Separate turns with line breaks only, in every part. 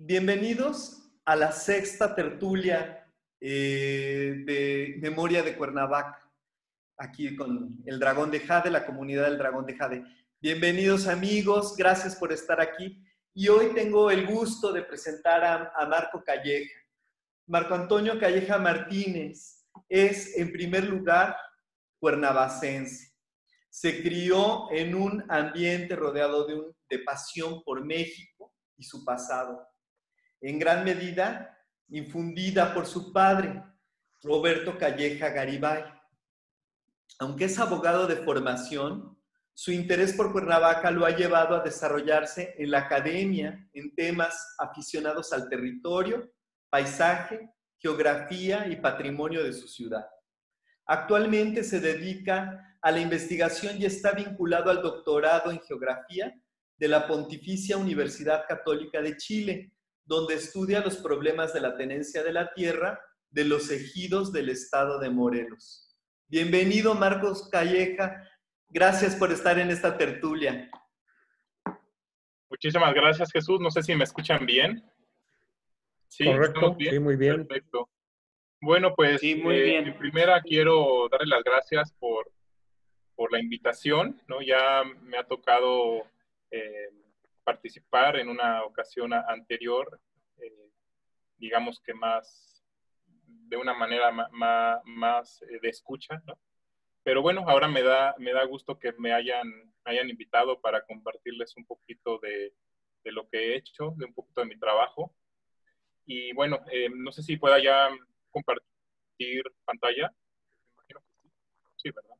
Bienvenidos a la sexta tertulia eh, de Memoria de Cuernavaca, aquí con el Dragón de Jade, la comunidad del Dragón de Jade. Bienvenidos amigos, gracias por estar aquí. Y hoy tengo el gusto de presentar a, Marco Calleja. Marco Antonio Calleja Martínez es, en primer lugar, cuernavacense. Se crió en un ambiente rodeado de, de pasión por México y su pasado en gran medida infundida por su padre, Roberto Calleja Garibay. Aunque es abogado de formación, su interés por Cuernavaca lo ha llevado a desarrollarse en la academia en temas aficionados al territorio, paisaje, geografía y patrimonio de su ciudad. Actualmente se dedica a la investigación y está vinculado al doctorado en geografía de la Pontificia Universidad Católica de Chile, donde estudia los problemas de la tenencia de la tierra de los ejidos del estado de Morelos. Bienvenido, Marcos Calleja. Gracias por estar en esta tertulia.
Muchísimas gracias, Jesús. No sé si me escuchan bien.
Sí, Correcto, sí, muy bien.
Perfecto. Bueno, pues
sí, muy
eh, en primera quiero darle las gracias por, por la invitación, ¿no? Ya me ha tocado eh, participar en una ocasión anterior, eh, digamos que más, de una manera más, más eh, de escucha. Pero bueno, ahora me da, me da gusto que me hayan, hayan invitado para compartirles un poquito de, de, lo que he hecho, de un poquito de mi trabajo. Y bueno, eh, no sé si pueda ya compartir pantalla. Sí, ¿verdad?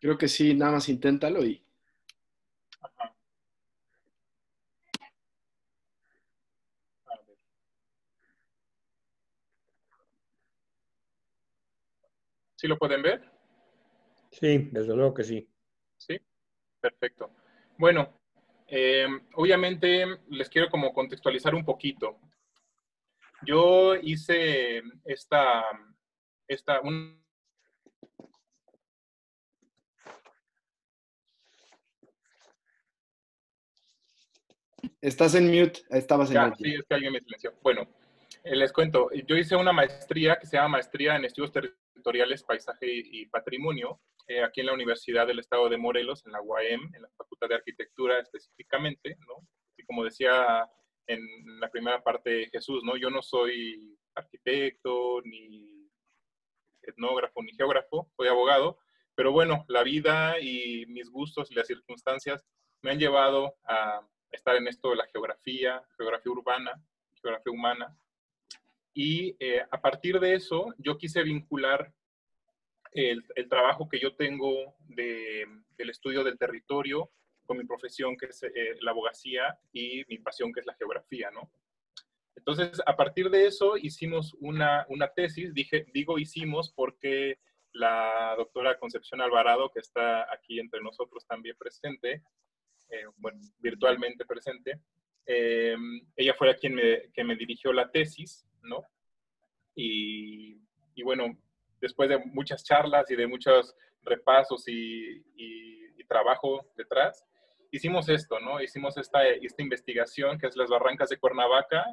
Creo que sí, nada más inténtalo y. Ajá.
¿Sí lo pueden ver?
Sí, desde luego que sí.
Sí, perfecto. Bueno, eh, obviamente les quiero como contextualizar un poquito. Yo hice esta, esta, un,
Estás en mute, estabas en
ya, Sí, es que alguien me silenció. Bueno, eh, les cuento, yo hice una maestría que se llama Maestría en Estudios Territoriales, Paisaje y, Patrimonio, eh, aquí en la Universidad del Estado de Morelos, en la UAM, en la Facultad de Arquitectura específicamente, ¿no? Y como decía en la primera parte Jesús, ¿no? Yo no soy arquitecto, ni etnógrafo, ni geógrafo, soy abogado, pero bueno, la vida y mis gustos y las circunstancias me han llevado a estar en esto de la geografía, geografía urbana, geografía humana. Y eh, a partir de eso, yo quise vincular el, trabajo que yo tengo del estudio del territorio con mi profesión, que es eh, la abogacía, y mi pasión, que es la geografía, ¿no? Entonces, a partir de eso, hicimos una, una tesis, dije, digo hicimos porque la doctora Concepción Alvarado, que está aquí entre nosotros también presente, eh, bueno, virtualmente presente. Eh, ella fue la quien me, que me dirigió la tesis, ¿no? Y, y, bueno, después de muchas charlas y de muchos repasos y, y, trabajo detrás, hicimos esto, ¿no? Hicimos esta, esta investigación que es las barrancas de Cuernavaca.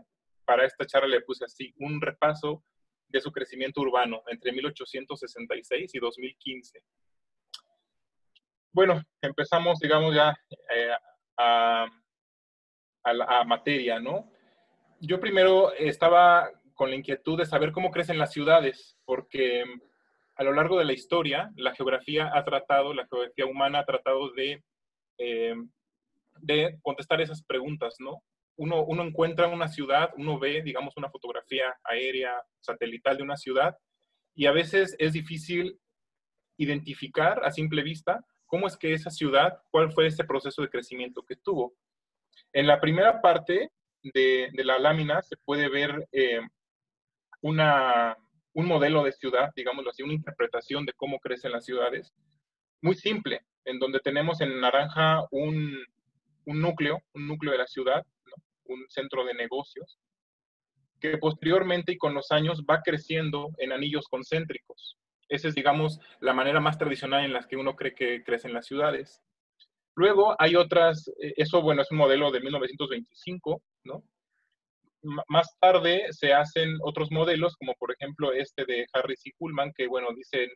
Para esta charla le puse así un repaso de su crecimiento urbano entre 1866 y 2015 bueno, empezamos, digamos, ya eh, a, a, materia, ¿no? Yo primero estaba con la inquietud de saber cómo crecen las ciudades, porque a lo largo de la historia, la geografía ha tratado, la geografía humana ha tratado de, eh, de contestar esas preguntas, ¿no? Uno, uno encuentra una ciudad, uno ve, digamos, una fotografía aérea, satelital de una ciudad, y a veces es difícil identificar a simple vista cómo es que esa ciudad, cuál fue ese proceso de crecimiento que tuvo. En la primera parte de, la lámina se puede ver eh, una, un modelo de ciudad, digámoslo así, una interpretación de cómo crecen las ciudades, muy simple, en donde tenemos en naranja un, núcleo, un núcleo de la ciudad, un centro de negocios, que posteriormente y con los años va creciendo en anillos concéntricos. Esa es, digamos, la manera más tradicional en la que uno cree que crecen las ciudades. Luego hay otras, eh, eso bueno, es un modelo de 1925, ¿no? más tarde se hacen otros modelos, como por ejemplo este de Harris y Kuhlman, que bueno, dicen,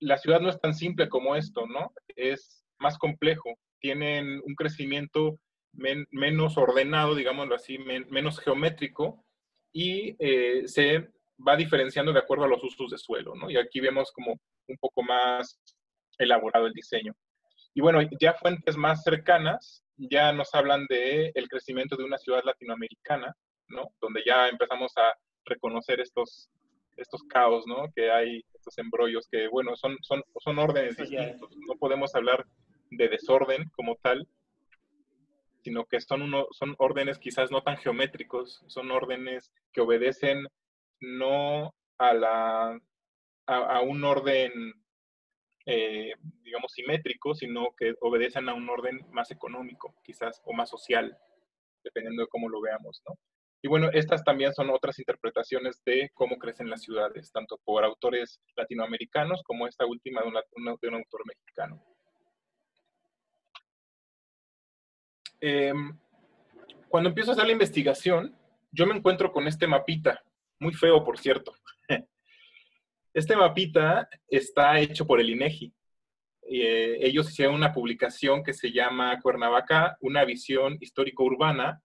la ciudad no es tan simple como esto, ¿no? Es más complejo, tienen un crecimiento menos ordenado, digámoslo así, menos geométrico, y eh, se va diferenciando de acuerdo a los usos de suelo, ¿no? Y aquí vemos como un poco más elaborado el diseño. Y bueno, ya fuentes más cercanas ya nos hablan de el crecimiento de una ciudad latinoamericana, ¿no? Donde ya empezamos a reconocer estos, estos caos, ¿no? Que hay, estos embrollos que, bueno, son, son, son órdenes distintos. No podemos hablar de desorden como tal, sino que son, uno, son órdenes quizás no tan geométricos, son órdenes que obedecen no a, la, a, un orden, eh, digamos, simétrico, sino que obedecen a un orden más económico, quizás, o más social, dependiendo de cómo lo veamos, ¿no? Y bueno, estas también son otras interpretaciones de cómo crecen las ciudades, tanto por autores latinoamericanos como esta última de, un autor mexicano. Em, cuando empiezo a hacer la investigación, yo me encuentro con este mapita, muy feo, por cierto. Este mapita está hecho por el INEGI. Eh, ellos hicieron una publicación que se llama Cuernavaca, una visión histórico-urbana,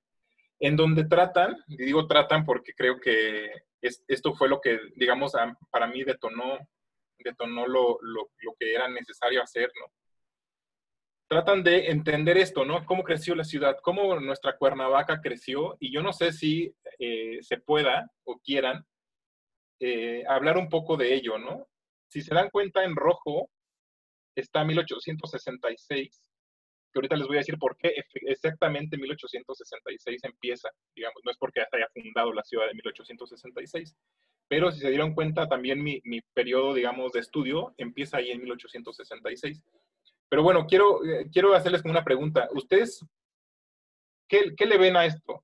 en donde tratan, y digo tratan porque creo que esto fue lo que, digamos, para mí detonó, detonó lo, lo, lo que era necesario hacer, ¿no? Tratan de entender esto, ¿no? Cómo creció la ciudad, cómo nuestra Cuernavaca creció, y yo no sé si eh, se pueda o quieran eh, hablar un poco de ello, ¿no? Si se dan cuenta, en rojo está 1866, que ahorita les voy a decir por qué exactamente 1866 empieza, digamos, no es porque haya fundado la ciudad de 1866, pero si se dieron cuenta, también mi, mi periodo, digamos, de estudio empieza ahí en 1866. Pero bueno, quiero, eh, quiero hacerles una pregunta. ¿Ustedes qué, qué, le ven a esto?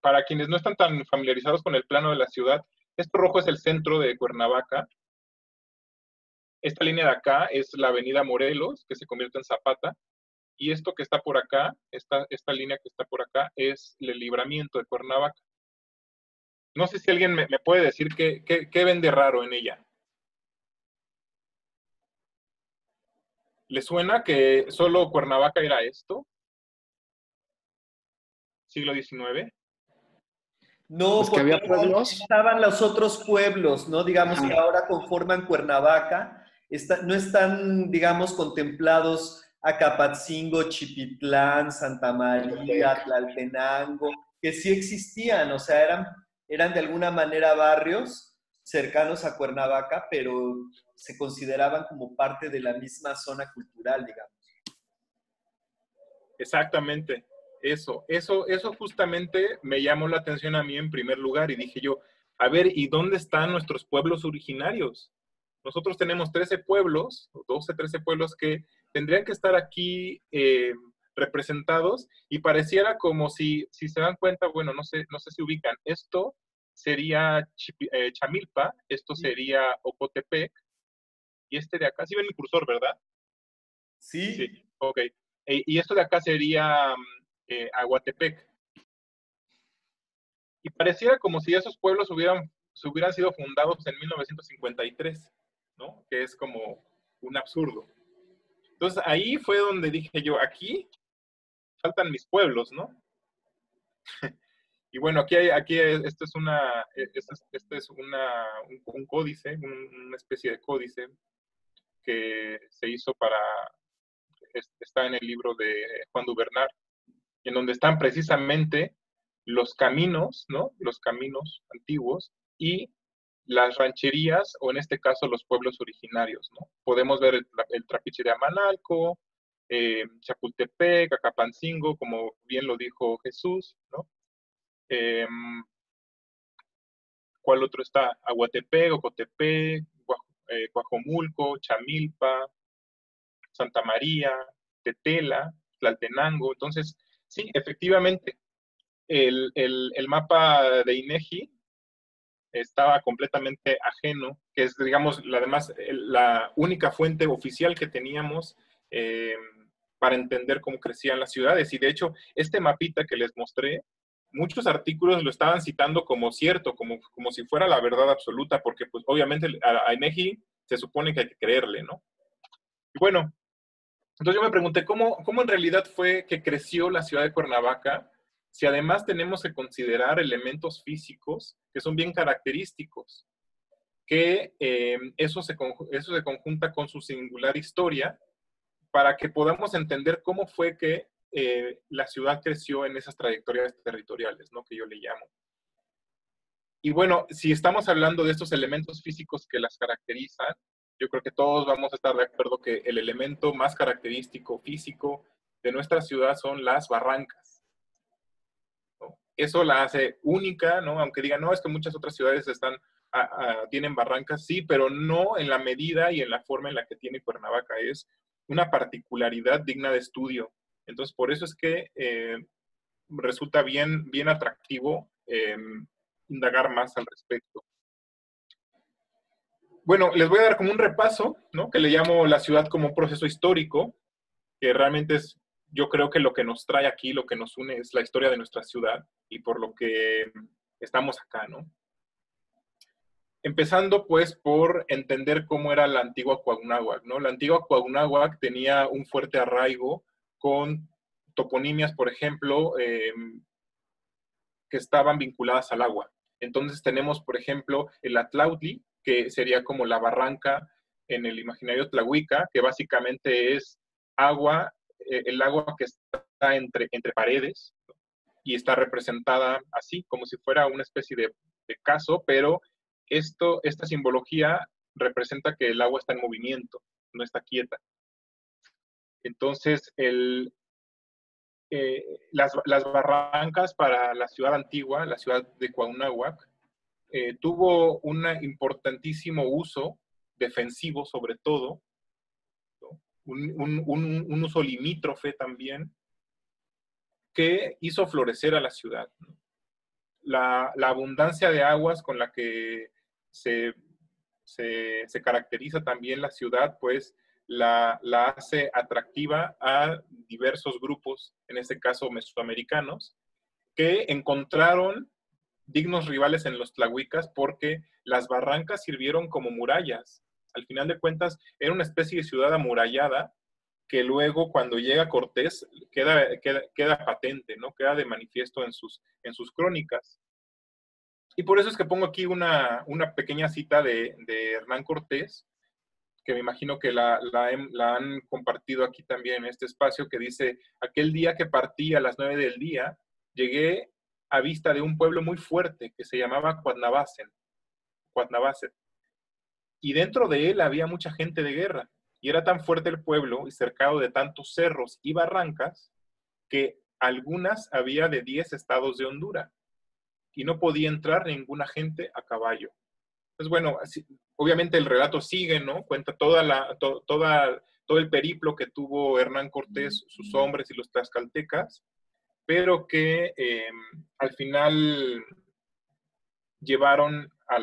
Para quienes no están tan familiarizados con el plano de la ciudad, esto rojo es el centro de Cuernavaca. Esta línea de acá es la avenida Morelos, que se convierte en Zapata. Y esto que está por acá, esta, esta línea que está por acá, es el libramiento de Cuernavaca. No sé si alguien me, puede decir qué, qué, qué ven de raro en ella. ¿Le suena que solo Cuernavaca era esto? Siglo XIX.
No, porque había pueblos. estaban los otros pueblos, ¿no? Digamos que ahora conforman Cuernavaca. no están, digamos, contemplados Acapatzingo, Chipitlán, Santa María, Tlaltenango, que sí existían, o sea, eran, eran de alguna manera barrios cercanos a Cuernavaca, pero se consideraban como parte de la misma zona cultural, digamos.
Exactamente, eso, eso, eso justamente me llamó la atención a mí en primer lugar y dije yo, a ver, ¿y dónde están nuestros pueblos originarios? Nosotros tenemos 13 pueblos, 12, 13 pueblos que tendrían que estar aquí eh, representados y pareciera como si, si se dan cuenta, bueno, no sé, no sé si ubican, esto sería eh, Chamilpa, esto sería Ocotepec, y este de acá, sí ven el cursor, ¿verdad?
Sí. Sí,
ok. Eh, y esto de acá sería mm, eh, Aguatepec. Y pareciera como si esos pueblos hubieran, hubieran sido fundados en 1953, ¿no? Que es como un absurdo. Entonces ahí fue donde dije yo, aquí faltan mis pueblos, ¿no? y bueno, aquí, hay, aquí esto es una, esto es, una, un, códice, una especie de códice que se hizo para, está en el libro de Juan Dubernard, en donde están precisamente los caminos, ¿no? Los caminos antiguos y las rancherías, o en este caso los pueblos originarios, ¿no? Podemos ver el, trapiche de Amanalco, eh, Chapultepec, Acapancingo, como bien lo dijo Jesús, ¿no? Em, ¿Cuál otro está? Aguatepec, Ocotepec, eh, Coajomulco, Chamilpa, Santa María, Tetela, Tlaltenango. Entonces, sí, efectivamente, el, mapa de INEGI estaba completamente ajeno, que es, digamos, la, además, la única fuente oficial que teníamos eh, para entender cómo crecían las ciudades. Y de hecho, este mapita que les mostré, muchos artículos lo estaban citando como cierto, como, como si fuera la verdad absoluta, porque pues obviamente a, a se supone que hay que creerle, ¿no? Bueno, entonces yo me pregunté, ¿cómo, ¿cómo en realidad fue que creció la ciudad de Cuernavaca? Si además tenemos que considerar elementos físicos que son bien característicos, que eh, eso, se, eso se conjunta con su singular historia para que podamos entender cómo fue que eh, la ciudad creció en esas trayectorias territoriales, ¿no? Que yo le llamo. Y bueno, si estamos hablando de estos elementos físicos que las caracterizan, yo creo que todos vamos a estar de acuerdo que el elemento más característico físico de nuestra ciudad son las barrancas. Eso la hace única, ¿no? Aunque digan, no, es que muchas otras ciudades tienen barrancas, sí, pero no en la medida y en la forma en la que tiene Cuernavaca. Es una particularidad digna de estudio. Entonces, por eso es que eh, resulta bien, bien atractivo eh, indagar más al respecto. Bueno, les voy a dar como un repaso, ¿no? Que le llamo la ciudad como un proceso histórico, que realmente es, yo creo que lo que nos trae aquí, lo que nos une es la historia de nuestra ciudad y por lo que estamos acá, ¿no? Empezando pues por entender cómo era la antigua Coahunáhuac, ¿no? La antigua Coahunáhuac tenía un fuerte arraigo con toponimias, por ejemplo, em, que estaban vinculadas al agua. Entonces tenemos, por ejemplo, el Atlautli, que sería como la barranca en el imaginario tlahuica, que básicamente es agua, eh, el agua que está entre, entre paredes y está representada así, como si fuera una especie de, de caso, pero esto, esta simbología representa que el agua está en movimiento, no está quieta. Entonces, eh, las, las, barrancas para la ciudad antigua, la ciudad de Cuauhnáhuac, eh, tuvo un importantísimo uso defensivo sobre todo, un, un, un, uso limítrofe también, que hizo florecer a la ciudad. La, la, abundancia de aguas con la que se, se, se caracteriza también la ciudad, pues la, hace atractiva a diversos grupos, en este caso mesoamericanos, que encontraron dignos rivales en los tlahuicas porque las barrancas sirvieron como murallas. Al final de cuentas, era una especie de ciudad amurallada que luego cuando llega Cortés queda, queda, patente, ¿no? Queda de manifiesto en sus, en sus crónicas. Y por eso es que pongo aquí una, una pequeña cita de, de, Hernán Cortés, que me imagino que la, la, han compartido aquí también en este espacio, que dice, aquel día que partí a las nueve del día, llegué a vista de un pueblo muy fuerte que se llamaba Cuadnavasen. Y dentro de él había mucha gente de guerra. Y era tan fuerte el pueblo y cercado de tantos cerros y barrancas que algunas había de 10 estados de Honduras y no podía entrar ninguna gente a caballo. Pues bueno, obviamente el relato sigue, ¿no? Cuenta toda la, toda, todo el periplo que tuvo Hernán Cortés, sus hombres y los tlaxcaltecas, pero que em, al final llevaron a,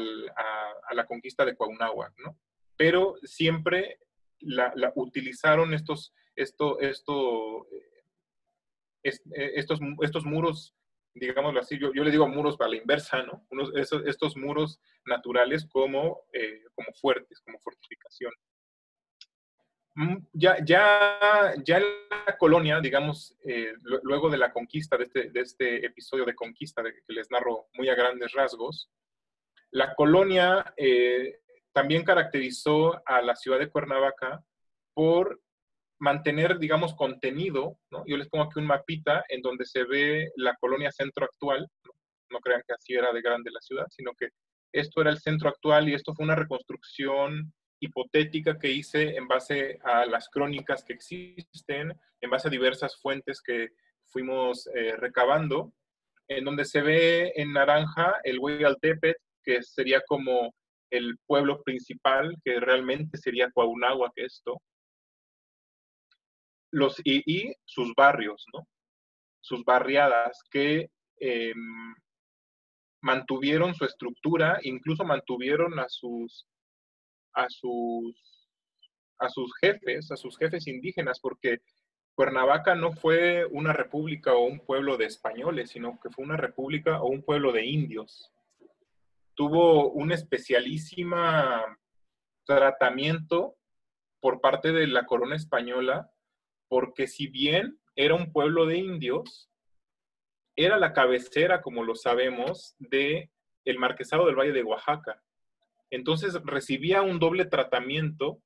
la conquista de Cuauhnáhuac, ¿no? Pero siempre la, utilizaron estos, esto, esto, eh, estos, estos muros, digámoslo así, yo, yo le digo muros para la inversa, ¿no? estos, muros naturales como, eh, como fuertes, como fortificación. Mm, ya, ya, ya en la colonia, digamos, eh, luego de la conquista, de este, de este episodio de conquista de, que les narro muy a grandes rasgos, la colonia eh, también caracterizó a la ciudad de Cuernavaca por mantener, digamos, contenido. Yo les pongo aquí un mapita en donde se ve la colonia centro actual, ¿no? crean que así era de grande la ciudad, sino que esto era el centro actual y esto fue una reconstrucción hipotética que hice en base a las crónicas que existen, en base a diversas fuentes que fuimos eh, recabando, en donde se ve en naranja el Huayaltepet, que sería como el pueblo principal, que realmente sería Coahunáhuac esto, los, y, sus barrios, ¿no? sus barriadas, que em, mantuvieron su estructura, incluso mantuvieron a sus a sus, a sus jefes, a sus jefes indígenas, porque Cuernavaca no fue una república o un pueblo de españoles, sino que fue una república o un pueblo de indios. Tuvo un especialísimo tratamiento por parte de la corona española, porque si bien era un pueblo de indios, era la cabecera, como lo sabemos, de el marquesado del Valle de Oaxaca. Entonces recibía un doble tratamiento,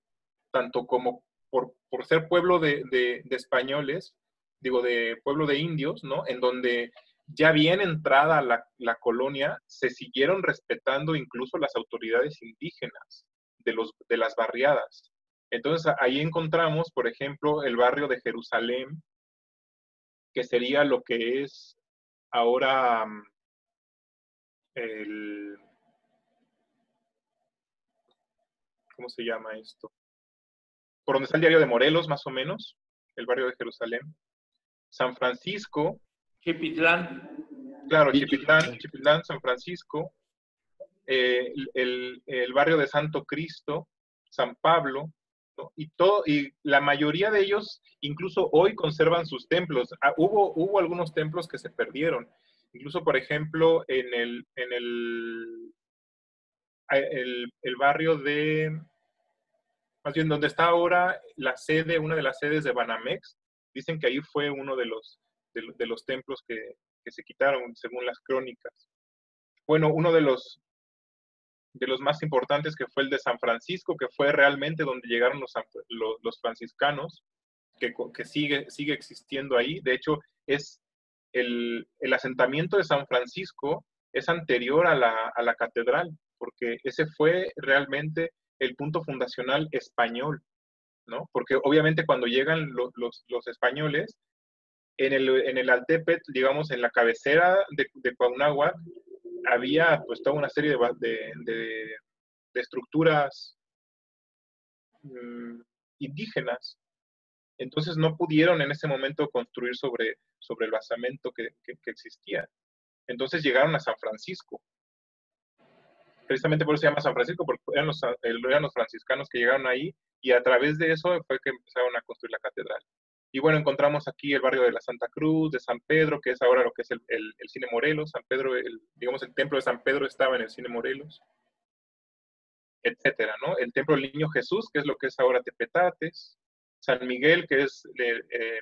tanto como por, ser pueblo de, españoles, digo, de pueblo de indios, ¿no? En donde ya bien entrada la, la, colonia, se siguieron respetando incluso las autoridades indígenas de, los, de las barriadas. Entonces ahí encontramos, por ejemplo, el barrio de Jerusalén, que sería lo que es ahora mm, el... ¿Cómo se llama esto? Por donde está el diario de Morelos, más o menos, el barrio de Jerusalén. San Francisco.
Chipitlán.
Claro, Chipitlán, Chipitlán, San Francisco. Eh, el, el barrio de Santo Cristo, San Pablo, y, todo, y la mayoría de ellos incluso hoy conservan sus templos. Ah, hubo, hubo algunos templos que se perdieron. Incluso, por ejemplo, en el, en el, el, barrio de, más bien donde está ahora la sede, una de las sedes de Banamex, dicen que ahí fue uno de los, de, los templos que, que se quitaron, según las crónicas. Bueno, uno de los, de los más importantes, que fue el de San Francisco, que fue realmente donde llegaron los, los, franciscanos, que, que, sigue, sigue existiendo ahí. De hecho, es el, el asentamiento de San Francisco es anterior a la, a la, catedral, porque ese fue realmente el punto fundacional español, ¿no? Porque obviamente cuando llegan los, los, los españoles, en el, en el Altepet, digamos, en la cabecera de, de Cuauhnáhuac, había pues toda una serie de, de, estructuras mm, indígenas. Entonces no pudieron en ese momento construir sobre, sobre el basamento que, existía. Entonces llegaron a San Francisco. Precisamente por eso se llama San Francisco, porque eran los, eran los franciscanos que llegaron ahí y a través de eso fue que empezaron a construir la catedral. Y bueno, encontramos aquí el barrio de la Santa Cruz, de San Pedro, que es ahora lo que es el, Cine Morelos. San Pedro, el, digamos, el templo de San Pedro estaba en el Cine Morelos, etcétera, ¿no? El templo del Niño Jesús, que es lo que es ahora Tepetates. San Miguel, que es eh,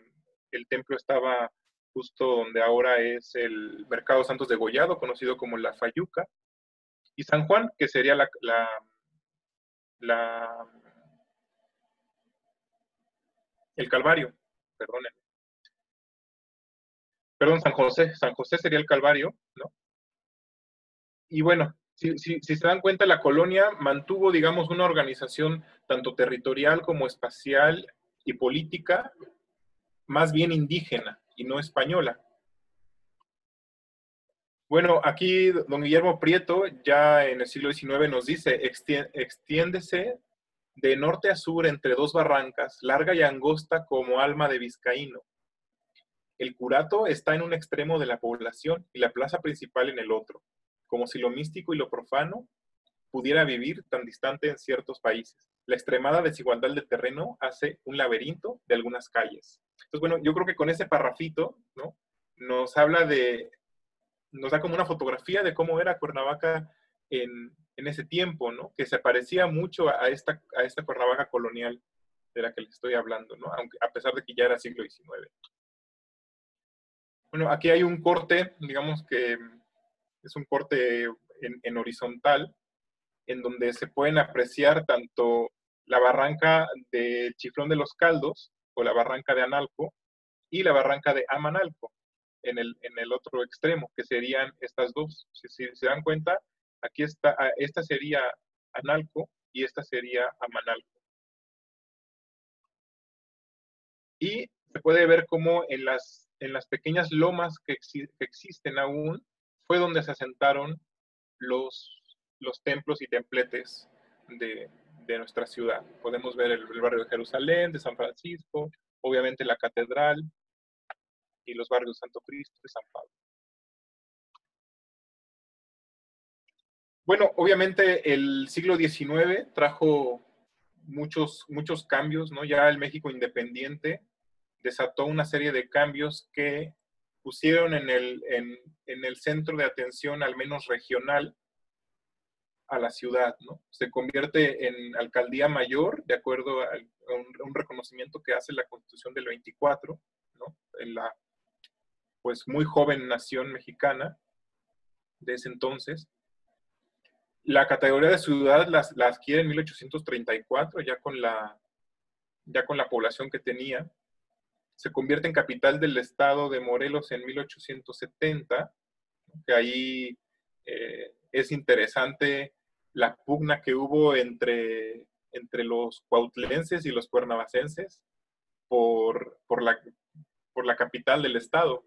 el templo estaba justo donde ahora es el Mercado Santos de Gollado, conocido como la Fayuca. Y San Juan, que sería la, la el Calvario perdonen. Perdón, San José. San José sería el Calvario, ¿no? Y bueno, si, se dan cuenta, la colonia mantuvo, digamos, una organización tanto territorial como espacial y política, más bien indígena y no española. Bueno, aquí don Guillermo Prieto, ya en el siglo XIX, nos dice, extiéndese de norte a sur entre dos barrancas, larga y angosta como alma de vizcaíno. El curato está en un extremo de la población y la plaza principal en el otro, como si lo místico y lo profano pudiera vivir tan distante en ciertos países. La extremada desigualdad del terreno hace un laberinto de algunas calles. Entonces, bueno, yo creo que con ese parrafito, ¿no? Nos habla de, nos da como una fotografía de cómo era Cuernavaca en, en ese tiempo, ¿no? Que se parecía mucho a esta, a esta Cuernavaca colonial de la que les estoy hablando, ¿no? Aunque, a pesar de que ya era siglo XIX. Bueno, aquí hay un corte, digamos que es un corte en, horizontal, en donde se pueden apreciar tanto la barranca de Chiflón de los Caldos, o la barranca de Analco, y la barranca de Amanalco, en el, en el otro extremo, que serían estas dos. Si se dan cuenta, Aquí está, ah, esta sería Analco y esta sería Amanalco. Y se puede ver cómo en las, en las pequeñas lomas que, existen aún fue donde se asentaron los, los templos y templetes de, nuestra ciudad. Podemos ver el, el, barrio de Jerusalén, de San Francisco, obviamente la catedral y los barrios de Santo Cristo de San Pablo. Bueno, obviamente el siglo XIX trajo muchos, muchos cambios, ¿no? Ya el México independiente desató una serie de cambios que pusieron en el, en, el centro de atención, al menos regional, a la ciudad, ¿no? Se convierte en alcaldía mayor, de acuerdo a un, reconocimiento que hace la Constitución del 24, ¿no? En la, pues, muy joven nación mexicana de ese entonces. La categoría de ciudad la, la adquiere en 1834, ya con la, ya con la población que tenía se convierte en capital del estado de Morelos en 1870, que ahí eh, es interesante la pugna que hubo entre, entre los cuautlenses y los cuernavacenses por, por, la, por la capital del estado.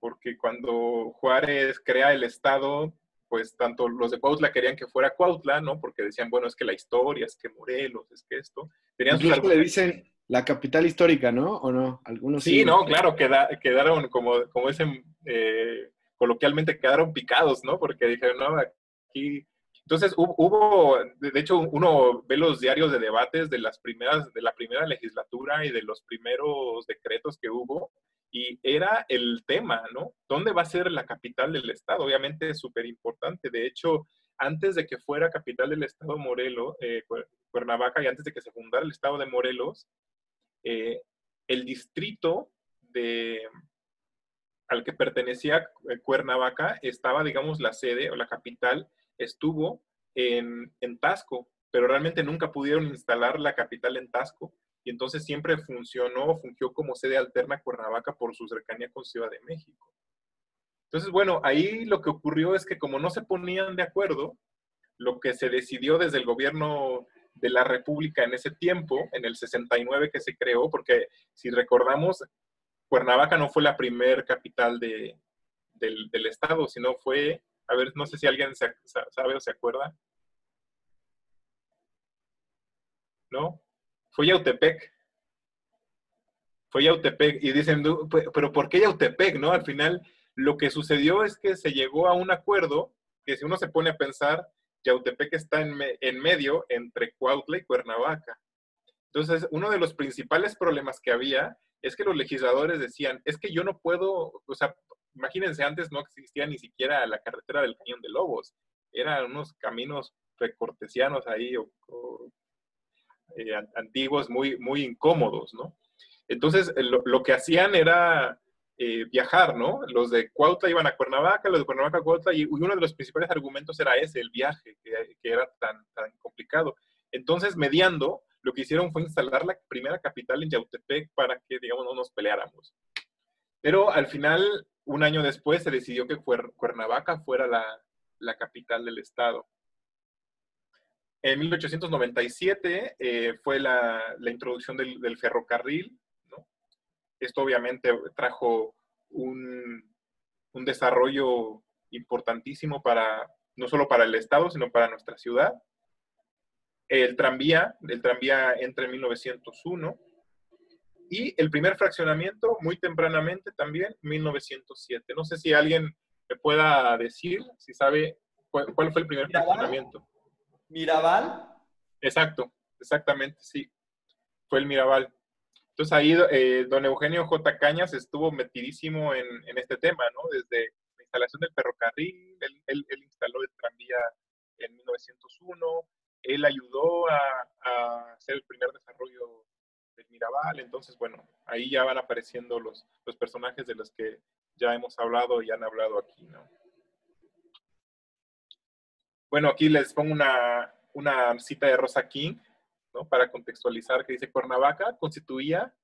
Porque cuando Juárez crea el estado, pues tanto los de Cuautla querían que fuera Cuautla, ¿no? Porque decían, bueno, es que la historia, es que Morelos, es que esto.
Tenían le dicen la capital histórica, ¿no? ¿O no? Algunos
sí, no, claro, quedaron como, como dicen eh, coloquialmente, quedaron picados, ¿no? Porque dijeron, no, aquí... Entonces hubo, de hecho, uno ve los diarios de debates de las primeras, de la primera legislatura y de los primeros decretos que hubo, y era el tema, ¿no? ¿Dónde va a ser la capital del estado? Obviamente es súper importante. De hecho, antes de que fuera capital del estado Morelos, eh, Cuernavaca, y antes de que se fundara el estado de Morelos, eh, el distrito al que pertenecía eh, Cuernavaca estaba, digamos, la sede o la capital estuvo en, en Tasco, pero realmente nunca pudieron instalar la capital en Tasco y entonces siempre funcionó, fungió como sede alterna Cuernavaca por su cercanía con Ciudad de México. Entonces, bueno, ahí lo que ocurrió es que como no se ponían de acuerdo, lo que se decidió desde el gobierno de la República en ese tiempo, en el 69 que se creó, porque si recordamos, Cuernavaca no fue la primer capital de, del, estado, sino fue, a ver, no sé si alguien sabe o se acuerda. ¿No? Fue Yautepec. Fue Yautepec. Y dicen, pero ¿por qué Yautepec? ¿No? Al final, lo que sucedió es que se llegó a un acuerdo que si uno se pone a pensar, Yautepec está en, en medio entre Cuautla y Cuernavaca. Entonces, uno de los principales problemas que había es que los legisladores decían, es que yo no puedo, o sea, imagínense, antes no existía ni siquiera la carretera del Cañón de Lobos, eran unos caminos precortesianos ahí, eh, antiguos, muy, muy incómodos, ¿no? Entonces, lo que hacían era eh, viajar, ¿no? Los de Cuautla iban a Cuernavaca, los de Cuernavaca a Cuautla, y uno de los principales argumentos era ese, el viaje, que, era tan, tan complicado. Entonces, mediando, lo que hicieron fue instalar la primera capital en Yautepec para que, digamos, no nos peleáramos. Pero al final, un año después, se decidió que Cuernavaca fuera la, capital del estado. En 1897 eh, fue la, introducción del, ferrocarril esto obviamente trajo un, desarrollo importantísimo para, no solo para el Estado, sino para nuestra ciudad. El tranvía, el tranvía entra en 1901 y el primer fraccionamiento muy tempranamente también, 1907. No sé si alguien me pueda decir, si sabe cuál, fue el primer fraccionamiento.
¿Mirabal?
Exacto, exactamente, sí. Fue el Mirabal. Entonces ahí eh, don Eugenio J. Cañas estuvo metidísimo en, este tema, ¿no? Desde la instalación del ferrocarril, él, instaló el tranvía en 1901, él ayudó a, hacer el primer desarrollo del Mirabal, entonces, bueno, ahí ya van apareciendo los, los personajes de los que ya hemos hablado y han hablado aquí, ¿no? Bueno, aquí les pongo una, una cita de Rosa King, para contextualizar, que dice, Cuernavaca constituía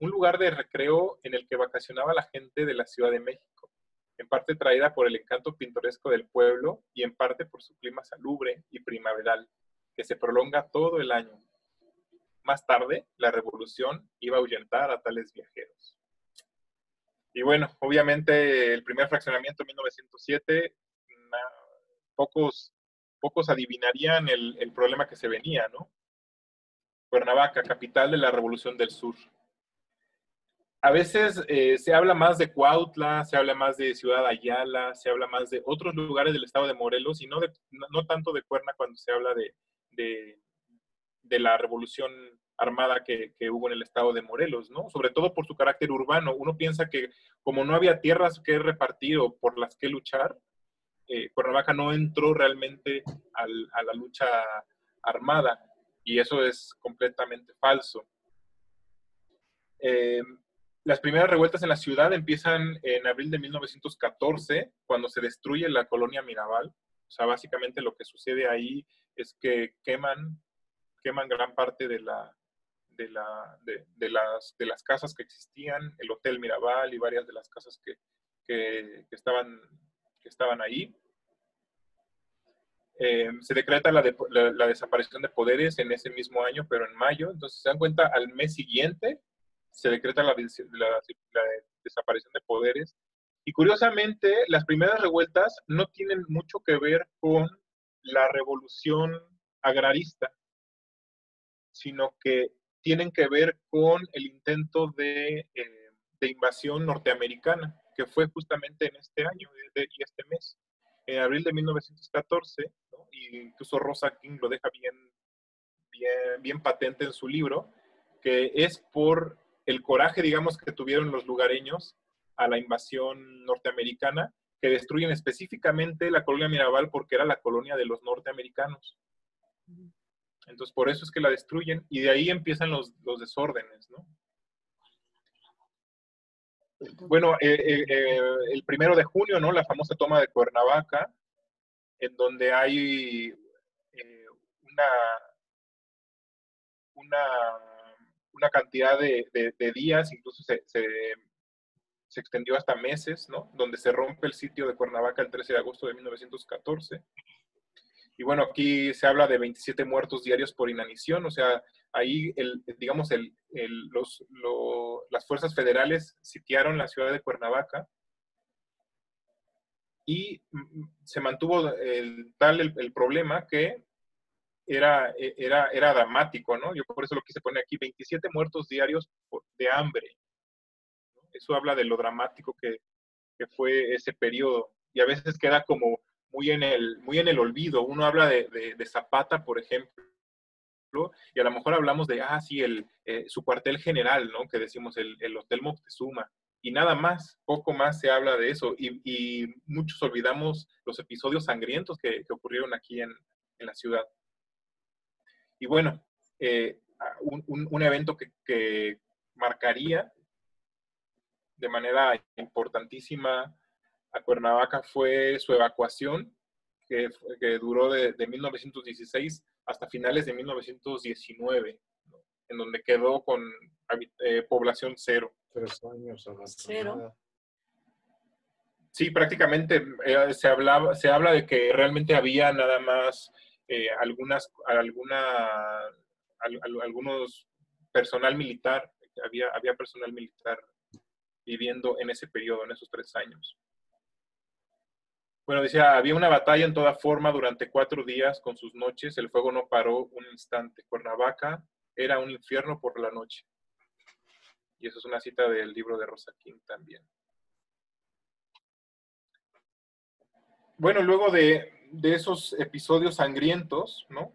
un lugar de recreo en el que vacacionaba la gente de la Ciudad de México, en parte traída por el encanto pintoresco del pueblo y en parte por su clima salubre y primaveral, que se prolonga todo el año. Más tarde, la revolución iba a ahuyentar a tales viajeros. Y bueno, obviamente el primer fraccionamiento en 1907, pocos, pocos adivinarían el, el problema que se venía, ¿no? Cuernavaca, capital de la Revolución del Sur. A veces eh, se habla más de Cuautla, se habla más de Ciudad Ayala, se habla más de otros lugares del estado de Morelos y no, no, tanto de Cuerna cuando se habla de, de, la Revolución armada que, hubo en el estado de Morelos, ¿no? Sobre todo por su carácter urbano. Uno piensa que como no había tierras que repartir o por las que luchar, eh, Cuernavaca no entró realmente a la lucha armada y eso es completamente falso. Eh, las primeras revueltas en la ciudad empiezan en abril de 1914, cuando se destruye la colonia Mirabal. O sea, básicamente lo que sucede ahí es que queman, queman gran parte de, la, de, la, de, las, de las casas que existían, el Hotel Mirabal y varias de las casas que, que, estaban, que estaban ahí. Eh, se decreta la, la, desaparición de poderes en ese mismo año, pero en mayo. Entonces, se dan cuenta, al mes siguiente se decreta la, desaparición de poderes. Y curiosamente, las primeras revueltas no tienen mucho que ver con la revolución agrarista, sino que tienen que ver con el intento de, eh, de invasión norteamericana, que fue justamente en este año y este mes, en abril de 1914, y incluso Rosa King lo deja bien, bien, bien patente en su libro, que es por el coraje, digamos, que tuvieron los lugareños a la invasión norteamericana, que destruyen específicamente la colonia Mirabal porque era la colonia de los norteamericanos. Entonces, por eso es que la destruyen y de ahí empiezan los, desórdenes, ¿no? Bueno, eh, eh, eh, el primero de junio, ¿no? La famosa toma de Cuernavaca, en donde hay una, una una cantidad de, días, incluso se, se, extendió hasta meses, ¿no? Donde se rompe el sitio de Cuernavaca el 13 de agosto de 1914. Y bueno, aquí se habla de 27 muertos diarios por inanición, o sea, ahí, el, digamos, el, los, las fuerzas federales sitiaron la ciudad de Cuernavaca y mm, se mantuvo tal el problema que era, e, era, era dramático, ¿no? Yo por eso lo quise poner aquí, 27 muertos diarios de hambre. Eso habla de lo dramático que, que, fue ese periodo. Y a veces queda como muy en el, muy en el olvido. Uno habla de, de, Zapata, por ejemplo, y a lo mejor hablamos de, ah, sí, el, eh, su cuartel general, ¿no? Que decimos el, el, Hotel Moctezuma. Y nada más, poco más se habla de eso. Y, muchos olvidamos los episodios sangrientos que, que ocurrieron aquí en, en la ciudad. Y bueno, eh, un, evento que, marcaría de manera importantísima a Cuernavaca fue su evacuación, que, duró de, 1916 hasta finales de 1919, en donde quedó con eh, población cero.
Tres años
Cero. Sí, prácticamente eh, se, hablaba, se habla de que realmente había nada más eh, algunas, alguna, algunos personal militar, había, había personal militar viviendo en ese periodo, en esos tres años. Bueno, decía, había una batalla en toda forma durante cuatro días con sus noches, el fuego no paró un instante. Cuernavaca era un infierno por la noche. Y eso es una cita del libro de Rosa King también. Bueno, luego de, de esos episodios sangrientos, ¿no?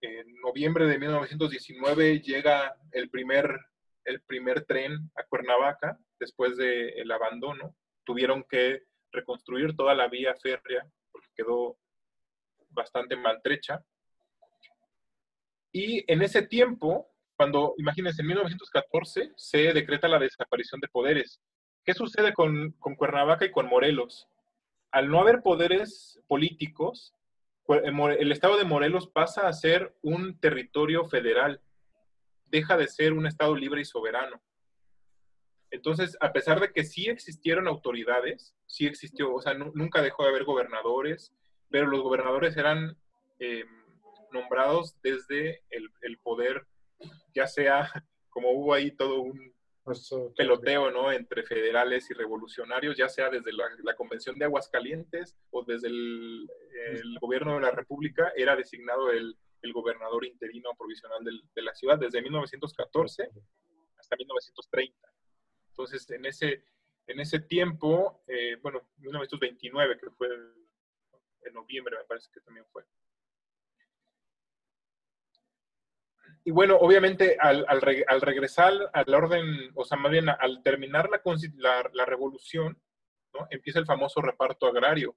En noviembre de 1919 llega el primer, el primer tren a Cuernavaca después del abandono. Tuvieron que reconstruir toda la vía férrea porque quedó bastante maltrecha. Y en ese tiempo, cuando, imagínense, en 1914 se decreta la desaparición de poderes. ¿Qué sucede con, con Cuernavaca y con Morelos? al no haber poderes políticos, el estado de Morelos pasa a ser un territorio federal, deja de ser un estado libre y soberano. Entonces, a pesar de que sí existieron autoridades, sí existió, o sea, nunca dejó de haber gobernadores, pero los gobernadores eran em, nombrados desde el, poder, ya sea como hubo ahí todo un peloteo ¿no? entre federales y revolucionarios, ya sea desde la, Convención de Aguascalientes o desde el, gobierno de la República, era designado el, gobernador interino provisional de la ciudad desde 1914 hasta 1930. Entonces, en ese, en ese tiempo, eh, bueno, 1929, que fue en noviembre, me parece que también fue. y bueno, obviamente al, regresar al orden, o sea, más bien al terminar la, la, revolución, ¿no? empieza el famoso reparto agrario.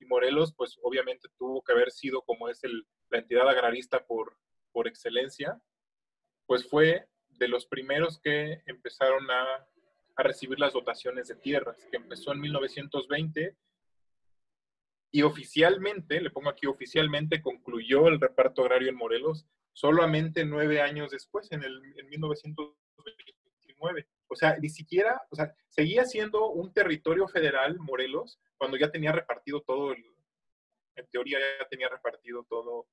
Y Morelos, pues obviamente tuvo que haber sido como es el, la entidad agrarista por, por excelencia, pues fue de los primeros que empezaron a, a recibir las dotaciones de tierras, que empezó en 1920 y oficialmente, le pongo aquí oficialmente, concluyó el reparto agrario en Morelos solamente nueve años después, en, el, en 1929. O sea, ni siquiera, o sea, seguía siendo un territorio federal, Morelos, cuando ya tenía repartido todo en teoría ya tenía repartido todo,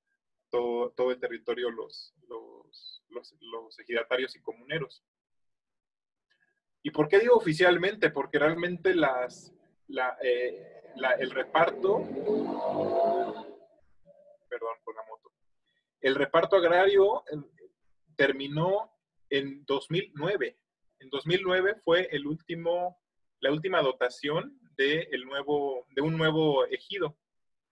todo, todo el territorio los, los, los, los ejidatarios y comuneros. ¿Y por qué digo oficialmente? Porque realmente las, la, eh, el reparto, perdón por la moto, el reparto agrario eh, terminó en 2009. En 2009 fue el último, la última dotación de, el nuevo, de un nuevo ejido.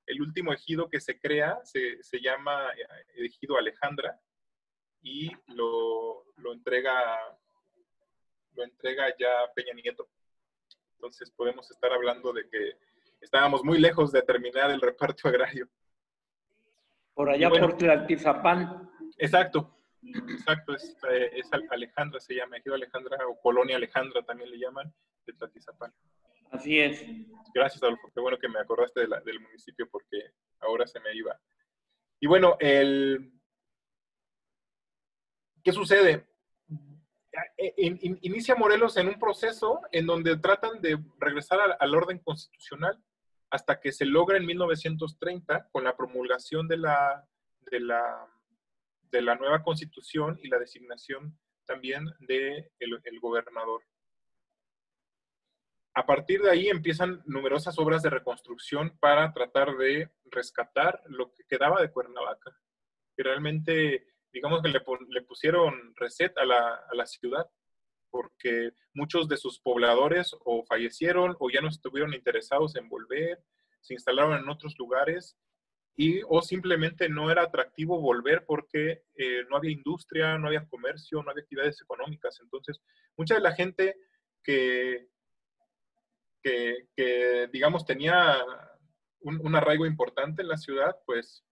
El último ejido que se crea se, se llama eh, Ejido Alejandra y lo, lo, entrega, lo entrega ya Peña Nieto. Entonces podemos estar hablando de que estábamos muy lejos de terminar el reparto agrario.
Por allá por Tlaltizapán.
Exacto, exacto, es, eh, Alejandra, se llama, Ejido Alejandra o Colonia Alejandra también le llaman, de Tlaltizapán.
Así es.
Gracias, Adolfo, qué bueno que me acordaste del municipio porque ahora se me iba. Y bueno, el... ¿qué sucede? Eh, inicia Morelos en un proceso en donde tratan de regresar al orden constitucional hasta que se logra en 1930 con la promulgación de la, de la, de la nueva constitución y la designación también del de el gobernador. A partir de ahí empiezan numerosas obras de reconstrucción para tratar de rescatar lo que quedaba de Cuernavaca, que realmente, digamos que le, le pusieron reset a la, a la ciudad porque muchos de sus pobladores o fallecieron o ya no estuvieron interesados en volver, se instalaron en otros lugares y o simplemente no era atractivo volver porque eh, no había industria, no había comercio, no había actividades económicas. Entonces, mucha de la gente que, que, digamos, tenía un, arraigo importante en la ciudad, pues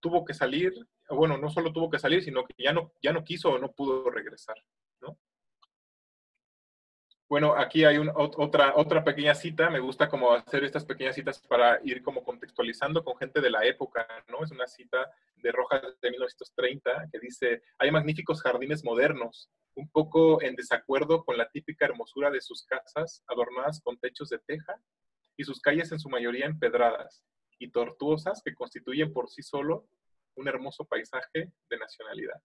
tuvo que salir, bueno, no solo tuvo que salir, sino que ya no, ya no quiso o no pudo regresar. Bueno, aquí hay otra, otra pequeña cita. Me gusta como hacer estas pequeñas citas para ir como contextualizando con gente de la época, ¿no? Es una cita de Rojas de 1930 que dice, hay magníficos jardines modernos, un poco en desacuerdo con la típica hermosura de sus casas, adornadas con techos de teja, y sus calles en su mayoría empedradas y tortuosas que constituyen por sí solo un hermoso paisaje de nacionalidad.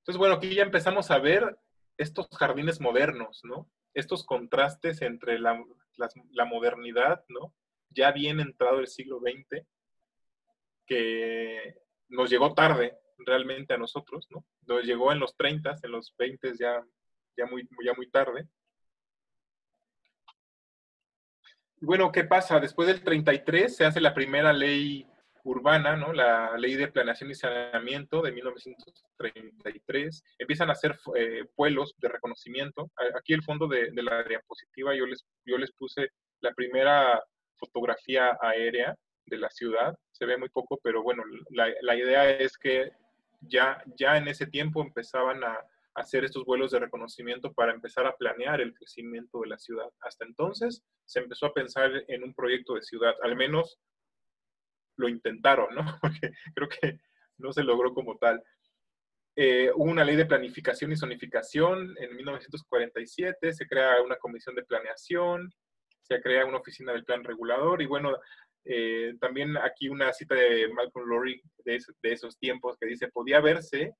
Entonces, bueno, aquí ya empezamos a ver estos jardines modernos, ¿no? Estos contrastes entre la, modernidad, ¿no? Ya bien entrado el siglo XX, que nos llegó tarde realmente a nosotros, ¿no? Nos llegó en los 30, en los 20 ya, ya, muy, ya muy tarde. Bueno, ¿qué pasa? Después del 33 se hace la primera ley urbana, ¿no? la ley de planeación y saneamiento de 1933, empiezan a hacer eh, pueblos de reconocimiento. Aquí el fondo de, la diapositiva yo les, yo les puse la primera fotografía aérea de la ciudad, se ve muy poco, pero bueno, la, la idea es que ya, ya en ese tiempo empezaban a, hacer estos vuelos de reconocimiento para empezar a planear el crecimiento de la ciudad. Hasta entonces se empezó a pensar en un proyecto de ciudad, al menos lo intentaron, ¿no? Porque creo que no se logró como tal. Eh, hubo una ley de planificación y zonificación en 1947, se crea una comisión de planeación, se crea una oficina del plan regulador y bueno, eh, también aquí una cita de Malcolm Lowry de, de, esos tiempos que dice, podía verse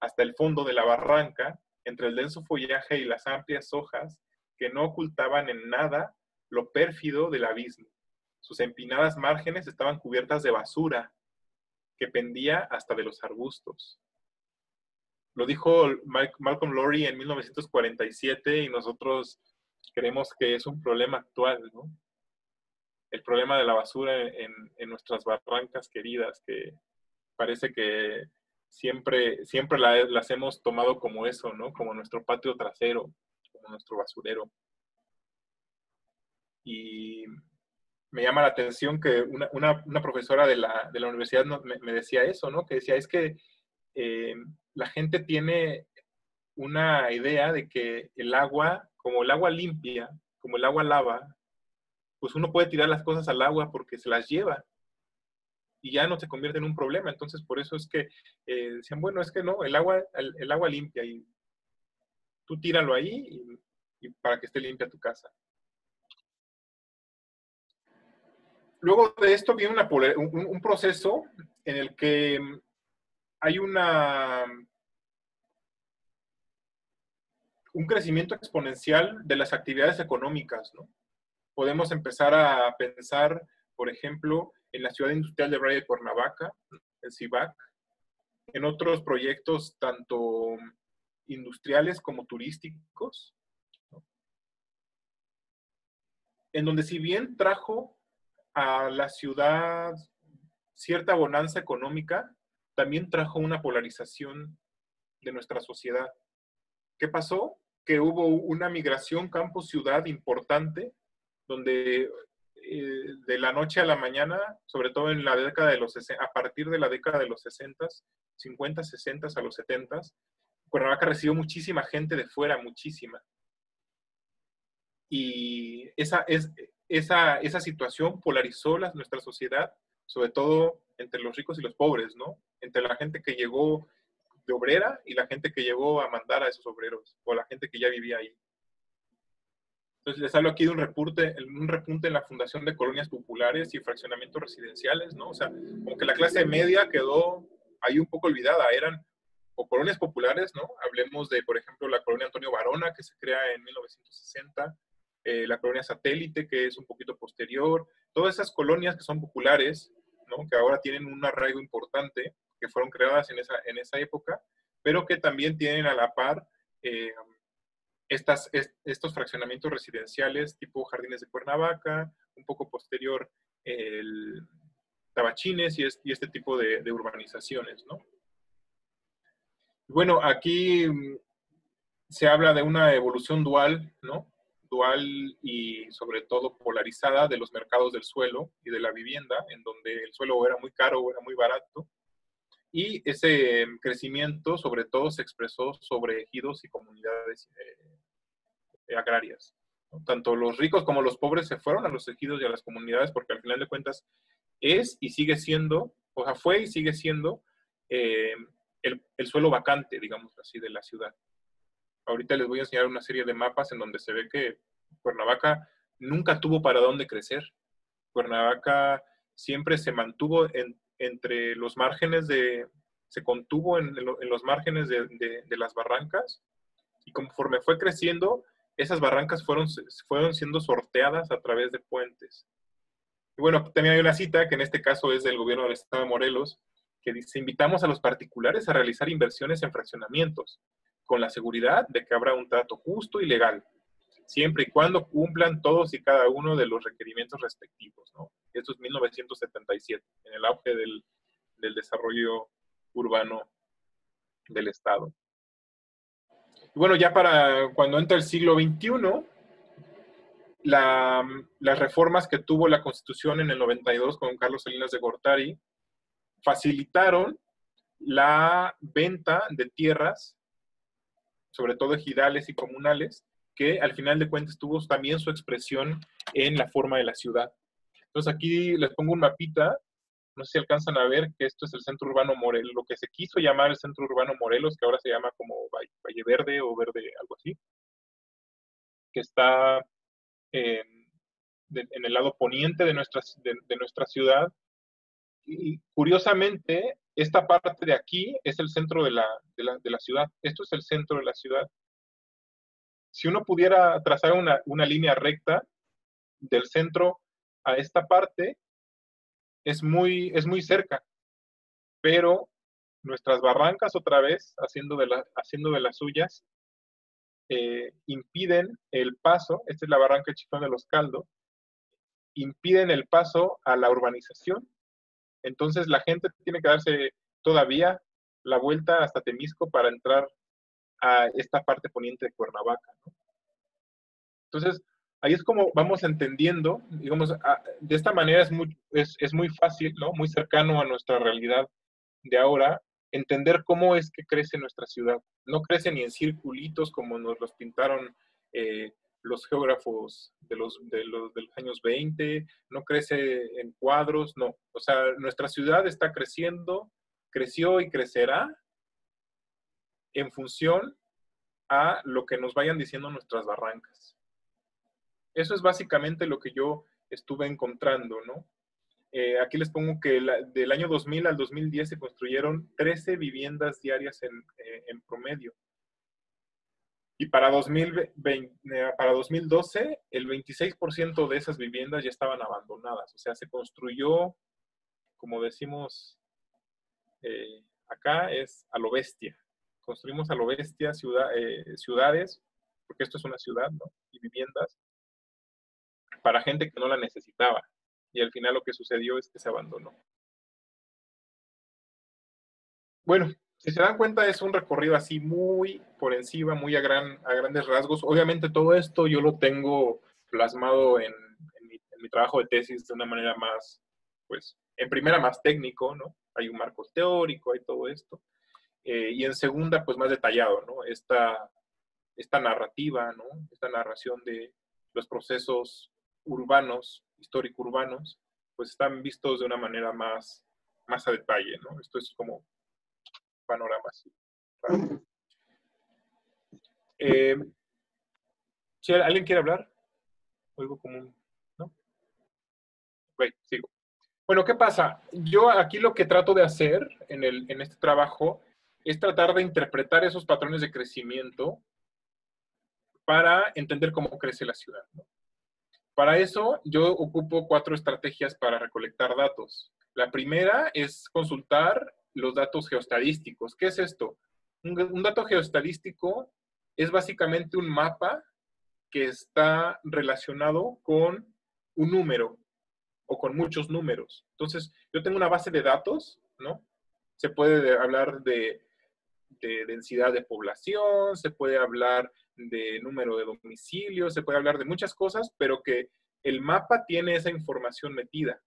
hasta el fondo de la barranca, entre el denso follaje y las amplias hojas que no ocultaban en nada lo pérfido del abismo. Sus empinadas márgenes estaban cubiertas de basura que pendía hasta de los arbustos. Lo dijo Malcolm Lowry en 1947 y nosotros creemos que es un problema actual, ¿no? El problema de la basura en, nuestras barrancas queridas, que parece que siempre, siempre las hemos tomado como eso, ¿no? Como nuestro patio trasero, como nuestro basurero. Y me llama la atención que una, profesora de la, universidad me, decía eso, ¿no? Que decía, es que eh, la gente tiene una idea de que el agua, como el agua limpia, como el agua lava, pues uno puede tirar las cosas al agua porque se las lleva y ya no se convierte en un problema. Entonces, por eso es que eh, decían, bueno, es que no, el agua, el, agua limpia y tú tíralo ahí y, para que esté limpia tu casa. Luego de esto viene un, proceso en el que hay una, un crecimiento exponencial de las actividades económicas. ¿no? Podemos empezar a pensar, por ejemplo, en la ciudad industrial de Valle de Cuernavaca, el CIVAC, en otros proyectos tanto industriales como turísticos, en donde si bien trajo a la ciudad cierta bonanza económica, también trajo una polarización de nuestra sociedad. ¿Qué pasó? Que hubo una migración campo-ciudad importante, donde eh, de la noche a la mañana, sobre todo en la década de los a partir de la década de los 60, 50, 60 a los 70, Cuernavaca recibió muchísima gente de fuera, muchísima. Y esa, es, esa, esa situación polarizó la, nuestra sociedad, sobre todo entre los ricos y los pobres, ¿no? Entre la gente que llegó de obrera y la gente que llegó a mandar a esos obreros, o la gente que ya vivía ahí. Entonces les hablo aquí de un repunte, un repunte en la fundación de colonias populares y fraccionamientos residenciales, ¿no? O sea, como que la clase media quedó ahí un poco olvidada, eran o colonias populares, ¿no? Hablemos de, por ejemplo, la colonia Antonio Barona, que se crea en 1960, eh, la colonia Satélite, que es un poquito posterior, todas esas colonias que son populares. Que ahora tienen un arraigo importante, que fueron creadas en esa, en esa época, pero que también tienen a la par eh, estas, estos fraccionamientos residenciales tipo Jardines de Cuernavaca, un poco posterior el Tabachines y, este tipo de, urbanizaciones, ¿no? Bueno, aquí mm, se habla de una evolución dual, ¿no? Dual y sobre todo polarizada de los mercados del suelo y de la vivienda, en donde el suelo era muy caro o era muy barato. Y ese crecimiento sobre todo se expresó sobre ejidos y comunidades eh, agrarias. Tanto los ricos como los pobres se fueron a los ejidos y a las comunidades porque al final de cuentas es y sigue siendo, o sea, fue y sigue siendo eh, el, el, suelo vacante, digamos así, de la ciudad. Ahorita les voy a enseñar una serie de mapas en donde se ve que Cuernavaca nunca tuvo para dónde crecer. Cuernavaca siempre se mantuvo en, entre los márgenes de, se contuvo en, los márgenes de, las barrancas y conforme fue creciendo, esas barrancas fueron, fueron siendo sorteadas a través de puentes. Y bueno, también hay una cita que en este caso es del gobierno del estado de Morelos, que dice, invitamos a los particulares a realizar inversiones en fraccionamientos, con la seguridad de que habrá un trato justo y legal, siempre y cuando cumplan todos y cada uno de los requerimientos respectivos. ¿no? Esto es 1977, en el auge del, desarrollo urbano del Estado bueno, ya para cuando entra el siglo XXI, las reformas que tuvo la Constitución en el 92 con Carlos Salinas de Gortari facilitaron la venta de tierras, sobre todo ejidales y comunales, que al final de cuentas tuvo también su expresión en la forma de la ciudad. Entonces aquí les pongo un mapita no sé si alcanzan a ver que esto es el centro urbano Morelos, lo que se quiso llamar el centro urbano Morelos, que ahora se llama como Valle Verde o Verde, algo así, que está en el lado poniente de nuestra, de, nuestra ciudad. Y curiosamente, esta parte de aquí es el centro de la, de ciudad. Esto es el centro de la ciudad. Si uno pudiera trazar una, línea recta del centro a esta parte, es muy, es muy cerca, pero nuestras barrancas otra vez, haciendo de, la, haciendo de las suyas, eh, impiden el paso, esta es la barranca Chiflón de los Caldos, impiden el paso a la urbanización. Entonces la gente tiene que darse todavía la vuelta hasta Temisco para entrar a esta parte poniente de Cuernavaca. Entonces, ahí es como vamos entendiendo, digamos, de esta manera es muy, es, es muy fácil, ¿no? Muy cercano a nuestra realidad de ahora, entender cómo es que crece nuestra ciudad. No crece ni en circulitos como nos los pintaron eh, los geógrafos de los, de los, de años 20, no crece en cuadros, no. O sea, nuestra ciudad está creciendo, creció y crecerá en función a lo que nos vayan diciendo nuestras barrancas. Eso es básicamente lo que yo estuve encontrando, ¿no? Eh, aquí les pongo que del año 2000 al 2010 se construyeron 13 viviendas diarias en, eh, en promedio. Y para, 2020, eh, para 2012, el 26% de esas viviendas ya estaban abandonadas. O sea, se construyó, como decimos acá, es a lo bestia. Construimos a lo bestia ciudad, ciudades, porque esto es una ciudad, ¿no? Y viviendas para gente que no la necesitaba. Y al final lo que sucedió es que se abandonó. Bueno, si se dan cuenta es un recorrido así muy por encima, muy a, gran, a grandes rasgos. Obviamente todo esto yo lo tengo plasmado en, mi, trabajo de tesis de una manera más, pues, en primera más técnico, ¿no? Hay un marco teórico, hay todo esto. Eh, y en segunda, pues más detallado, ¿no? Esta, esta narrativa, ¿no? Esta narración de los procesos urbanos, histórico-urbanos, pues están vistos de una manera más, más a detalle, ¿no? Esto es como panorama así. Eh, alguien quiere hablar, oigo como un, ¿no? sigo. Bueno, ¿qué pasa? Yo aquí lo que trato de hacer en, el, en este trabajo es tratar de interpretar esos patrones de crecimiento para entender cómo crece la ciudad. ¿no? Para eso, yo ocupo cuatro estrategias para recolectar datos. La primera es consultar los datos geostadísticos. ¿Qué es esto? Un, dato geostadístico es básicamente un mapa que está relacionado con un número o con muchos números. Entonces, yo tengo una base de datos, ¿no? Se puede hablar de, de densidad de población, se puede hablar de número de domicilios, se puede hablar de muchas cosas, pero que el mapa tiene esa información metida.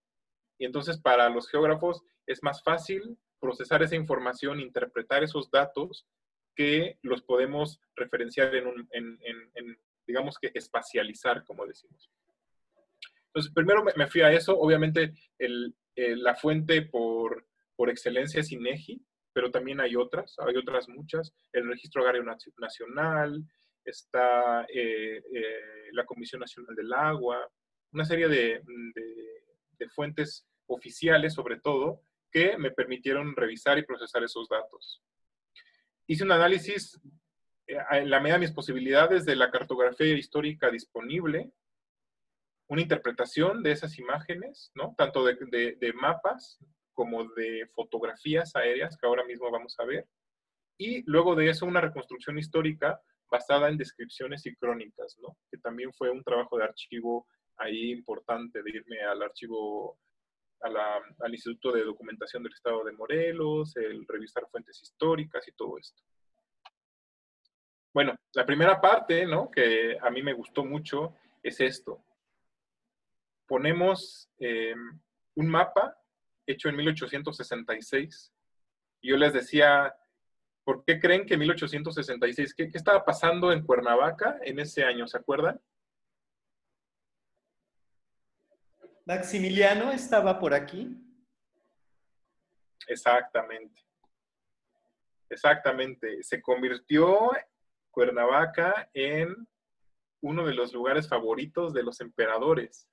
Y entonces para los geógrafos es más fácil procesar esa información, interpretar esos datos que los podemos referenciar en, un, en, digamos que espacializar, como decimos. Entonces, primero me fui a eso. Obviamente, la fuente por, por excelencia es INEGI, pero también hay otras, hay otras muchas. El Registro Agrario Nacional, está eh, eh, la Comisión Nacional del Agua, una serie de, fuentes oficiales, sobre todo, que me permitieron revisar y procesar esos datos. Hice un análisis eh, en la medida de mis posibilidades de la cartografía histórica disponible, una interpretación de esas imágenes, ¿no? tanto de, de, mapas como de fotografías aéreas que ahora mismo vamos a ver, y luego de eso una reconstrucción histórica basada en descripciones y crónicas, ¿no? que también fue un trabajo de archivo ahí importante de irme al archivo, al Instituto de Documentación del Estado de Morelos, el revisar fuentes históricas y todo esto. Bueno, la primera parte, ¿no? que a mí me gustó mucho, es esto. Ponemos em, un mapa hecho en 1866. Y yo les decía, ¿Por qué creen que 1866? ¿Qué, ¿Qué, estaba pasando en Cuernavaca en ese año? ¿Se acuerdan?
Maximiliano estaba por aquí.
Exactamente. Exactamente. Se convirtió Cuernavaca en uno de los lugares favoritos de los emperadores.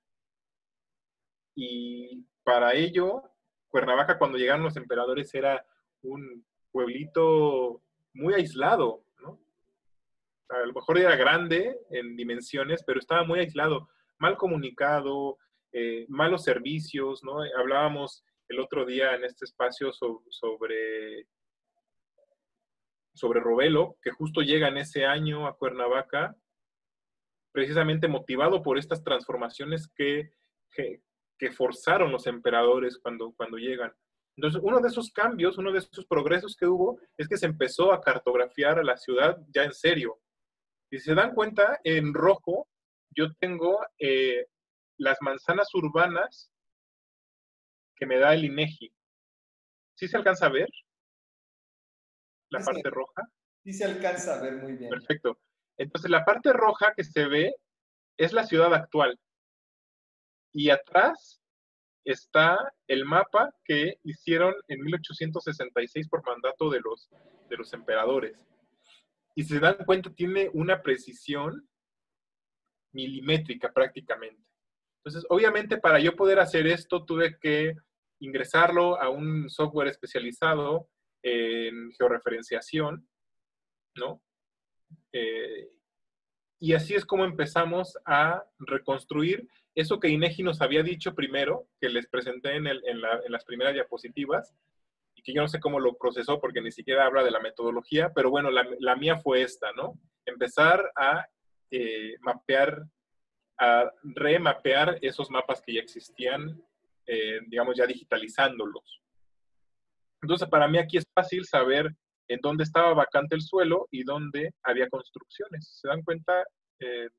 Y para ello, Cuernavaca cuando llegaron los emperadores era un pueblito muy aislado, ¿no? A lo mejor era grande en dimensiones, pero estaba muy aislado, mal comunicado, eh, malos servicios, ¿no? Hablábamos el otro día en este espacio sobre, sobre Robelo, que justo llega en ese año a Cuernavaca, precisamente motivado por estas transformaciones que, que, que forzaron los emperadores cuando, cuando llegan. Entonces, uno de esos cambios, uno de esos progresos que hubo es que se empezó a cartografiar a la ciudad ya en serio. Y si se dan cuenta, en rojo yo tengo eh, las manzanas urbanas que me da el INEGI. ¿Sí se alcanza a ver? La parte roja.
Sí se alcanza a ver muy bien.
Perfecto. Entonces, la parte roja que se ve es la ciudad actual. Y atrás está el mapa que hicieron en 1866 por mandato de los, de los emperadores. Y se dan cuenta, tiene una precisión milimétrica prácticamente. Entonces, obviamente, para yo poder hacer esto, tuve que ingresarlo a un software especializado en georreferenciación, ¿no? Eh, y así es como empezamos a reconstruir eso que INEGI nos había dicho primero, que les presenté en, las primeras diapositivas, y que yo no sé cómo lo procesó porque ni siquiera habla de la metodología, pero bueno, la, mía fue esta, ¿no? Empezar a eh, mapear, a remapear esos mapas que ya existían, eh, digamos, ya digitalizándolos. Entonces, para mí aquí es fácil saber en dónde estaba vacante el suelo y dónde había construcciones. ¿Se dan cuenta? Eh,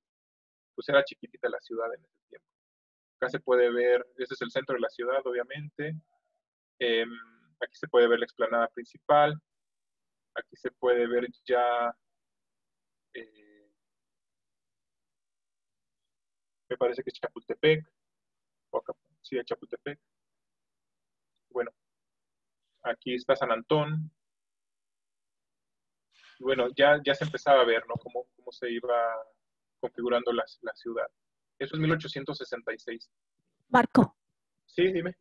pues era chiquitita la ciudad en ese tiempo. Acá se puede ver, este es el centro de la ciudad, obviamente. Em, aquí se puede ver la explanada principal. Aquí se puede ver ya, eh, me parece que es Chapultepec. sí, es Chapultepec. Bueno, aquí está San Antón. Bueno, ya, ya se empezaba a ver, ¿no? Cómo, cómo se iba configurando la, ciudad. Eso es 1866.
Marco.
Sí, dime.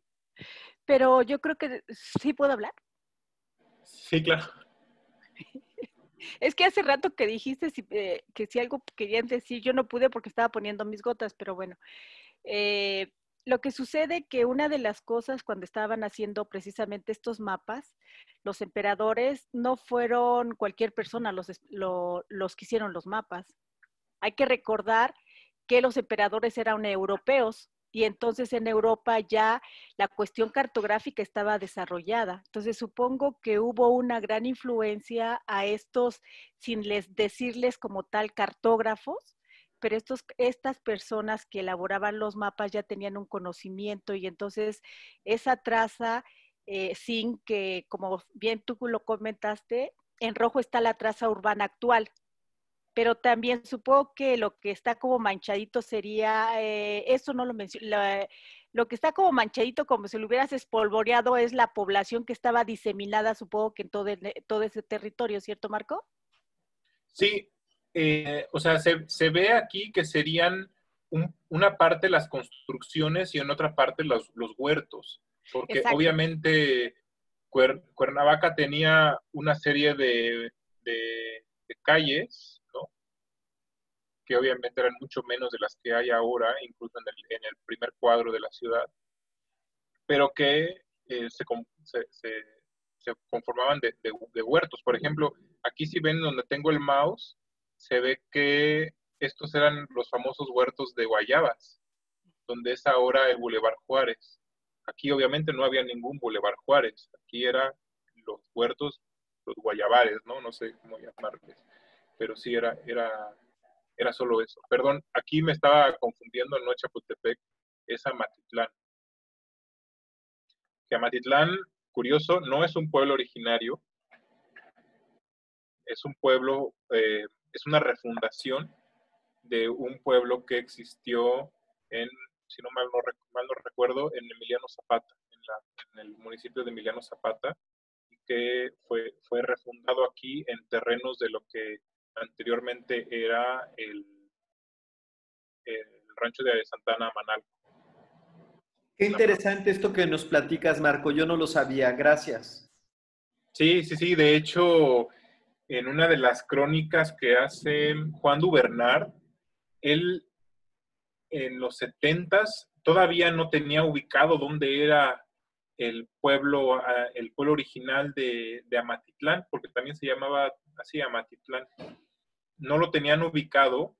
Pero yo creo que sí puedo hablar.
Sí, claro.
Es que hace rato que dijiste eh, que si algo querían decir, yo no pude porque estaba poniendo mis gotas, pero bueno. Eh, lo que sucede que una de las cosas cuando estaban haciendo precisamente estos mapas, los emperadores no fueron cualquier persona los, los que hicieron los mapas. Hay que recordar que los emperadores eran europeos y entonces en Europa ya la cuestión cartográfica estaba desarrollada. Entonces supongo que hubo una gran influencia a estos, sin les decirles como tal cartógrafos, pero estos, estas personas que elaboraban los mapas ya tenían un conocimiento y entonces esa traza, eh, sin que, como bien tú lo comentaste, en rojo está la traza urbana actual, pero también supongo que lo que está como manchadito sería, eh, eso no lo mencioné, lo que está como manchadito, como si lo hubieras espolvoreado, es la población que estaba diseminada, supongo que en todo, todo ese territorio, ¿cierto, Marco?
Sí, eh, o sea, se, ve aquí que serían una parte las construcciones y en otra parte los, huertos, porque obviamente Cuernavaca tenía una serie de, calles. Que obviamente eran mucho menos de las que hay ahora, incluso en el, primer cuadro de la ciudad, pero que eh, se, conformaban de, huertos. Por ejemplo, aquí si ven donde tengo el mouse, se ve que estos eran los famosos huertos de Guayabas, donde es ahora el Boulevard Juárez. Aquí obviamente no había ningún Boulevard Juárez, aquí eran los huertos, los guayabares, ¿no? No sé cómo llamarles, pero sí era, era, era solo eso. Perdón, aquí me estaba confundiendo, no Chapultepec, es Amatitlán. Que Amatitlán, curioso, no es un pueblo originario, es un pueblo eh, es una refundación de un pueblo que existió en, si no mal no, mal no recuerdo, en Emiliano Zapata, en, el municipio de Emiliano Zapata, que fue, fue refundado aquí en terrenos de lo que anteriormente era el, el rancho de Santana Manal.
Qué interesante esto que nos platicas, Marco. Yo no lo sabía. Gracias.
Sí, sí, sí. De hecho, en una de las crónicas que hace Juan Dubernard, él en los setentas todavía no tenía ubicado dónde era el pueblo, el pueblo original de, Amatitlán, porque también se llamaba así Amatitlán. No lo tenían ubicado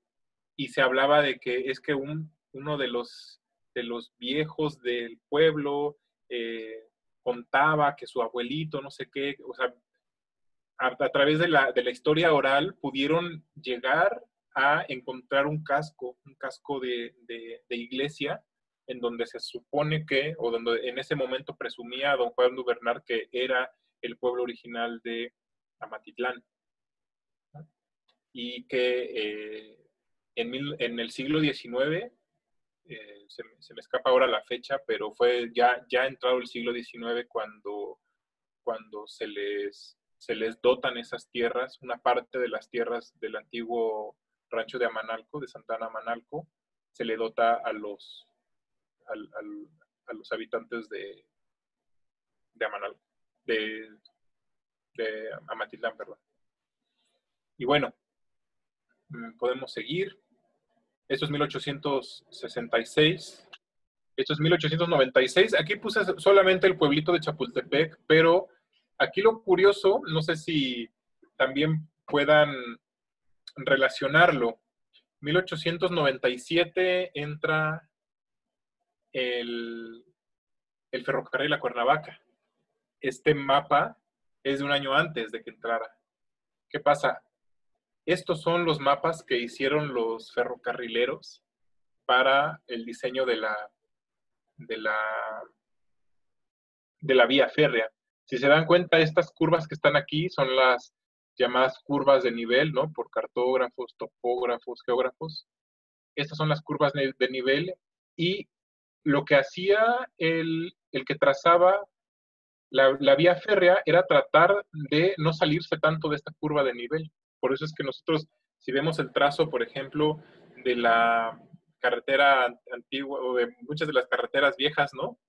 y se hablaba de que es que uno de los, de los viejos del pueblo eh, contaba que su abuelito, no sé qué, o sea, a, través de la, de la, historia oral pudieron llegar a encontrar un casco, un casco de, de, iglesia, en donde se supone que, o donde en ese momento presumía don Juan Bernard que era el pueblo original de Amatitlán. Y que eh, en, en, el siglo XIX, eh, se, me escapa ahora la fecha, pero fue ya, ya entrado el siglo XIX cuando, cuando se les se les dotan esas tierras, una parte de las tierras del antiguo rancho de Amanalco, de Santana Amanalco, se le dota a los, a los habitantes de, de Amanalco, de, de Amatitlán, perdón. Y bueno, podemos seguir. Esto es 1866. Esto es 1896. Aquí puse solamente el pueblito de Chapultepec, pero aquí lo curioso, no sé si también puedan relacionarlo. 1897 entra el, el ferrocarril a Cuernavaca. Este mapa es de un año antes de que entrara. ¿Qué pasa? Estos son los mapas que hicieron los ferrocarrileros para el diseño de la, de la, de la vía férrea. Si se dan cuenta, estas curvas que están aquí son las llamadas curvas de nivel, ¿no? Por cartógrafos, topógrafos, geógrafos. Estas son las curvas de, nivel y lo que hacía el, que trazaba la, la, vía férrea era tratar de no salirse tanto de esta curva de nivel. Por eso es que nosotros, si vemos el trazo, por ejemplo, de la carretera antigua o de muchas de las carreteras viejas, ¿no?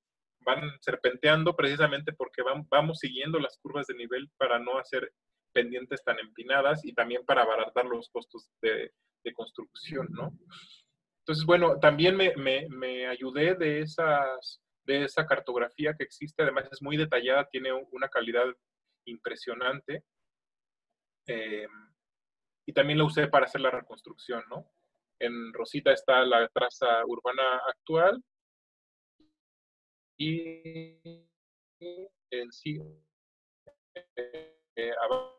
van serpenteando precisamente porque vamos siguiendo las curvas de nivel para no hacer pendientes tan empinadas y también para abaratar los costos de, construcción, ¿no? Entonces, bueno, también me, ayudé de, esas, de esa cartografía que existe, además es muy detallada, tiene una calidad impresionante. Eh, y también la usé para hacer la reconstrucción, ¿no? En Rosita está la traza urbana actual y en sí eh, abajo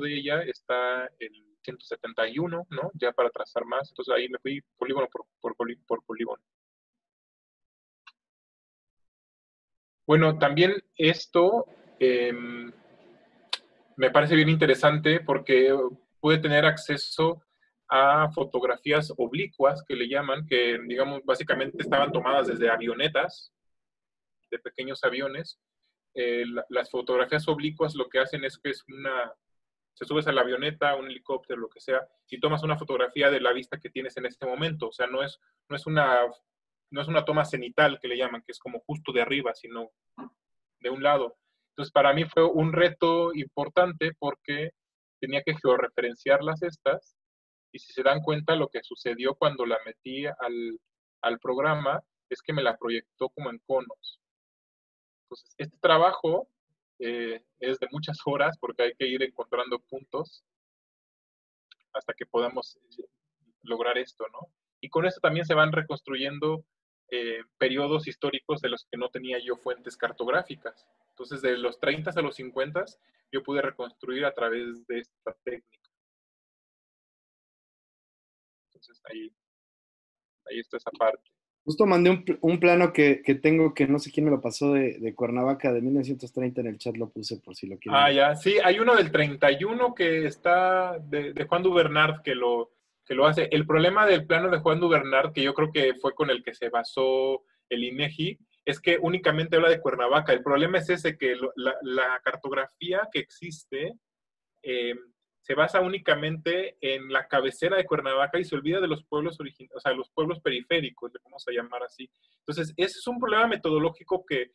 de ella está el 171, ¿no? Ya para trazar más. Entonces ahí me fui polígono por, por, polígono. Bueno, también esto em, me parece bien interesante porque pude tener acceso a fotografías oblicuas que le llaman, que digamos básicamente estaban tomadas desde avionetas, de pequeños aviones. Eh, las fotografías oblicuas lo que hacen es que es una, se subes a la avioneta, un helicóptero, lo que sea, y tomas una fotografía de la vista que tienes en este momento. O sea, no es, no es, una, no es una toma cenital que le llaman, que es como justo de arriba, sino de un lado. Entonces, para mí fue un reto importante porque tenía que georreferenciarlas estas y si se dan cuenta, lo que sucedió cuando la metí al, programa es que me la proyectó como en conos. Entonces, este trabajo eh, es de muchas horas porque hay que ir encontrando puntos hasta que podamos eh, lograr esto, ¿no? Y con esto también se van reconstruyendo eh, periodos históricos de los que no tenía yo fuentes cartográficas. Entonces, de los 30 a los 50, yo pude reconstruir a través de esta técnica. Entonces ahí, ahí está esa parte.
Justo mandé un, un plano que, que, tengo que no sé quién me lo pasó de, de, Cuernavaca de 1930 en el chat, lo puse por si lo quieren.
Ah, ya, sí, hay uno del 31 que está de, de Juan Dubernard que lo, que lo hace. El problema del plano de Juan Dubernard, que yo creo que fue con el que se basó el INEGI, es que únicamente habla de Cuernavaca. El problema es ese, que la, cartografía que existe eh, se basa únicamente en la cabecera de Cuernavaca y se olvida de los pueblos o sea, los pueblos periféricos, le vamos a llamar así. Entonces, ese es un problema metodológico que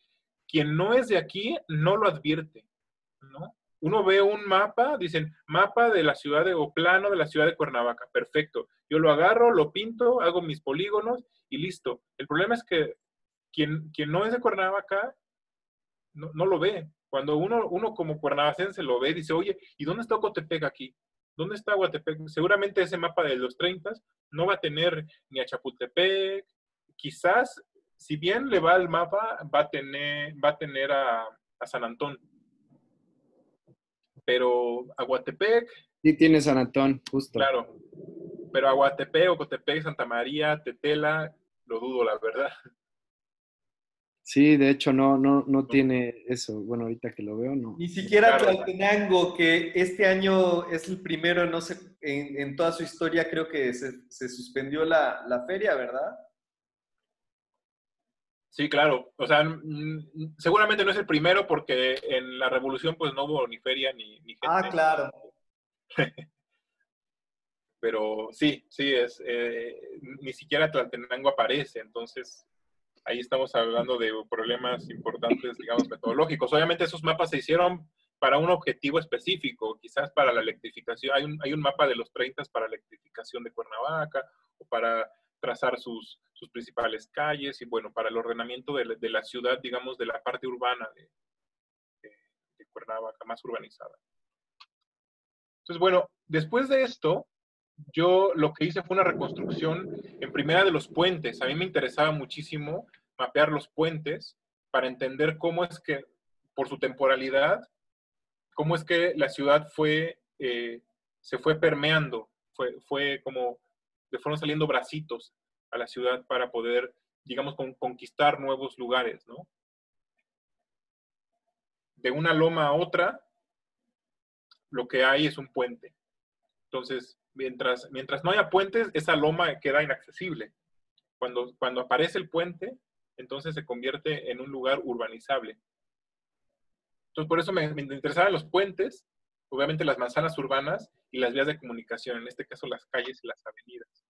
quien no es de aquí no lo advierte, ¿no? Uno ve un mapa, dicen, mapa de la ciudad de, o plano de la ciudad de Cuernavaca, perfecto. Yo lo agarro, lo pinto, hago mis polígonos y listo. El problema es que quien, quien no es de Cuernavaca no, lo ve, cuando uno, uno como cuernavacense lo ve, dice, oye, ¿y dónde está Ocotepec aquí? ¿Dónde está Guatepec? Seguramente ese mapa de los 30 no va a tener ni a Chapultepec, quizás si bien le va al mapa, va a tener, va a, tener a, a San Antón. Pero Aguatepec,
Sí, tiene San Antón, justo.
claro. Pero Aguatepec, Ocotepec, Santa María, Tetela, lo dudo, la verdad.
Sí, de hecho no, no, no tiene eso. Bueno, ahorita que lo veo, no.
Ni siquiera. Tlaltenango, que este año es el primero, no sé, en, en toda su historia creo que se, se suspendió la, la feria, ¿verdad?
Sí, claro. O sea, seguramente no es el primero porque en la revolución pues no hubo ni feria ni, ni gente.
Ah, claro.
Pero sí, sí, es, eh, ni siquiera Tlaltenango aparece, entonces ahí estamos hablando de problemas importantes, digamos, metodológicos. Obviamente esos mapas se hicieron para un objetivo específico, quizás para la electrificación. Hay un, hay un mapa de los 30 para la electrificación de Cuernavaca o para trazar sus, sus principales calles y bueno, para el ordenamiento de la, ciudad, digamos, de la parte urbana de, de, de Cuernavaca, más urbanizada. Entonces, bueno, después de esto, yo lo que hice fue una reconstrucción en primera de los puentes. A mí me interesaba muchísimo mapear los puentes para entender cómo es que, por su temporalidad, cómo es que la ciudad fue, eh, se fue permeando, fue, fue como, le fueron saliendo bracitos a la ciudad para poder, digamos, con, conquistar nuevos lugares, ¿no? De una loma a otra, lo que hay es un puente. Entonces, mientras, mientras no haya puentes, esa loma queda inaccesible. Cuando, cuando aparece el puente, entonces se convierte en un lugar urbanizable. Entonces, por eso me, me interesaban los puentes, obviamente las manzanas urbanas y las vías de comunicación, en este caso las calles y las avenidas.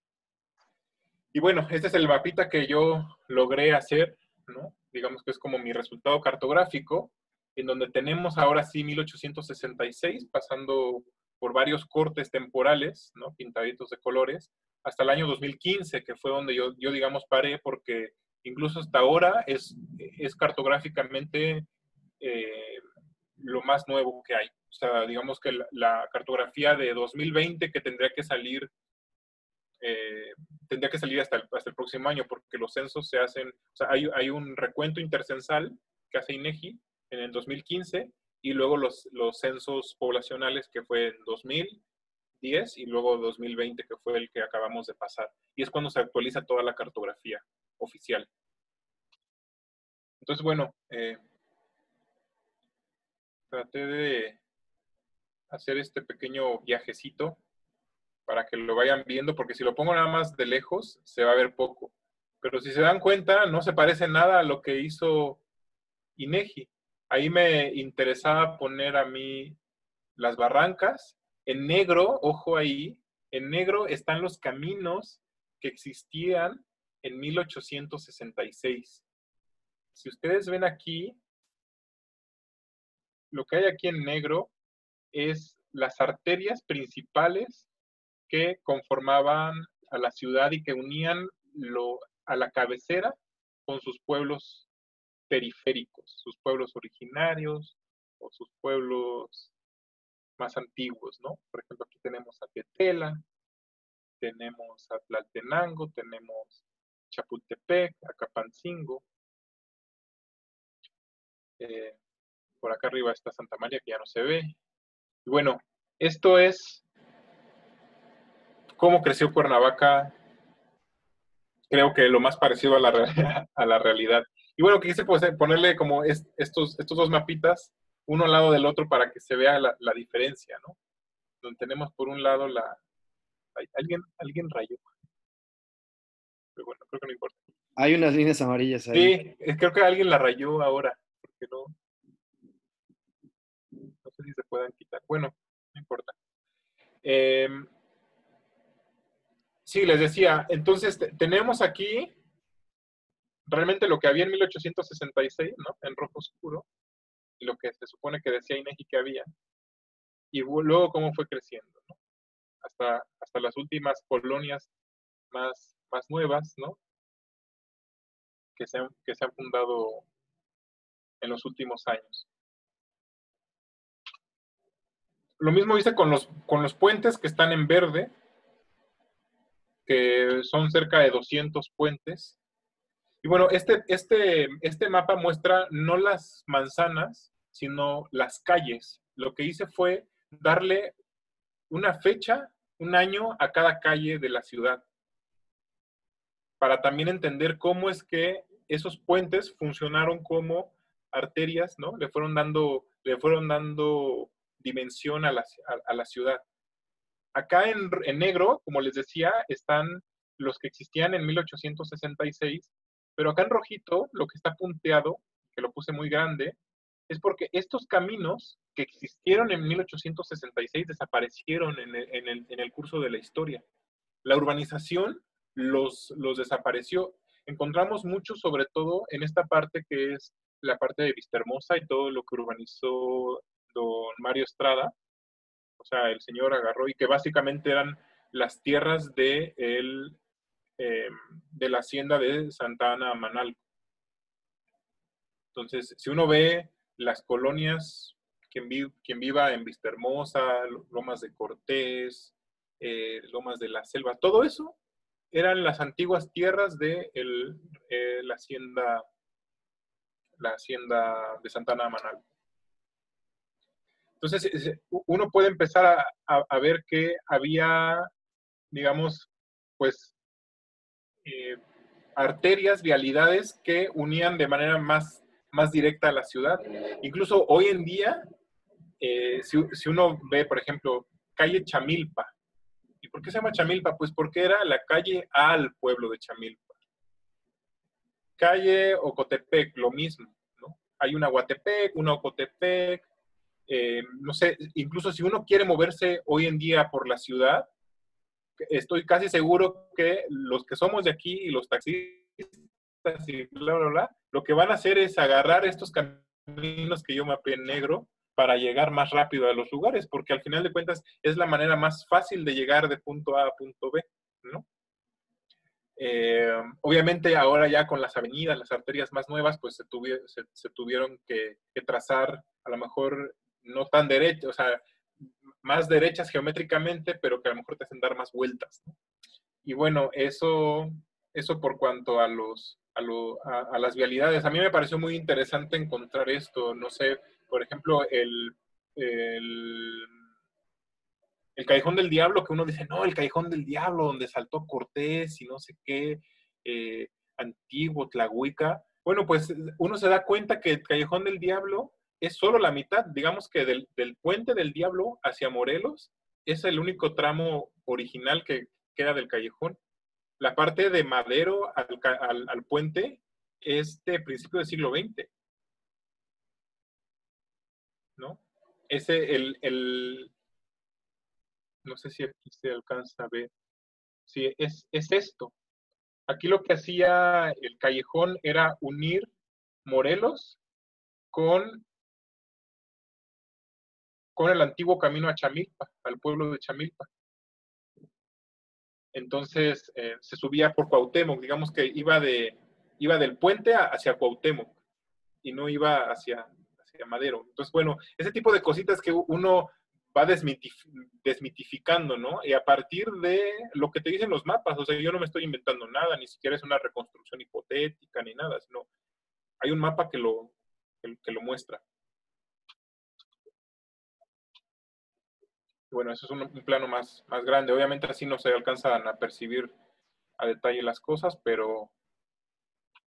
Y bueno, este es el mapita que yo logré hacer, ¿no? Digamos que es como mi resultado cartográfico, en donde tenemos ahora sí 1866, pasando por varios cortes temporales, ¿no? Pintaditos de colores, hasta el año 2015, que fue donde yo, yo digamos, paré, porque incluso hasta ahora es, es cartográficamente eh, lo más nuevo que hay. O sea, digamos que la, la cartografía de 2020 que tendría que salir, eh, tendría que salir hasta el, hasta el, próximo año, porque los censos se hacen, o sea, hay, hay un recuento intercensal que hace INEGI en el 2015 y luego los, los censos poblacionales que fue en 2010 y luego 2020 que fue el que acabamos de pasar. Y es cuando se actualiza toda la cartografía oficial. Entonces, bueno, eh, traté de hacer este pequeño viajecito para que lo vayan viendo, porque si lo pongo nada más de lejos, se va a ver poco. Pero si se dan cuenta, no se parece nada a lo que hizo INEGI. Ahí me interesaba poner a mí las barrancas. En negro, ojo ahí, en negro están los caminos que existían en 1866. Si ustedes ven aquí, lo que hay aquí en negro es las arterias principales que conformaban a la ciudad y que unían a la cabecera con sus pueblos periféricos, sus pueblos originarios o sus pueblos más antiguos, ¿no? Por ejemplo, aquí tenemos a Tetela, tenemos a Tlaltenango, tenemos Chapultepec, Acapancingo. Eh, por acá arriba está Santa María, que ya no se ve. Y bueno, esto es cómo creció Cuernavaca, creo que lo más parecido a la, a la realidad. Y bueno, quise ponerle como es, estos, estos dos mapitas, uno al lado del otro, para que se vea la, la diferencia, ¿no? Donde tenemos por un lado la... ¿Alguien, alguien rayó? Pero bueno, creo que no importa.
Hay unas líneas amarillas ahí.
Sí, creo que alguien la rayó ahora, porque no... Si se puedan quitar. Bueno, no importa. Eh, sí, les decía, entonces tenemos aquí realmente lo que había en 1866, ¿no? En rojo oscuro, y lo que se supone que decía INEGI que había, y luego cómo fue creciendo, ¿no? Hasta, hasta las últimas colonias más, más nuevas, ¿no? Que se, que se han fundado en los últimos años. Lo mismo hice con los, con los puentes que están en verde, que son cerca de 200 puentes, Y bueno, este, este, este mapa muestra no las manzanas, sino las calles. Lo que hice fue darle una fecha, un año a cada calle de la ciudad, para también entender cómo es que esos puentes funcionaron como arterias, ¿no? Le fueron dando, le fueron dando dimensión a la, a, la ciudad. Acá en, en, negro, como les decía, están los que existían en 1866, pero acá en rojito, lo que está punteado, que lo puse muy grande, es porque estos caminos que existieron en 1866 desaparecieron en el, en el, en el curso de la historia. La urbanización los, los desapareció. Encontramos mucho, sobre todo en esta parte que es la parte de Vistahermosa y todo lo que urbanizó don Mario Estrada, o sea, el señor agarró y que básicamente eran las tierras de, el, eh, de la hacienda de Santa Ana Manalco. Entonces, si uno ve las colonias, quien, quien viva en Vistahermosa, Lomas de Cortés, eh, Lomas de la Selva, todo eso eran las antiguas tierras de el, eh, la hacienda la hacienda de Santana Manal. Entonces, uno puede empezar a, ver que había, digamos, pues, eh, arterias, vialidades que unían de manera más, más directa a la ciudad. Incluso hoy en día, eh, si, si, uno ve, por ejemplo, calle Chamilpa. ¿Y por qué se llama Chamilpa? Pues porque era la calle al pueblo de Chamilpa calle Ocotepec, lo mismo, ¿no? Hay una Huatepec, una Ocotepec, eh, no sé, incluso si uno quiere moverse hoy en día por la ciudad, estoy casi seguro que los que somos de aquí y los taxistas y bla, bla, bla, lo que van a hacer es agarrar estos caminos que yo mapeé en negro para llegar más rápido a los lugares, porque al final de cuentas es la manera más fácil de llegar de punto A a punto B, ¿no? Eh, obviamente ahora ya con las avenidas, las arterias más nuevas, pues se, se, tuvieron que, trazar a lo mejor no tan derechas, o sea, más derechas geométricamente, pero que a lo mejor te hacen dar más vueltas. Y bueno, eso, eso por cuanto a, los, a, las vialidades. A mí me pareció muy interesante encontrar esto. No sé, por ejemplo, el, el el Callejón del Diablo, que uno dice, no, el Callejón del Diablo, donde saltó Cortés y no sé qué, eh, antiguo, Tlahuica. Bueno, pues uno se da cuenta que el Callejón del Diablo es solo la mitad, digamos que del, puente del Diablo hacia Morelos, es el único tramo original que queda del callejón. La parte de Madero al, puente es de principio del siglo XX. ¿No? Ese, el, el, no sé si aquí se alcanza a ver. Sí, es, es esto. Aquí lo que hacía el callejón era unir Morelos con, con el antiguo camino a Chamilpa, al pueblo de Chamilpa. Entonces eh, se subía por Cuauhtémoc, digamos que iba, de, iba del puente hacia Cuauhtémoc y no iba hacia, Madero. Entonces, bueno, ese tipo de cositas que uno va desmitificando, ¿no? Y a partir de lo que te dicen los mapas, o sea, yo no me estoy inventando nada, ni siquiera es una reconstrucción hipotética ni nada, sino hay un mapa que lo, que, lo muestra. Bueno, eso es un, plano más, más grande. Obviamente así no se alcanzan a percibir a detalle las cosas, pero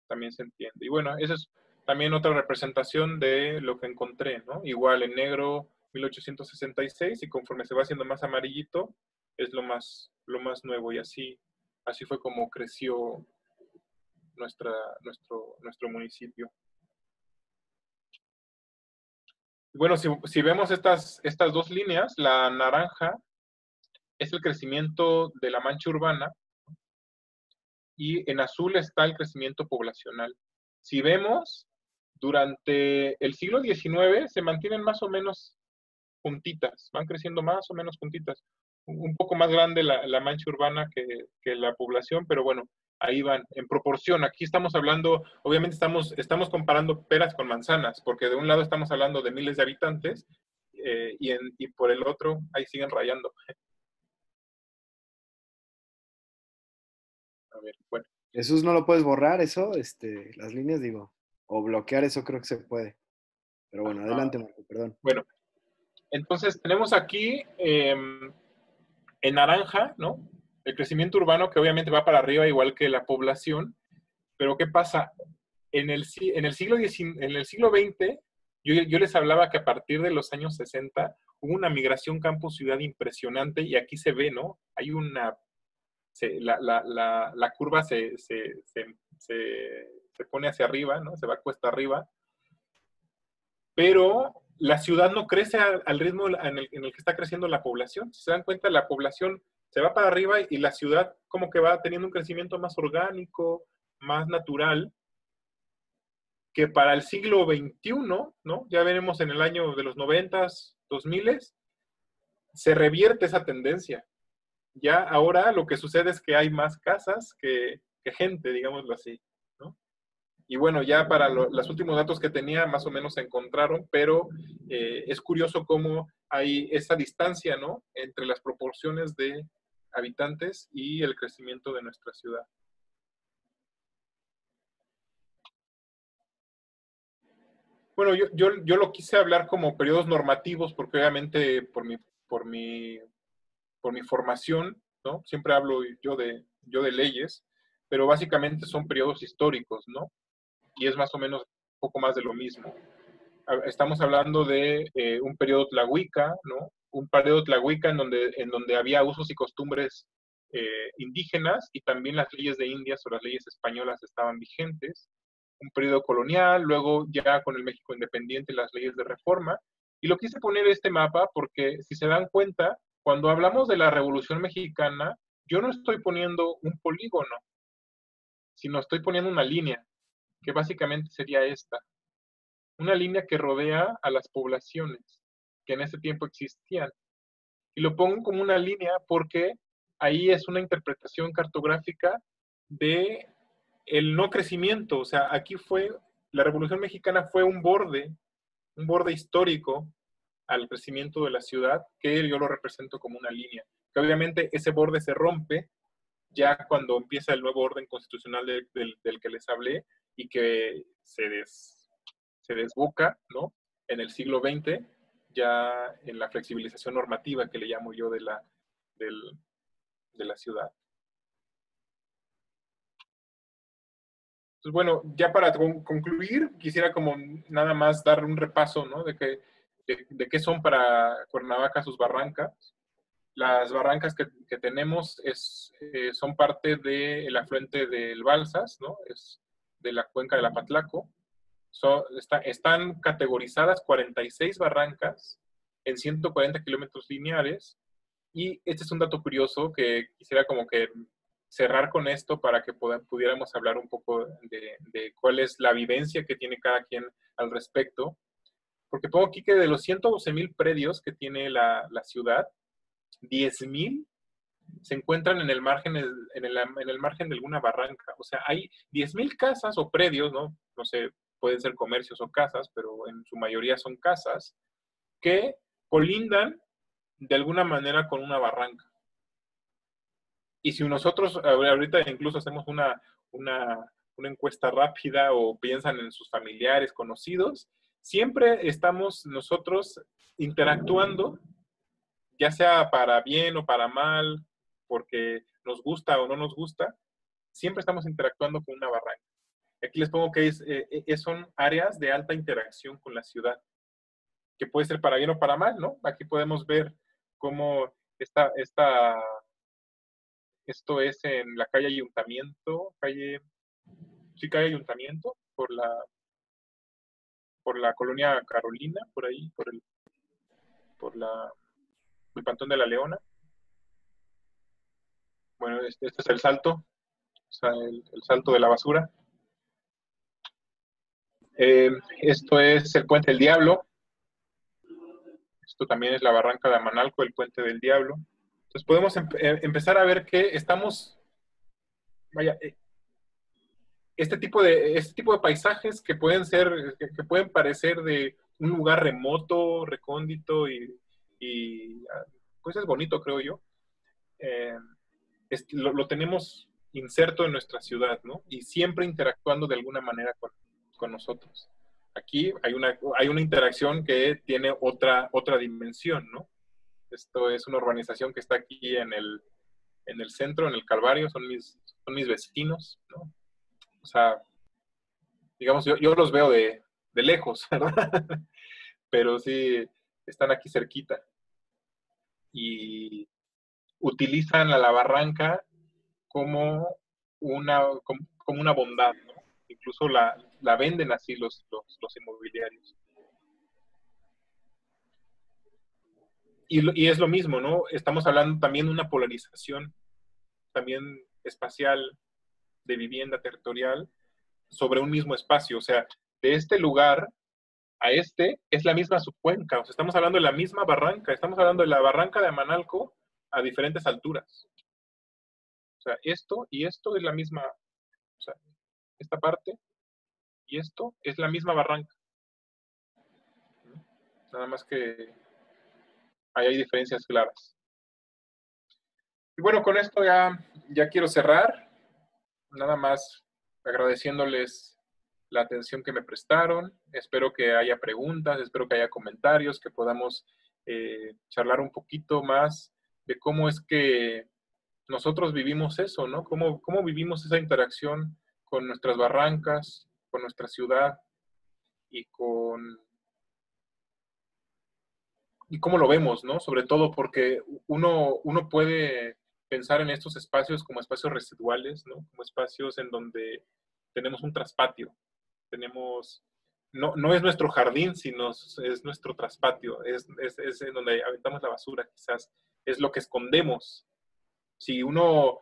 también se entiende. Y bueno, esa es también otra representación de lo que encontré, ¿no? Igual en negro, 1866 y conforme se va haciendo más amarillito es lo más, lo más nuevo y así, así fue como creció nuestra, nuestro, nuestro municipio. Bueno, si, vemos estas, estas dos líneas, la naranja es el crecimiento de la mancha urbana y en azul está el crecimiento poblacional. Si vemos, durante el siglo XIX se mantienen más o menos puntitas, van creciendo más o menos puntitas. Un poco más grande la, mancha urbana que, la población, pero bueno, ahí van, en proporción. Aquí estamos hablando, obviamente estamos, estamos comparando peras con manzanas, porque de un lado estamos hablando de miles de habitantes eh, y, y por el otro ahí siguen rayando. A ver, bueno.
Jesús, ¿no lo puedes borrar eso? Este, las líneas, digo, o bloquear eso creo que se puede. Pero bueno, adelante, Marco, perdón.
Bueno, entonces tenemos aquí em, en naranja, ¿no? El crecimiento urbano que obviamente va para arriba igual que la población, pero ¿qué pasa? En el, en el, siglo, en el siglo XX, yo, yo les hablaba que a partir de los años 60 hubo una migración campo-ciudad impresionante y aquí se ve, ¿no? Hay una, la, la, la, curva se, se, se, se, pone hacia arriba, ¿no? Se va cuesta arriba, pero la ciudad no crece al, ritmo en el, en el, que está creciendo la población. Si se dan cuenta, la población se va para arriba y la ciudad como que va teniendo un crecimiento más orgánico, más natural, que para el siglo XXI, ¿no? Ya veremos en el año de los 90, 2000, se revierte esa tendencia. Ya ahora lo que sucede es que hay más casas que, gente, digámoslo así. Y bueno, ya para los últimos datos que tenía, más o menos se encontraron, pero eh, es curioso cómo hay esa distancia, ¿no? Entre las proporciones de habitantes y el crecimiento de nuestra ciudad. Bueno, yo, yo, yo, lo quise hablar como periodos normativos porque obviamente por mi, por mi, por mi formación, ¿no? Siempre hablo yo de, yo de leyes, pero básicamente son periodos históricos, ¿no? y es más o menos un poco más de lo mismo. Estamos hablando de eh, un periodo tlahuica, ¿no? Un periodo tlahuica en donde, en donde había usos y costumbres eh, indígenas y también las leyes de Indias o las leyes españolas estaban vigentes. Un periodo colonial, luego ya con el México independiente las leyes de reforma. Y lo quise poner este mapa porque si se dan cuenta, cuando hablamos de la Revolución Mexicana, yo no estoy poniendo un polígono, sino estoy poniendo una línea que básicamente sería esta. Una línea que rodea a las poblaciones que en ese tiempo existían. Y lo pongo como una línea porque ahí es una interpretación cartográfica de el no crecimiento. O sea, aquí fue, la Revolución Mexicana fue un borde, un borde histórico al crecimiento de la ciudad, que yo lo represento como una línea. Que obviamente ese borde se rompe ya cuando empieza el nuevo orden constitucional del que les hablé, y que se, se desboca ¿no? en el siglo XX, ya en la flexibilización normativa que le llamo yo de la, de la ciudad. Entonces, bueno, ya para concluir, quisiera como nada más dar un repaso, ¿no? De, que, de, qué son para Cuernavaca sus barrancas. Las barrancas que, que tenemos es, eh, son parte del afluente del Balsas, ¿no? Es de la cuenca de Patlaco. están categorizadas 46 barrancas en 140 kilómetros lineales. Y este es un dato curioso que quisiera como que cerrar con esto para que pudiéramos hablar un poco de, cuál es la vivencia que tiene cada quien al respecto. Porque pongo aquí que de los 112 mil predios que tiene la, la ciudad, 10 mil se encuentran en el margen, en el, en el margen de alguna barranca. O sea, hay 10.000 casas o predios, ¿no? No sé, pueden ser comercios o casas, pero en su mayoría son casas, que colindan de alguna manera con una barranca. Y si nosotros ahorita incluso hacemos una, una, una encuesta rápida o piensan en sus familiares, conocidos, siempre estamos nosotros interactuando, ya sea para bien o para mal, porque nos gusta o no nos gusta, siempre estamos interactuando con una barranca. Aquí les pongo que es, eh, eh, son áreas de alta interacción con la ciudad, que puede ser para bien o para mal, ¿no? Aquí podemos ver cómo esta, esta, esto es en la calle Ayuntamiento, calle, sí, calle Ayuntamiento, por la, por la colonia Carolina, por ahí, por el, por la, el Pantón de la Leona. Bueno, este, este, es el salto, o sea, el, salto de la basura. Eh, esto es el Puente del Diablo. Esto también es la barranca de Amanalco, el Puente del Diablo. Entonces podemos eh, empezar a ver que estamos, vaya, eh, este tipo de, este tipo de paisajes que pueden ser, que, pueden parecer de un lugar remoto, recóndito y, y, ah, pues es bonito, creo yo lo, tenemos inserto en nuestra ciudad, ¿no? Y siempre interactuando de alguna manera con, con nosotros. Aquí hay una, hay una interacción que tiene otra, otra dimensión, ¿no? Esto es una urbanización que está aquí en el, en el centro, en el Calvario, son mis, son mis vecinos, ¿no? O sea, digamos, yo, yo los veo de, de lejos, ¿verdad? Pero sí, están aquí cerquita. Y utilizan a la barranca como una, como, una bondad, ¿no? Incluso la, la venden así los, los, los inmobiliarios. Y, y, es lo mismo, ¿no? Estamos hablando también de una polarización, también espacial, de vivienda territorial, sobre un mismo espacio. O sea, de este lugar a este es la misma subcuenca. O sea, estamos hablando de la misma barranca. Estamos hablando de la barranca de Amanalco a diferentes alturas. O sea, esto y esto es la misma, o sea, esta parte y esto es la misma barranca. Nada más que ahí hay diferencias claras. Y bueno, con esto ya, ya quiero cerrar. Nada más agradeciéndoles la atención que me prestaron. Espero que haya preguntas, espero que haya comentarios, que podamos eh, charlar un poquito más de cómo es que nosotros vivimos eso, ¿no? Cómo, cómo vivimos esa interacción con nuestras barrancas, con nuestra ciudad y con... Y cómo lo vemos, ¿no? Sobre todo porque uno, uno puede pensar en estos espacios como espacios residuales, ¿no? Como espacios en donde tenemos un traspatio, tenemos, no, no es nuestro jardín, sino es nuestro traspatio, es, es, es en donde aventamos la basura, quizás es lo que escondemos. Si uno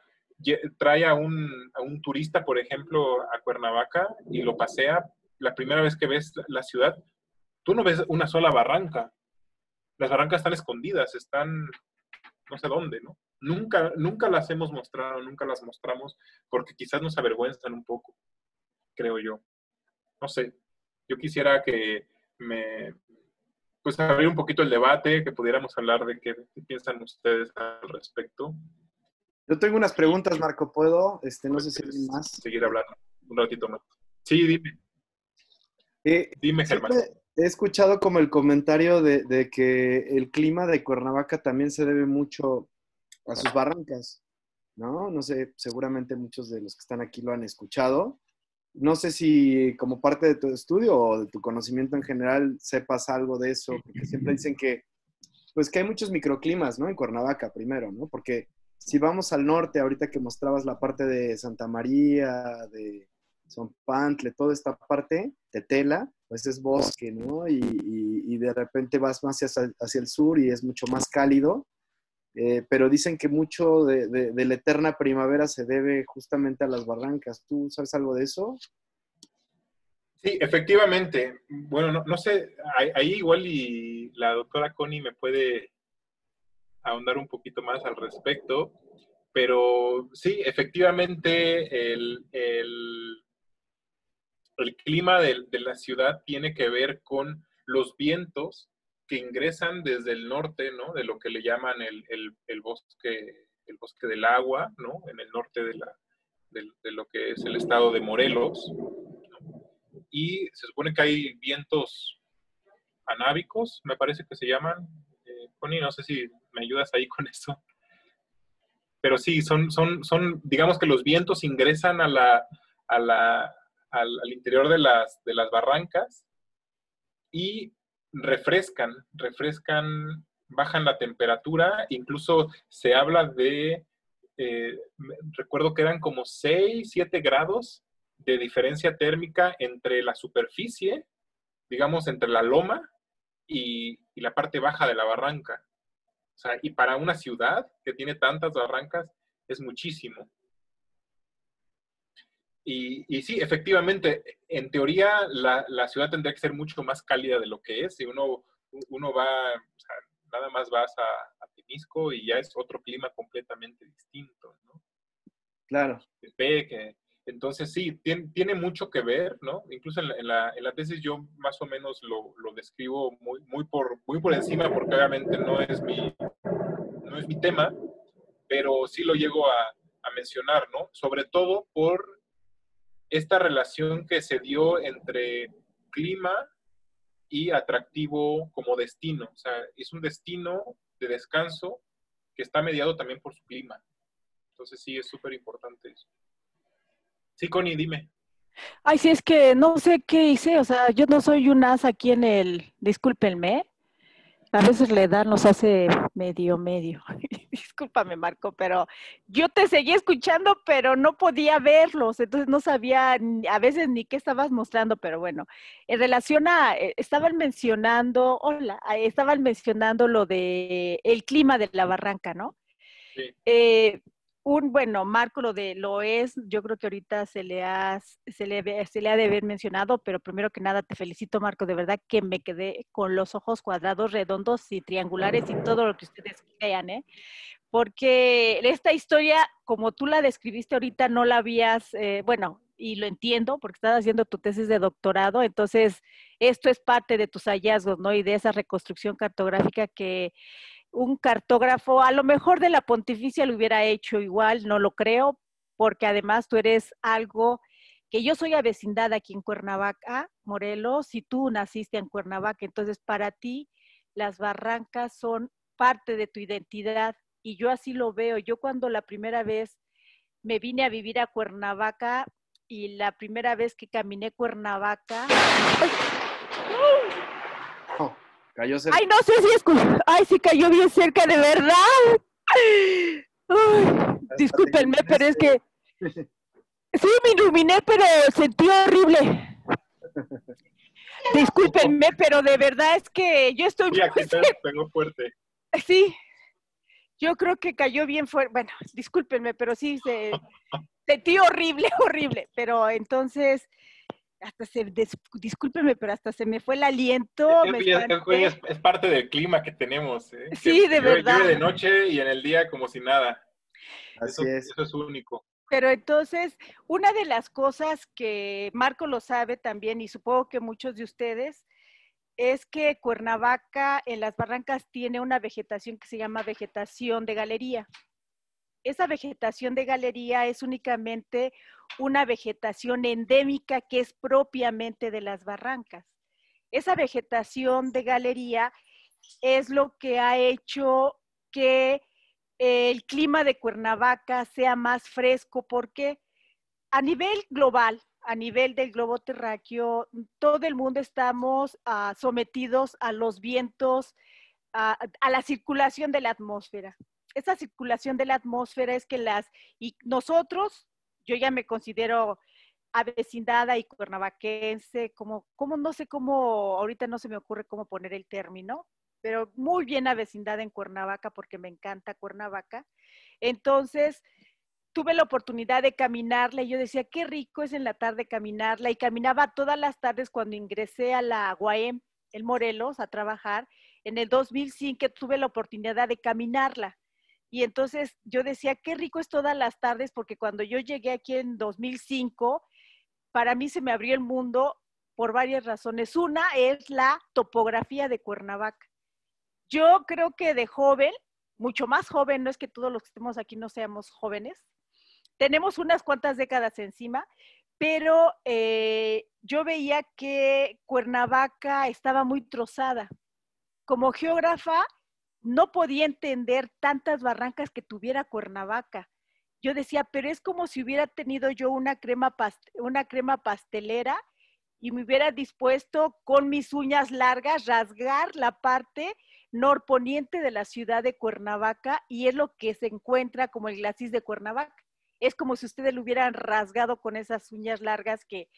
trae a un, a un turista, por ejemplo, a Cuernavaca y lo pasea, la primera vez que ves la ciudad, tú no ves una sola barranca. Las barrancas están escondidas, están no sé dónde, ¿no? Nunca, nunca las hemos mostrado, nunca las mostramos, porque quizás nos avergüenzan un poco, creo yo. No sé, yo quisiera que me, pues abrir un poquito el debate, que pudiéramos hablar de qué, piensan ustedes al respecto.
Yo tengo unas preguntas, Marco, ¿puedo? Este, no sé si hay más.
Seguir hablando un ratito más. Sí, dime.
Eh, dime, Germán. He escuchado como el comentario de, de, que el clima de Cuernavaca también se debe mucho a sus barrancas, ¿no? No sé, seguramente muchos de los que están aquí lo han escuchado no sé si como parte de tu estudio o de tu conocimiento en general sepas algo de eso, porque siempre dicen que, pues que hay muchos microclimas, ¿no? En Cuernavaca primero, ¿no? Porque si vamos al norte, ahorita que mostrabas la parte de Santa María, de Pantle, toda esta parte de tela, pues es bosque, ¿no? Y, de repente vas más hacia, hacia el sur y es mucho más cálido. Eh, pero dicen que mucho de, la eterna primavera se debe justamente a las barrancas. ¿Tú sabes algo de eso?
Sí, efectivamente. Bueno, no, sé, ahí, igual y la doctora Connie me puede ahondar un poquito más al respecto, pero sí, efectivamente el, el, clima de, la ciudad tiene que ver con los vientos que ingresan desde el norte, ¿no? De lo que le llaman el, el, bosque, el bosque del agua, ¿no? En el norte de, la, de, lo que es el estado de Morelos. Y se supone que hay vientos anábicos, me parece que se llaman. Eh, no sé si me ayudas ahí con eso. Pero sí, son, son, son digamos que los vientos ingresan a la, a la, al, interior de las, de las barrancas y refrescan, refrescan, bajan la temperatura, incluso se habla de, eh, recuerdo que eran como 6, 7 grados de diferencia térmica entre la superficie, digamos, entre la loma y, y la parte baja de la barranca. O sea, y para una ciudad que tiene tantas barrancas es muchísimo. Y, sí, efectivamente, en teoría la, la, ciudad tendría que ser mucho más cálida de lo que es. Si uno, uno va, o sea, nada más vas a, a Temisco y ya es otro clima completamente distinto, ¿no?
Claro.
Que, entonces sí, tiene, tiene, mucho que ver, ¿no? Incluso en la, en tesis yo más o menos lo, lo, describo muy, muy, por, muy por encima porque obviamente no es mi, no es mi tema, pero sí lo llego a, a mencionar, ¿no? Sobre todo por esta relación que se dio entre clima y atractivo como destino. O sea, es un destino de descanso que está mediado también por su clima. Entonces sí, es súper importante eso. Sí, Connie, dime.
Ay, sí, es que no sé qué hice, o sea, yo no soy un as aquí en el, discúlpenme, a veces la edad nos hace medio, medio. Discúlpame, Marco, pero yo te seguí escuchando, pero no podía verlos, entonces no sabía a veces ni qué estabas mostrando, pero bueno, en relación a, eh, estaban mencionando, hola, estaban mencionando lo de el clima de la barranca, ¿no? Sí. Eh, un, bueno, Marco lo de lo es, yo creo que ahorita se le, ha, se, le, se le ha de haber mencionado, pero primero que nada te felicito, Marco, de verdad que me quedé con los ojos cuadrados, redondos y triangulares y todo lo que ustedes crean, ¿eh? Porque esta historia, como tú la describiste ahorita, no la habías, eh, bueno, y lo entiendo porque estás haciendo tu tesis de doctorado, entonces esto es parte de tus hallazgos, ¿no? Y de esa reconstrucción cartográfica que un cartógrafo, a lo mejor de la pontificia lo hubiera hecho igual, no lo creo, porque además tú eres algo que yo soy avecindada aquí en Cuernavaca, Morelos, y tú naciste en Cuernavaca, entonces para ti las barrancas son parte de tu identidad y yo así lo veo. Yo cuando la primera vez me vine a vivir a Cuernavaca y la primera vez que caminé Cuernavaca, no sé si es. Ay, sí cayó bien cerca, de verdad. discúlpenme, pero es que. Sí, me iluminé, pero sentí horrible. Discúlpenme, pero de verdad es que yo estoy.
Sí, aquí pegó fuerte.
Sí, yo creo que cayó bien fuerte. Bueno, discúlpenme, pero sí, se, sentí horrible, horrible. Pero entonces, hasta se, discúlpeme, pero hasta se me fue el aliento.
es, parte del clima que tenemos. ¿eh?
Sí, de verdad.
de noche y en el día como si nada. Así es. Eso es único.
Pero entonces, una de las cosas que Marco lo sabe también, y supongo que muchos de ustedes, es que Cuernavaca en las barrancas tiene una vegetación que se llama vegetación de galería esa vegetación de galería es únicamente una vegetación endémica que es propiamente de las barrancas. Esa vegetación de galería es lo que ha hecho que el clima de Cuernavaca sea más fresco. Porque a nivel global, a nivel del globo terráqueo, todo el mundo estamos ah, sometidos a los vientos, a la circulación de la atmósfera. Esa circulación de la atmósfera es que las, y nosotros, yo ya me considero avecindada y cuernavaquense, como, como no sé cómo, ahorita no se me ocurre cómo poner el término, pero muy bien avecindada en Cuernavaca porque me encanta Cuernavaca. Entonces, tuve la oportunidad de caminarla y yo decía, qué rico es en la tarde caminarla y caminaba todas las tardes cuando ingresé a la UAM, el Morelos, a trabajar. En el 2005 tuve la oportunidad de caminarla y entonces yo decía, qué rico es todas las tardes, porque cuando yo llegué aquí en 2005, para mí se me abrió el mundo por varias razones. Una es la topografía de Cuernavaca. Yo creo que de joven, mucho más joven, no es que todos los que estemos aquí no seamos jóvenes, tenemos unas cuantas décadas encima, pero eh, yo veía que Cuernavaca estaba muy trozada. Como geógrafa, no podía entender tantas barrancas que tuviera Cuernavaca. Yo decía, pero es como si hubiera tenido yo una crema, una crema pastelera y me hubiera dispuesto con mis uñas largas rasgar la parte norponiente de la ciudad de Cuernavaca y es lo que se encuentra como el glacis de Cuernavaca. Es como si ustedes lo hubieran rasgado con esas uñas largas que,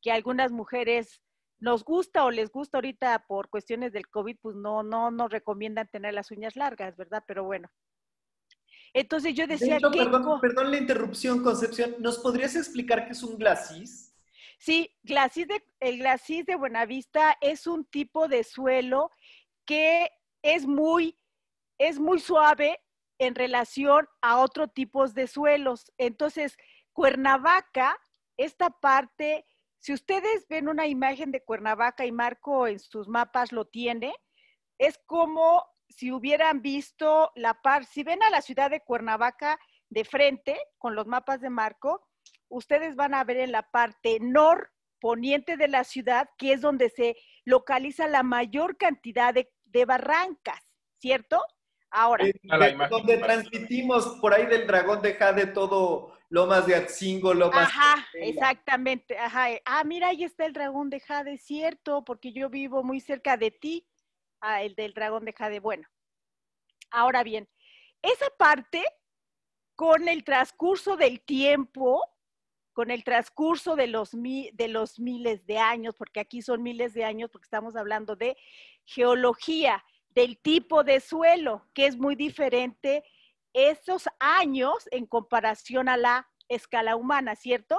que algunas mujeres nos gusta o les gusta ahorita por cuestiones del COVID, pues no, no nos recomiendan tener las uñas largas, ¿verdad? Pero bueno. Entonces yo decía
que... Perdón, perdón, la interrupción, Concepción. ¿Nos podrías explicar qué es un glacis?
Sí, glacis de, el glacis de Buenavista es un tipo de suelo que es muy, es muy suave en relación a otro tipos de suelos. Entonces, Cuernavaca, esta parte si ustedes ven una imagen de Cuernavaca y Marco en sus mapas lo tiene, es como si hubieran visto la par, si ven a la ciudad de Cuernavaca de frente con los mapas de Marco, ustedes van a ver en la parte norponiente de la ciudad, que es donde se localiza la mayor cantidad de, barrancas, ¿cierto? Ahora.
donde transmitimos por ahí del dragón de Jade todo Lomas de Atzingo, Lomas.
Ajá, exactamente. Ajá. Ah, mira, ahí está el dragón de Jade, cierto, porque yo vivo muy cerca de ti, ah, el del dragón de Jade. Bueno, ahora bien, esa parte, con el transcurso del tiempo, con el transcurso de los, de los miles de años, porque aquí son miles de años, porque estamos hablando de geología, del tipo de suelo, que es muy diferente esos años en comparación a la escala humana, ¿cierto?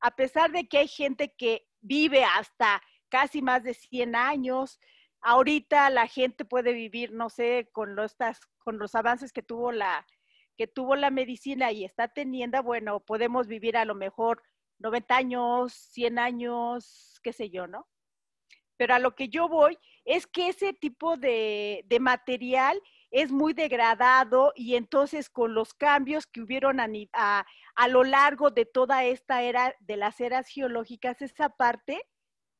A pesar de que hay gente que vive hasta casi más de 100 años, ahorita la gente puede vivir, no sé, con los, con los avances que tuvo la, que tuvo la medicina y está teniendo, bueno, podemos vivir a lo mejor 90 años, 100 años, qué sé yo, ¿no? Pero a lo que yo voy es que ese tipo de, material es muy degradado y entonces con los cambios que hubieron a, lo largo de toda esta era de las eras geológicas, esa parte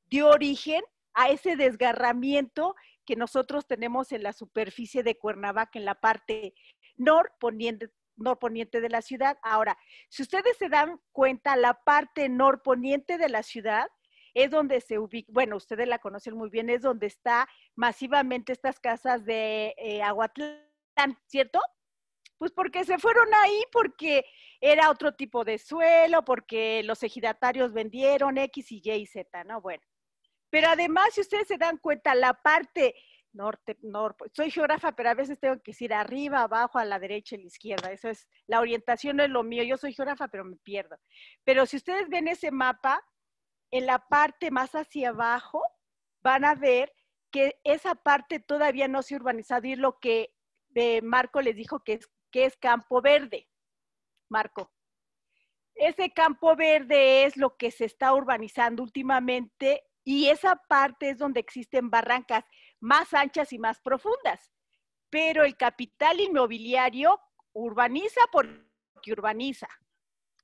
dio origen a ese desgarramiento que nosotros tenemos en la superficie de Cuernavaca, en la parte norponiente, norponiente de la ciudad. Ahora, si ustedes se dan cuenta, la parte norponiente de la ciudad es donde se ubica, bueno, ustedes la conocen muy bien, es donde está masivamente estas casas de eh, Aguatlán, ¿cierto? Pues porque se fueron ahí, porque era otro tipo de suelo, porque los ejidatarios vendieron X y Y y Z, ¿no? Bueno. Pero además, si ustedes se dan cuenta, la parte norte, norte. Soy geógrafa, pero a veces tengo que decir arriba, abajo, a la derecha, a la izquierda. Eso es, la orientación no es lo mío. Yo soy geógrafa, pero me pierdo. Pero si ustedes ven ese mapa, en la parte más hacia abajo, van a ver que esa parte todavía no se ha urbanizado y es lo que eh, Marco les dijo que es, que es campo verde. Marco. Ese campo verde es lo que se está urbanizando últimamente y esa parte es donde existen barrancas más anchas y más profundas. Pero el capital inmobiliario urbaniza porque urbaniza.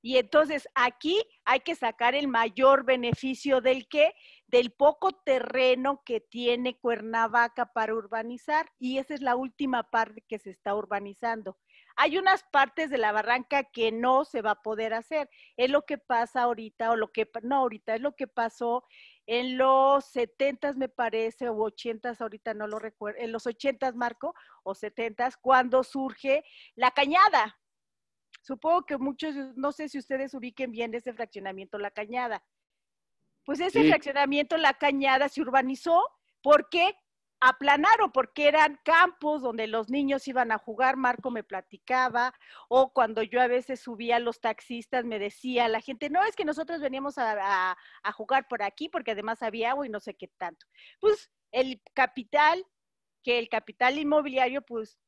Y entonces aquí hay que sacar el mayor beneficio del que, del poco terreno que tiene Cuernavaca para urbanizar. Y esa es la última parte que se está urbanizando. Hay unas partes de la barranca que no se va a poder hacer. Es lo que pasa ahorita, o lo que, no ahorita, es lo que pasó en los 70 me parece, o 80 ahorita no lo recuerdo, en los 80 Marco, o 70 cuando surge la cañada. Supongo que muchos, no sé si ustedes ubiquen bien ese fraccionamiento, la cañada. Pues ese fraccionamiento, la cañada, se urbanizó porque aplanaron porque eran campos donde los niños iban a jugar, Marco me platicaba, o cuando yo a veces subía a los taxistas me decía la gente, no, es que nosotros veníamos a, jugar por aquí porque además había agua y no sé qué tanto. Pues el capital, que el capital inmobiliario, pues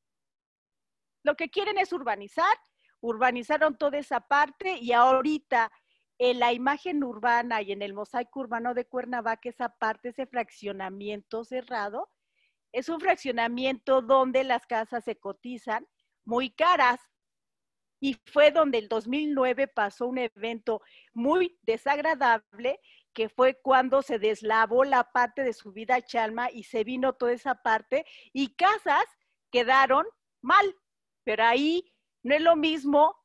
lo que quieren es urbanizar, urbanizaron toda esa parte y ahorita en la imagen urbana y en el mosaico urbano de Cuernavaca, esa parte, ese fraccionamiento cerrado, es un fraccionamiento donde las casas se cotizan muy caras. Y fue donde el 2009 pasó un evento muy desagradable, que fue cuando se deslavó la parte de subida a Chalma y se vino toda esa parte y casas quedaron mal. Pero ahí no es lo mismo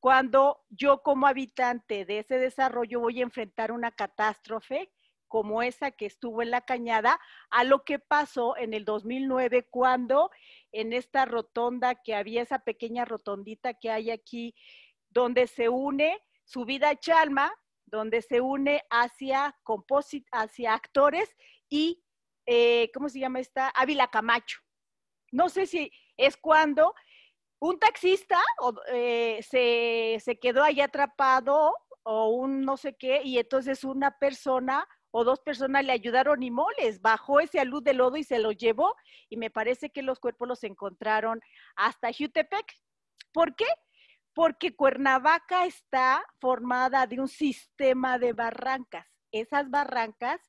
cuando yo como habitante de ese desarrollo voy a enfrentar una catástrofe como esa que estuvo en la cañada, a lo que pasó en el 2009 cuando en esta rotonda que había esa pequeña rotondita que hay aquí, donde se une Subida Chalma, donde se une hacia, hacia actores y, eh, ¿cómo se llama esta? Ávila Camacho. No sé si es cuando un taxista eh, se, se quedó ahí atrapado o un no sé qué, y entonces una persona o dos personas le ayudaron y moles, bajó ese alud de lodo y se lo llevó y me parece que los cuerpos los encontraron hasta Jutepec. ¿Por qué? Porque Cuernavaca está formada de un sistema de barrancas. Esas barrancas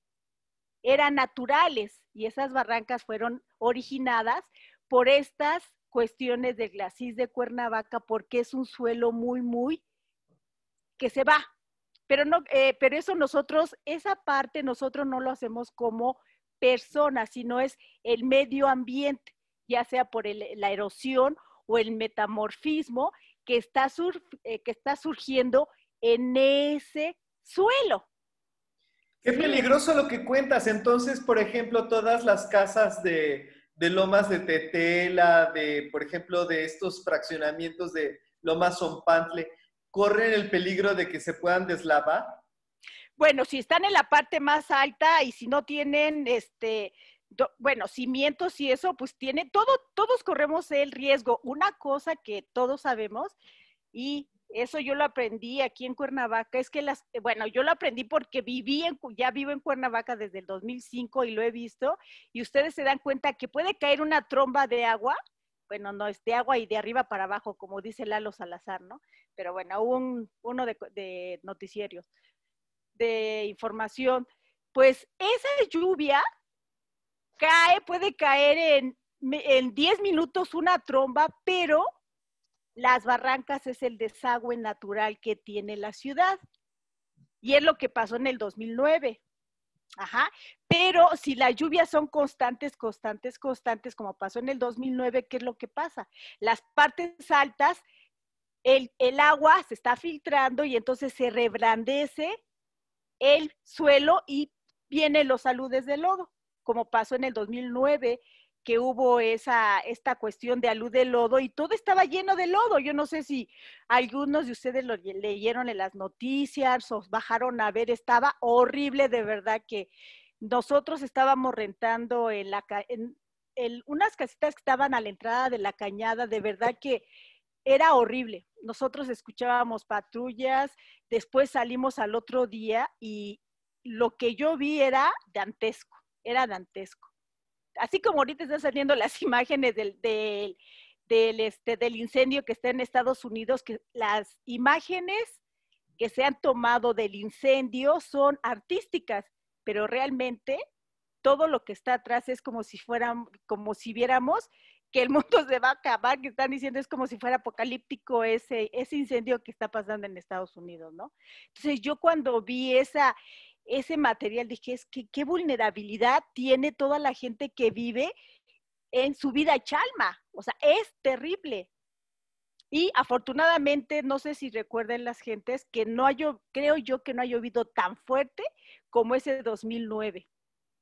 eran naturales y esas barrancas fueron originadas por estas cuestiones del glacis de Cuernavaca porque es un suelo muy, muy que se va. Pero, no, eh, pero eso nosotros, esa parte nosotros no lo hacemos como personas, sino es el medio ambiente, ya sea por la erosión o el metamorfismo que está, eh, que está surgiendo en ese suelo.
Qué peligroso lo que cuentas. Entonces, por ejemplo, todas las casas de, de Lomas de Tetela, de, por ejemplo, de estos fraccionamientos de Lomas Zompantle, ¿corren el peligro de que se puedan deslavar?
Bueno, si están en la parte más alta y si no tienen, este, bueno, cimientos y eso, pues tiene, todo, todos corremos el riesgo. Una cosa que todos sabemos y eso yo lo aprendí aquí en Cuernavaca, es que las, bueno, yo lo aprendí porque viví en, ya vivo en Cuernavaca desde el 2005 y lo he visto, y ustedes se dan cuenta que puede caer una tromba de agua, bueno, no es de agua y de arriba para abajo, como dice Lalo Salazar, ¿no? Pero bueno, un, uno de, de noticieros, de información, pues esa lluvia cae, puede caer en, en 10 minutos una tromba, pero las barrancas es el desagüe natural que tiene la ciudad. Y es lo que pasó en el 2009. Ajá. Pero si las lluvias son constantes, constantes, constantes, como pasó en el 2009, ¿qué es lo que pasa? Las partes altas, el, el agua se está filtrando y entonces se reblandece el suelo y vienen los saludes de lodo, como pasó en el 2009 que hubo esa, esta cuestión de alud de lodo y todo estaba lleno de lodo. Yo no sé si algunos de ustedes lo leyeron en las noticias o bajaron a ver, estaba horrible de verdad que nosotros estábamos rentando en, la, en, unas casitas que estaban a la entrada de la cañada, de verdad que era horrible. Nosotros escuchábamos patrullas, después salimos al otro día y lo que yo vi era dantesco, era dantesco así como ahorita están saliendo las imágenes del, del, este, del incendio que está en Estados Unidos, que las imágenes que se han tomado del incendio son artísticas, pero realmente todo lo que está atrás es como si fueran, como si viéramos que el mundo se va a acabar, que están diciendo es como si fuera apocalíptico ese, ese incendio que está pasando en Estados Unidos, ¿no? Entonces yo cuando vi esa, ese material, dije, es que qué vulnerabilidad tiene toda la gente que vive en su vida chalma. O sea, es terrible. Y afortunadamente, no sé si recuerden las gentes que no hay, creo yo que no ha llovido tan fuerte como ese 2009.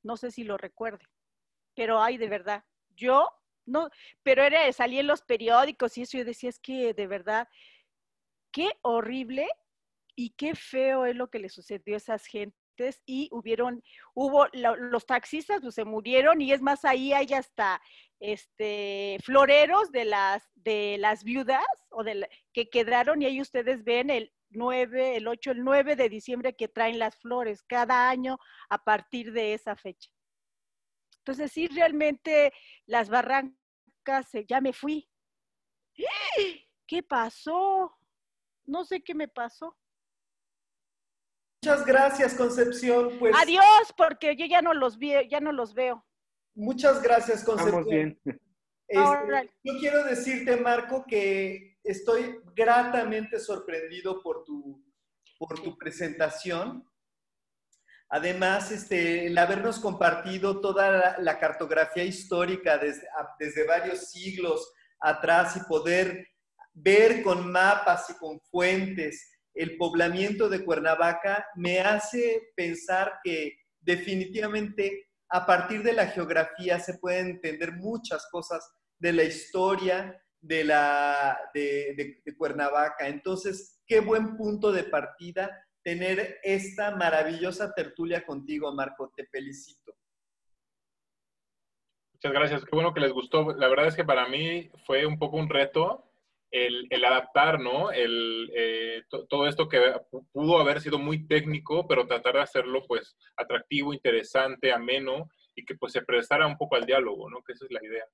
No sé si lo recuerden, pero hay de verdad. Yo no, pero era, salí en los periódicos y eso yo decía, es que de verdad, qué horrible y qué feo es lo que le sucedió a esas gentes y hubieron, hubo, los taxistas pues, se murieron y es más, ahí hay hasta este, floreros de las, de las viudas o de que quedaron y ahí ustedes ven el 9, el 8, el 9 de diciembre que traen las flores cada año a partir de esa fecha. Entonces sí, realmente las barrancas, eh, ya me fui. ¿Qué pasó? No sé qué me pasó.
Muchas gracias, Concepción. Pues,
Adiós, porque yo ya no los vi, ya no los veo.
Muchas gracias, Concepción. bien. Este, yo quiero decirte, Marco, que estoy gratamente sorprendido por tu, por tu presentación. Además, este, el habernos compartido toda la, cartografía histórica desde, desde varios siglos atrás y poder ver con mapas y con fuentes el poblamiento de Cuernavaca me hace pensar que definitivamente a partir de la geografía se pueden entender muchas cosas de la historia de, la, de, Cuernavaca. Entonces, qué buen punto de partida tener esta maravillosa tertulia contigo, Marco. Te felicito.
Muchas gracias. Qué bueno que les gustó. La verdad es que para mí fue un poco un reto el, adaptar, ¿no? El, eh, todo esto que pudo haber sido muy técnico, pero tratar de hacerlo, pues, atractivo, interesante, ameno, y que, pues, se prestara un poco al diálogo, ¿no? Que esa es la idea.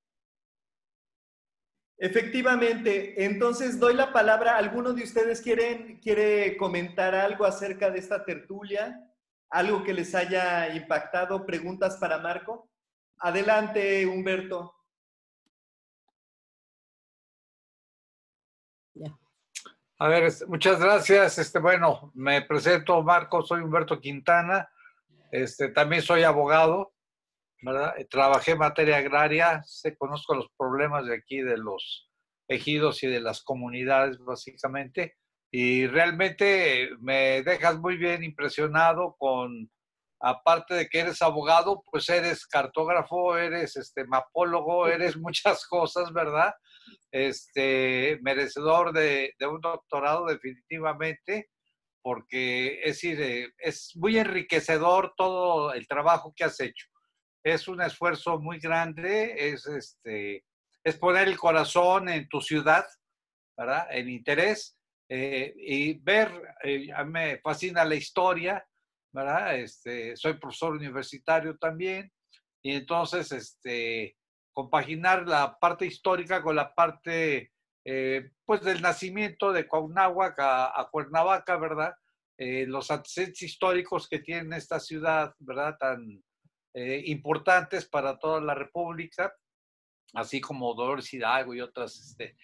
Efectivamente. Entonces, doy la palabra. ¿Alguno de ustedes quieren, quiere comentar algo acerca de esta tertulia? ¿Algo que les haya impactado? ¿Preguntas para Marco? Adelante, Humberto.
A ver, muchas gracias. Este, bueno, me presento, Marco, soy Humberto Quintana. Este, también soy abogado, ¿verdad? Trabajé en materia agraria, sé, conozco los problemas de aquí de los ejidos y de las comunidades, básicamente. Y realmente me dejas muy bien impresionado con, aparte de que eres abogado, pues eres cartógrafo, eres este mapólogo, eres muchas cosas, ¿verdad? Este, merecedor de, un doctorado definitivamente, porque es decir, eh, es muy enriquecedor todo el trabajo que has hecho. Es un esfuerzo muy grande, es, este, es poner el corazón en tu ciudad, ¿verdad? En interés eh, y ver, eh, a mí me fascina la historia, ¿verdad? Este, soy profesor universitario también y entonces, este, compaginar la parte histórica con la parte, eh, pues, del nacimiento de Cuauhnáhuac a, Cuernavaca, ¿verdad? Eh, los antecedentes históricos que tiene esta ciudad, ¿verdad? Tan eh, importantes para toda la República, así como Dolores Hidalgo y otras este,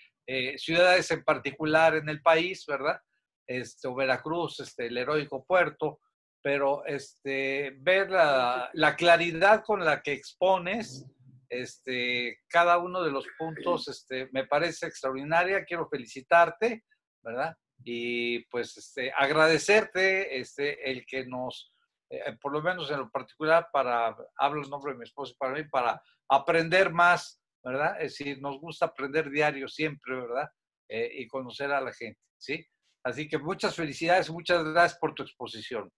ciudades en particular en el país, ¿verdad? Este, o Veracruz, este, el heroico puerto, pero este, ver la, la claridad con la que expones, este, cada uno de los puntos este, me parece extraordinaria. Quiero felicitarte, ¿verdad? Y pues este, agradecerte este, el que nos, eh, por lo menos en lo particular, para, hablo en nombre de mi esposo y para mí, para aprender más, ¿verdad? Es decir, nos gusta aprender diario siempre, ¿verdad? Eh, y conocer a la gente, ¿sí? Así que muchas felicidades, muchas gracias por tu exposición.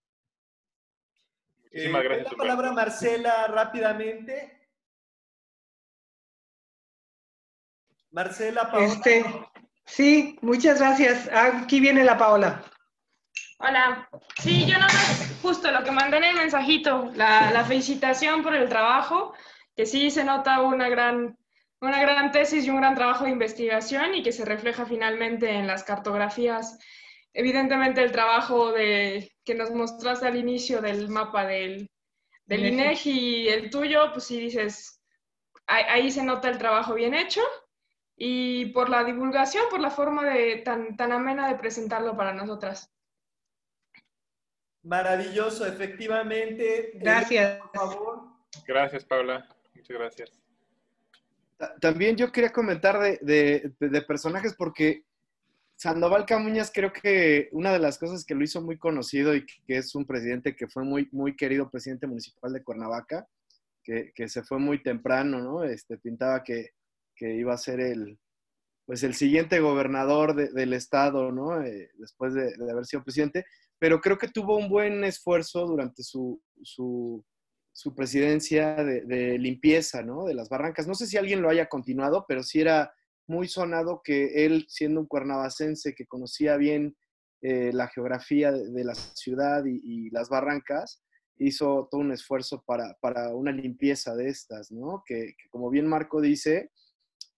Muchísimas eh, gracias. La palabra Marcela rápidamente. Marcela, Paola.
Este, sí, muchas gracias. Aquí viene la Paola.
Hola. Sí, yo no justo lo que mandé en el mensajito, la, felicitación por el trabajo, que sí se nota una gran, una gran tesis y un gran trabajo de investigación y que se refleja finalmente en las cartografías. Evidentemente el trabajo de, que nos mostraste al inicio del mapa del, del INEGI y el tuyo, pues sí dices, ahí se nota el trabajo bien hecho y por la divulgación, por la forma de, tan, tan amena de presentarlo para nosotras.
Maravilloso, efectivamente.
Gracias.
Por favor. Gracias, Paula. Muchas gracias.
También yo quería comentar de, de, personajes porque Sandoval Camuñas creo que una de las cosas que lo hizo muy conocido y que es un presidente que fue muy, muy querido presidente municipal de Cuernavaca, que, que se fue muy temprano, ¿no? Este, pintaba que que iba a ser el, pues el siguiente gobernador del estado, ¿no? Eh, después de, haber sido presidente, pero creo que tuvo un buen esfuerzo durante su, su, presidencia de, limpieza, ¿no? De las barrancas. No sé si alguien lo haya continuado, pero sí era muy sonado que él, siendo un cuernavacense que conocía bien eh, la geografía de, la ciudad y, las barrancas, hizo todo un esfuerzo para, una limpieza de estas, ¿no? que como bien Marco dice,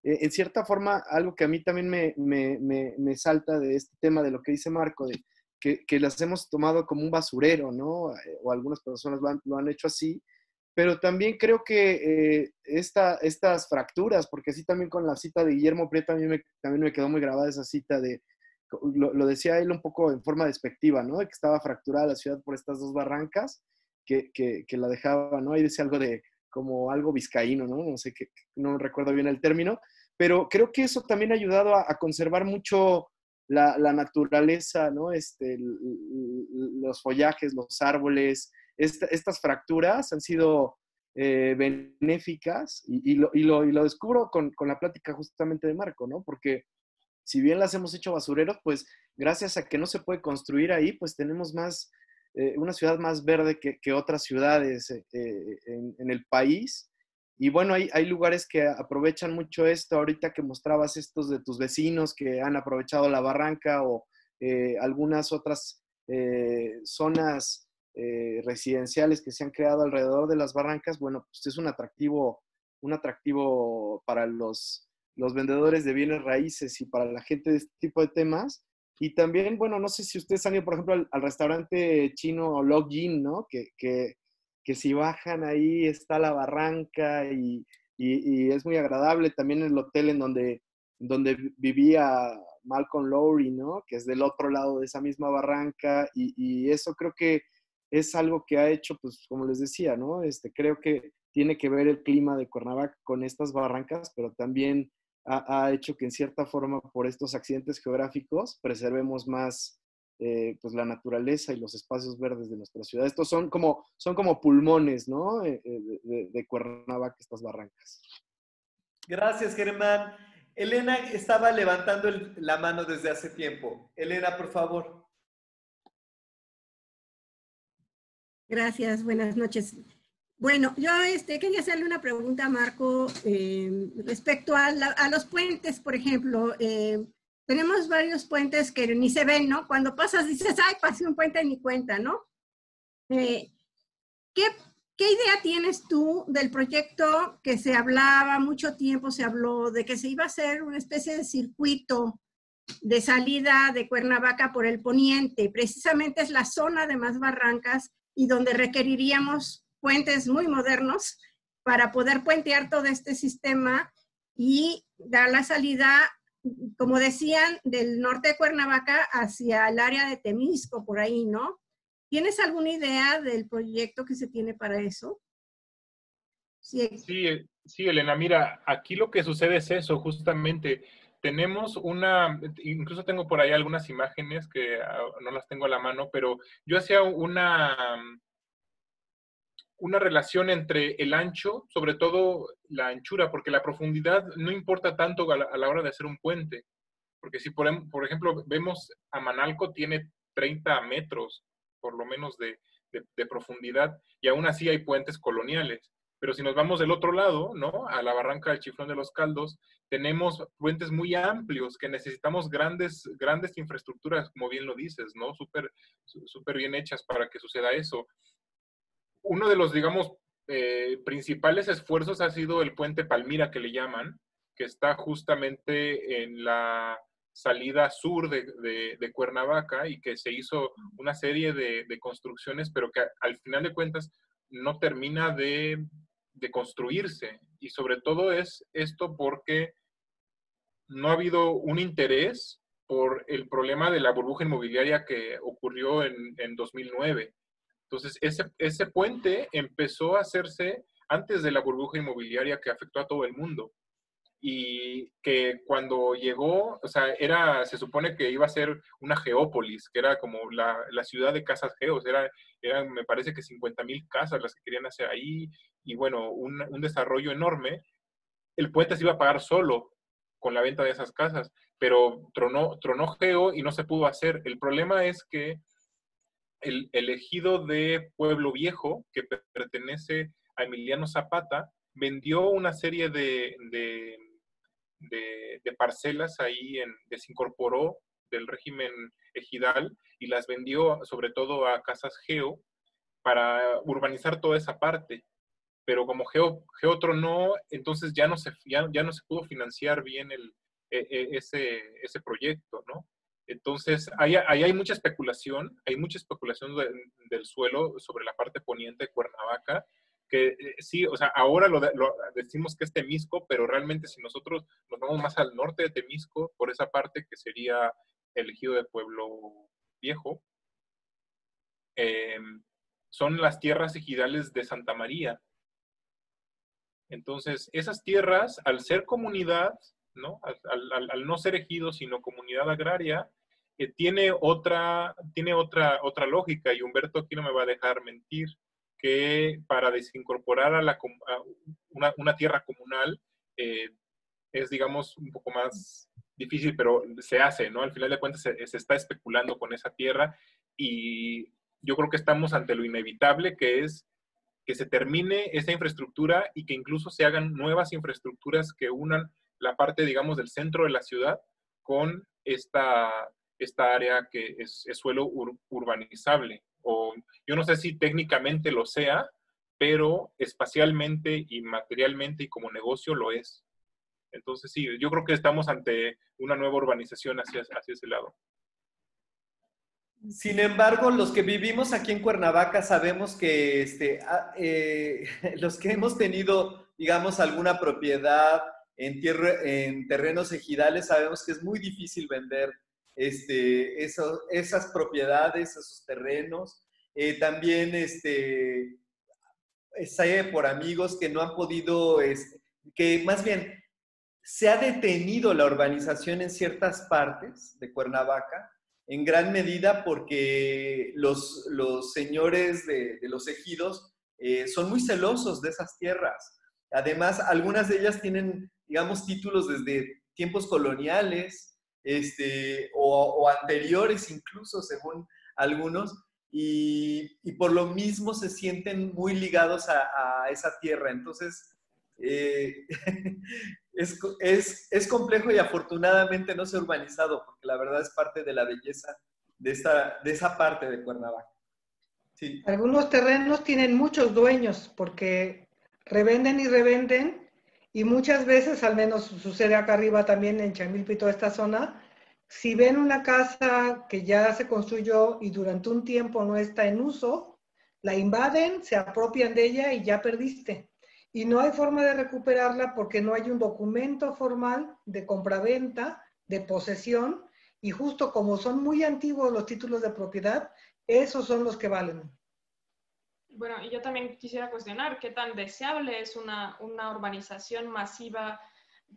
en cierta forma, algo que a mí también me, salta de este tema de lo que dice Marco, de que, las hemos tomado como un basurero, ¿no? Eh, o algunas personas lo han, hecho así, pero también creo que eh, estas fracturas, porque así también con la cita de Guillermo Prieto, a mí me, también me quedó muy grabada esa cita de, lo, decía él un poco en forma despectiva, ¿no? De que estaba fracturada la ciudad por estas dos barrancas que, que la dejaba, ¿no? Ahí decía algo de como algo vizcaíno, ¿no? No sé, qué, no recuerdo bien el término, pero creo que eso también ha ayudado a, conservar mucho la, naturaleza, ¿no? Este, los follajes, los árboles, estas fracturas han sido eh, benéficas y, lo, descubro con, la plática justamente de Marco, ¿no? Porque si bien las hemos hecho basureros, pues gracias a que no se puede construir ahí, pues tenemos más, eh, una ciudad más verde que, otras ciudades eh, en, en, el país y bueno, hay, hay lugares que aprovechan mucho esto. Ahorita que mostrabas estos de tus vecinos que han aprovechado la barranca o eh, algunas otras eh, zonas eh, residenciales que se han creado alrededor de las barrancas, bueno, pues es un atractivo, un atractivo para los, los vendedores de bienes raíces y para la gente de este tipo de temas. Y también, bueno, no sé si ustedes han ido, por ejemplo, al, restaurante chino Login, ¿no? Que, que que si bajan ahí está la barranca y, es muy agradable. También el hotel en donde, donde vivía Malcolm Lowry, ¿no? Que es del otro lado de esa misma barranca y, eso creo que es algo que ha hecho, pues como les decía, ¿no? Este, creo que tiene que ver el clima de Cuernavaca con estas barrancas, pero también ha, hecho que en cierta forma por estos accidentes geográficos preservemos más eh, pues la naturaleza y los espacios verdes de nuestra ciudad. Estos son como, son como pulmones, ¿no? Eh, eh, de, de Cuernavaca, estas barrancas.
Gracias, Germán. Elena estaba levantando la mano desde hace tiempo. Elena, por favor.
Gracias, buenas noches. Bueno, yo este, quería hacerle una pregunta a Marco eh, respecto a, los puentes, por ejemplo. Eh, tenemos varios puentes que ni se ven, ¿no? Cuando pasas dices, ay, pasé un puente ni cuenta, ¿no? Eh, ¿qué, ¿Qué idea tienes tú del proyecto que se hablaba, mucho tiempo se habló de que se iba a hacer una especie de circuito de salida de Cuernavaca por el poniente? Precisamente es la zona de más barrancas y donde requeriríamos puentes muy modernos para poder puentear todo este sistema y dar la salida, como decían, del norte de Cuernavaca hacia el área de Temisco, por ahí, ¿no? ¿Tienes alguna idea del proyecto que se tiene para eso?
Sí, sí, sí Elena, mira, aquí lo que sucede es eso, justamente tenemos una, incluso tengo por ahí algunas imágenes que ah, no las tengo a la mano, pero yo hacía una, una relación entre el ancho, sobre todo la anchura, porque la profundidad no importa tanto a la, hora de hacer un puente. Porque si, por, em, ejemplo, vemos a Manalco, tiene 30 metros, por lo menos, de, profundidad, y aún así hay puentes coloniales. Pero si nos vamos del otro lado, ¿no? A la barranca del Chiflón de los Caldos, tenemos puentes muy amplios que necesitamos grandes, grandes infraestructuras, como bien lo dices, ¿no? Súper super bien hechas para que suceda eso uno de los, digamos, eh, principales esfuerzos ha sido el puente Palmira, que le llaman, que está justamente en la salida sur de, Cuernavaca y que se hizo una serie de, construcciones, pero que al final de cuentas no termina de, construirse. Y sobre todo es esto porque no ha habido un interés por el problema de la burbuja inmobiliaria que ocurrió en, en 2009. Entonces, ese, ese puente empezó a hacerse antes de la burbuja inmobiliaria que afectó a todo el mundo. Y que cuando llegó, o sea, era, se supone que iba a ser una geópolis, que era como la, la ciudad de casas geos, era, eran, me parece que 50 mil casas las que querían hacer ahí, y bueno, un, un desarrollo enorme. El puente se iba a pagar solo con la venta de esas casas, pero tronó, tronó geo y no se pudo hacer. El problema es que el, elegido de Pueblo Viejo, que pertenece a Emiliano Zapata, vendió una serie de, de, parcelas ahí, en, desincorporó del régimen ejidal y las vendió sobre todo a Casas Geo para urbanizar toda esa parte. Pero como Geo, no, entonces ya no se, ya, no se pudo financiar bien el, e, e, ese, ese proyecto, ¿no? Entonces, ahí, hay mucha especulación, hay mucha especulación del suelo sobre la parte poniente de Cuernavaca, que eh, sí, o sea, ahora lo, decimos que es Temisco, pero realmente si nosotros nos vamos más al norte de Temisco, por esa parte que sería el ejido de Pueblo Viejo, em, son las tierras ejidales de Santa María. Entonces, esas tierras, al ser comunidad, ¿no? Al, no ser ejido, sino comunidad agraria, eh, tiene, otra, tiene otra, otra lógica y Humberto aquí no me va a dejar mentir que para desincorporar a, la, una, tierra comunal eh, es, digamos, un poco más difícil, pero se hace, ¿no? Al final de cuentas se, se, está especulando con esa tierra y yo creo que estamos ante lo inevitable, que es que se termine esa infraestructura y que incluso se hagan nuevas infraestructuras que unan la parte, digamos, del centro de la ciudad con esta, esta área que es, suelo urbanizable. O yo no sé si técnicamente lo sea, pero espacialmente y materialmente y como negocio lo es. Entonces sí, yo creo que estamos ante una nueva urbanización hacia, hacia ese lado.
Sin embargo, los que vivimos aquí en Cuernavaca sabemos que este, ah, eh, los que hemos tenido, digamos, alguna propiedad en, tierra, en terrenos ejidales, sabemos que es muy difícil vender este, esas propiedades, esos terrenos. Eh, también este, por amigos que no han podido, este, que más bien se ha detenido la urbanización en ciertas partes de Cuernavaca, en gran medida porque los, los señores de, los ejidos eh, son muy celosos de esas tierras. Además, algunas de ellas tienen, digamos, títulos desde tiempos coloniales este, o, anteriores incluso, según algunos, y, por lo mismo se sienten muy ligados a, esa tierra. Entonces, eh, es, es, complejo y afortunadamente no se ha urbanizado, porque la verdad es parte de la belleza de, esta, de esa parte de Cuernavaca.
Sí. Algunos terrenos tienen muchos dueños porque revenden y revenden y muchas veces, al menos sucede acá arriba también en Chamilpa y toda esta zona, si ven una casa que ya se construyó y durante un tiempo no está en uso, la invaden, se apropian de ella y ya perdiste. Y no hay forma de recuperarla porque no hay un documento formal de compraventa, de posesión, y justo como son muy antiguos los títulos de propiedad, esos son los que valen.
Bueno, y yo también quisiera cuestionar qué tan deseable es una, una urbanización masiva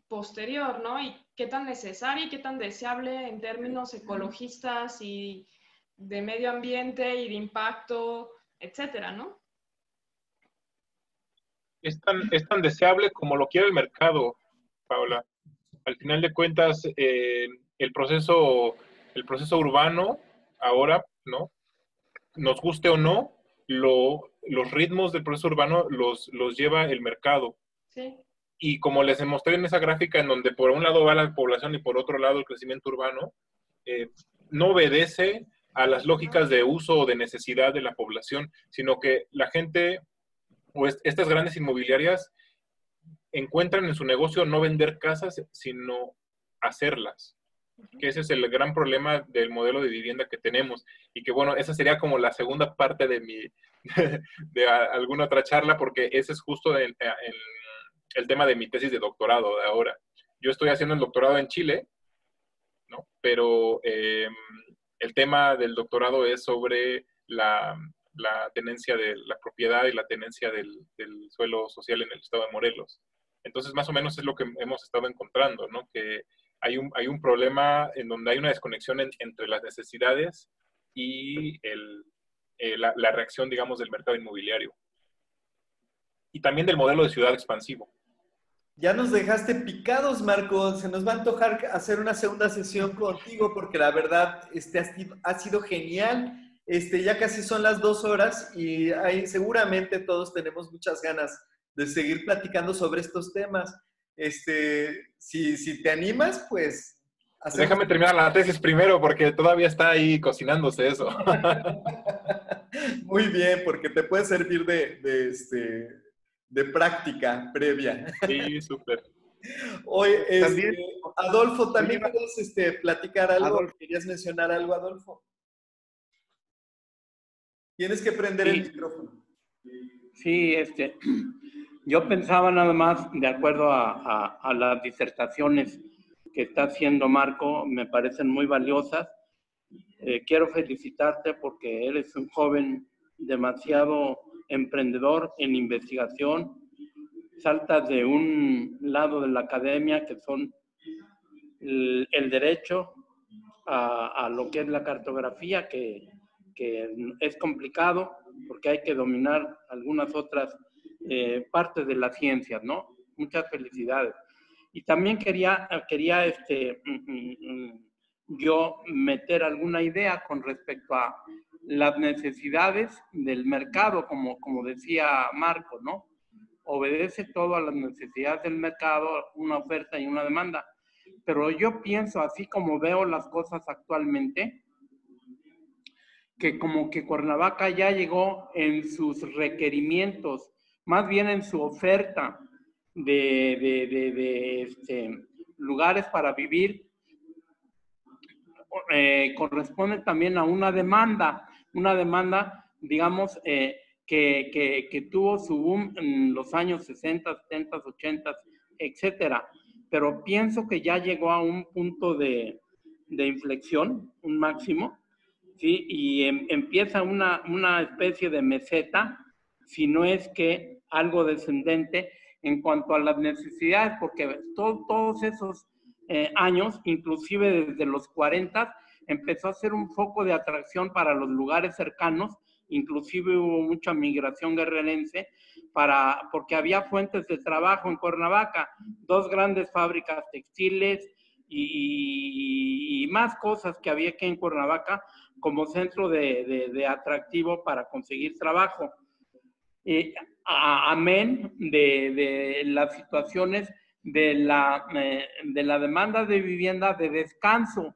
posterior, ¿no? Y qué tan necesaria y qué tan deseable en términos ecologistas y de medio ambiente y de impacto, etcétera, ¿no?
Es tan, es tan deseable como lo quiere el mercado, Paula. Al final de cuentas, eh, el, proceso, el proceso urbano ahora, ¿no? Nos guste o no, lo, los ritmos del proceso urbano los, los lleva el mercado. Sí. Y como les mostré en esa gráfica, en donde por un lado va la población y por otro lado el crecimiento urbano, eh, no obedece a las lógicas de uso o de necesidad de la población, sino que la gente o estas grandes inmobiliarias encuentran en su negocio no vender casas, sino hacerlas. Que ese es el gran problema del modelo de vivienda que tenemos. Y que bueno, esa sería como la segunda parte de mi, de, alguna otra charla, porque ese es justo en el tema de mi tesis de doctorado de ahora. Yo estoy haciendo el doctorado en Chile, ¿no? Pero em, el tema del doctorado es sobre la, tenencia de la propiedad y la tenencia del, suelo social en el estado de Morelos. Entonces, más o menos es lo que hemos estado encontrando, ¿no? Que hay un, hay un problema en donde hay una desconexión entre las necesidades y el, eh, la, reacción, digamos, del mercado inmobiliario. Y también del modelo de ciudad expansivo.
Ya nos dejaste picados, Marco. Se nos va a antojar hacer una segunda sesión contigo porque la verdad este, ha sido genial. Este, ya casi son las dos horas y seguramente todos tenemos muchas ganas de seguir platicando sobre estos temas. Este, si, si te animas, pues...
Déjame terminar la tesis primero porque todavía está ahí cocinándose eso.
Muy bien, porque te puede servir de, de este, de práctica previa.
Sí, súper.
Hoy, este, Adolfo, ¿también puedes este, platicar algo? ¿Querías mencionar algo, Adolfo? Tienes que prender el micrófono.
Sí, este, yo pensaba nada más, de acuerdo a, las disertaciones que está haciendo Marco, me parecen muy valiosas. Eh, quiero felicitarte porque eres un joven demasiado emprendedor en investigación, saltas de un lado de la academia que son el, derecho a, lo que es la cartografía, que, es complicado porque hay que dominar algunas otras eh, partes de las ciencias, ¿no? Muchas felicidades. Y también quería, quería este, mm, mm, mm, yo meter alguna idea con respecto a las necesidades del mercado, como, como decía Marco, ¿no? Obedece todo a las necesidades del mercado, una oferta y una demanda. Pero yo pienso, así como veo las cosas actualmente, que como que Cuernavaca ya llegó en sus requerimientos, más bien en su oferta de, este, lugares para vivir, eh, corresponde también a una demanda una demanda, digamos, eh, que, tuvo su boom en los años 60, 70, 80, etcétera. pero pienso que ya llegó a un punto de, de inflexión, un máximo, ¿sí? y em, empieza una, una especie de meseta, si no es que algo descendente en cuanto a las necesidades, porque todos esos eh, años, inclusive desde los 40, empezó a ser un foco de atracción para los lugares cercanos, inclusive hubo mucha migración guerrerense, para, porque había fuentes de trabajo en Cuernavaca, dos grandes fábricas textiles y, más cosas que había aquí en Cuernavaca como centro de, atractivo para conseguir trabajo. Amén de, las situaciones de la, eh, de la demanda de vivienda de descanso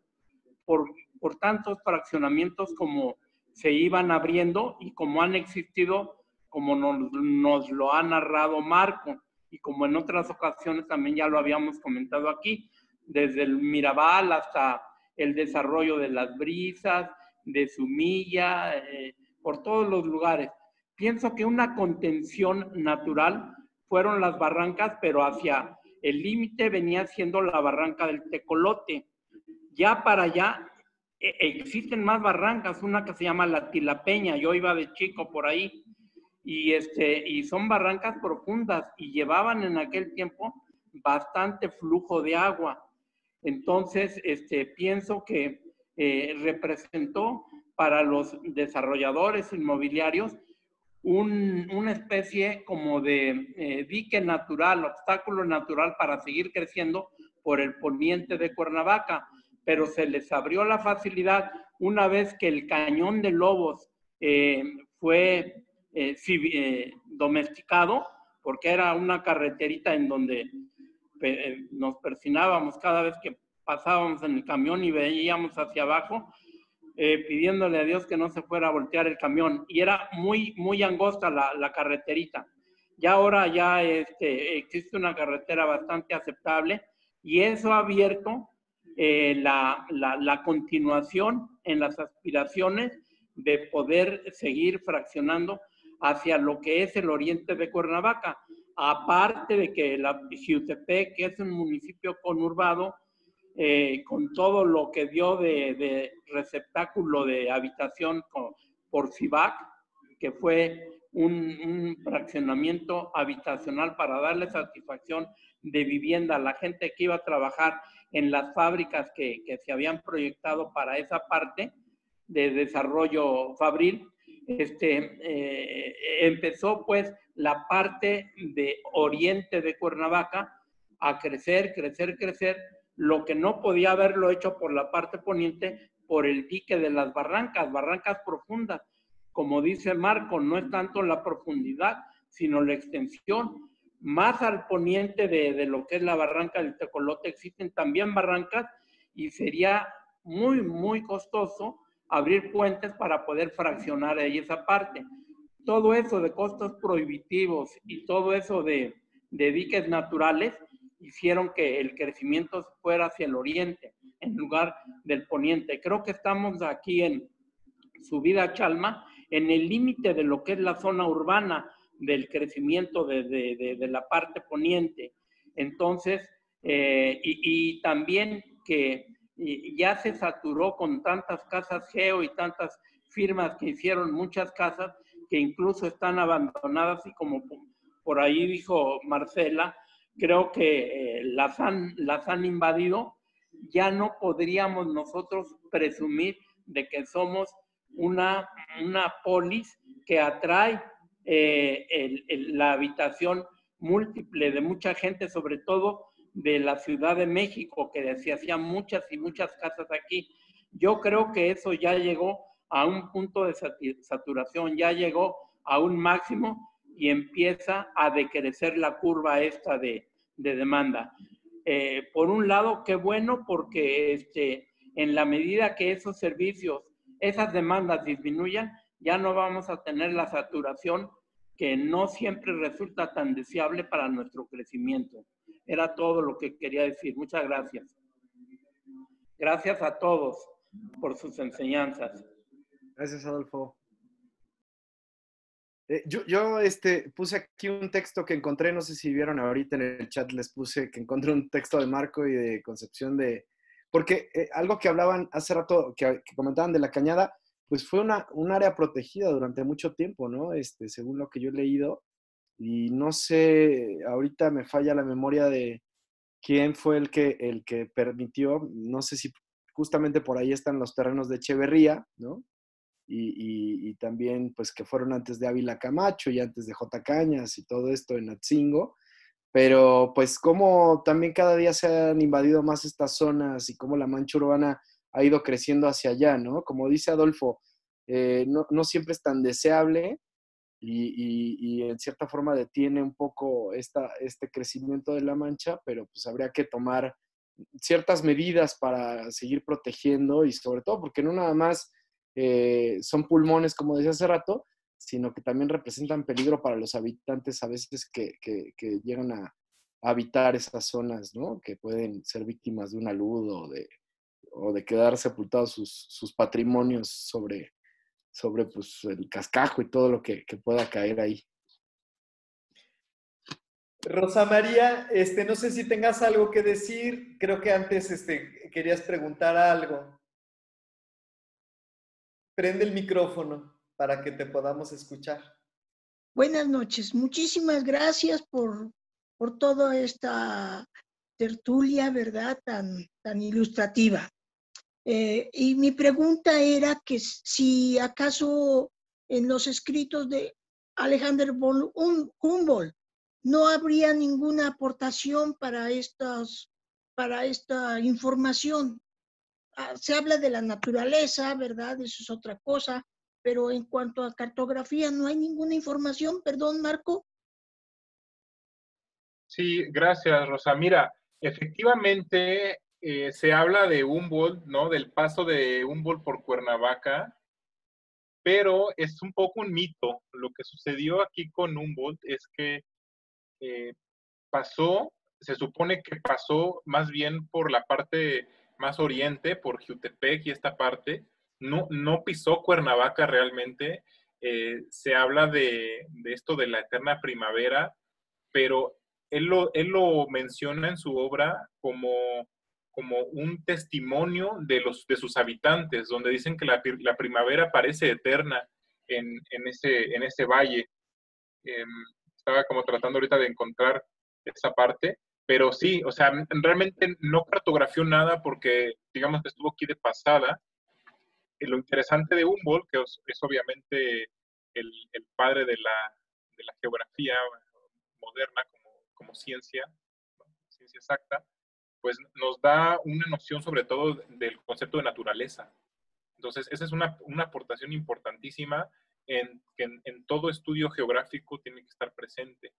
por, por tantos fraccionamientos como se iban abriendo y como han existido, como nos, nos, lo ha narrado Marco y como en otras ocasiones también ya lo habíamos comentado aquí, desde el Mirabal hasta el desarrollo de las brisas, de Sumilla, eh, por todos los lugares. Pienso que una contención natural fueron las barrancas, pero hacia el límite venía siendo la barranca del Tecolote. Ya para allá e, existen más barrancas, una que se llama la Tilapeña, yo iba de chico por ahí, y, este, y son barrancas profundas y llevaban en aquel tiempo bastante flujo de agua. Entonces, este, pienso que eh, representó para los desarrolladores inmobiliarios una especie como de eh, dique natural, obstáculo natural para seguir creciendo por el poniente de Cuernavaca, pero se les abrió la facilidad una vez que el cañón de Lobos eh, fue eh, domesticado, porque era una carreterita en donde nos persinábamos cada vez que pasábamos en el camión y veíamos hacia abajo eh, pidiéndole a Dios que no se fuera a voltear el camión. Y era muy, muy angosta la, la carreterita. Ya ahora ya este, existe una carretera bastante aceptable y eso ha abierto eh, la, la, la, continuación en las aspiraciones de poder seguir fraccionando hacia lo que es el oriente de Cuernavaca. Aparte de que la Jiutepec, que es un municipio conurbado, eh, con todo lo que dio de, receptáculo de habitación por CIVAC, que fue un, fraccionamiento habitacional para darle satisfacción de vivienda a la gente que iba a trabajar en las fábricas que, que se habían proyectado para esa parte de desarrollo fabril. Este, eh, empezó pues la parte de oriente de Cuernavaca a crecer, crecer, crecer, lo que no podía haberlo hecho por la parte poniente por el dique de las barrancas, barrancas profundas. Como dice Marco, no es tanto la profundidad, sino la extensión. Más al poniente de, lo que es la barranca del Tecolote existen también barrancas y sería muy, muy costoso abrir puentes para poder fraccionar ahí esa parte. Todo eso de costos prohibitivos y todo eso de, de diques naturales hicieron que el crecimiento fuera hacia el oriente en lugar del poniente. Creo que estamos aquí en subida Chalma, en el límite de lo que es la zona urbana del crecimiento de, la parte poniente. Entonces, eh, y, también que ya se saturó con tantas casas geo y tantas firmas que hicieron muchas casas que incluso están abandonadas y como por ahí dijo Marcela, creo que eh, las, han, las han invadido, ya no podríamos nosotros presumir de que somos una, una polis que atrae eh, la habitación múltiple de mucha gente, sobre todo de la Ciudad de México, que se hacían muchas y muchas casas aquí. Yo creo que eso ya llegó a un punto de saturación, ya llegó a un máximo y empieza a decrecer la curva esta de, demanda. Eh, por un lado, qué bueno porque este, en la medida que esos servicios, esas demandas disminuyan, ya no vamos a tener la saturación que no siempre resulta tan deseable para nuestro crecimiento. Era todo lo que quería decir. Muchas gracias. Gracias a todos por sus enseñanzas.
Gracias, Adolfo. Eh, yo, yo este, puse aquí un texto que encontré, no sé si vieron ahorita en el chat, les puse que encontré un texto de Marco y de Concepción de... Porque eh, algo que hablaban hace rato, que, comentaban de la cañada, pues fue una, un área protegida durante mucho tiempo, ¿no? Este, según lo que yo he leído. Y no sé, ahorita me falla la memoria de quién fue el que, el que permitió, no sé si justamente por ahí están los terrenos de Echeverría, ¿no? Y, también pues que fueron antes de Ávila Camacho y antes de J. Cañas y todo esto en Atzingo, pero pues como también cada día se han invadido más estas zonas y cómo la mancha urbana ha ido creciendo hacia allá, ¿no? Como dice Adolfo, eh, no, no, siempre es tan deseable y, y, en cierta forma detiene un poco esta, este crecimiento de la mancha, pero pues habría que tomar ciertas medidas para seguir protegiendo y sobre todo porque no nada más eh, son pulmones, como decía hace rato, sino que también representan peligro para los habitantes a veces que, llegan a, habitar esas zonas, ¿no? Que pueden ser víctimas de una luz o de, o de quedar sepultados sus, patrimonios sobre, sobre pues, el cascajo y todo lo que, pueda caer ahí.
Rosa María, este, no sé si tengas algo que decir. Creo que antes este, querías preguntar algo. Prende el micrófono para que te podamos escuchar.
Buenas noches. Muchísimas gracias por, por toda esta tertulia, ¿verdad? Tan, tan ilustrativa. Eh, y mi pregunta era que si acaso en los escritos de Alexander von Humboldt no habría ninguna aportación para, estas, para esta información. Ah, se habla de la naturaleza, ¿verdad? Eso es otra cosa, pero en cuanto a cartografía no hay ninguna información, perdón, Marco.
Sí, gracias, Rosa. Mira, efectivamente eh, se habla de Humboldt, ¿no? Del paso de Humboldt por Cuernavaca, pero es un poco un mito. Lo que sucedió aquí con Humboldt es que eh, pasó, se supone que pasó más bien por la parte más oriente, por Jutepec y esta parte, no, no pisó Cuernavaca realmente. Eh, se habla de, esto de la eterna primavera, pero él lo, él lo menciona en su obra como, como un testimonio de, los, de sus habitantes, donde dicen que la, primavera parece eterna en, ese, en ese valle. Em, estaba como tratando ahorita de encontrar esa parte, pero sí, o sea, realmente no cartografió nada porque, digamos que estuvo aquí de pasada. Lo interesante de Humboldt, que es, obviamente el, padre de la, geografía moderna como, ciencia, ciencia exacta, pues nos da una noción sobre todo del concepto de naturaleza. Entonces, esa es una, una aportación importantísima en en todo estudio geográfico tiene que estar presente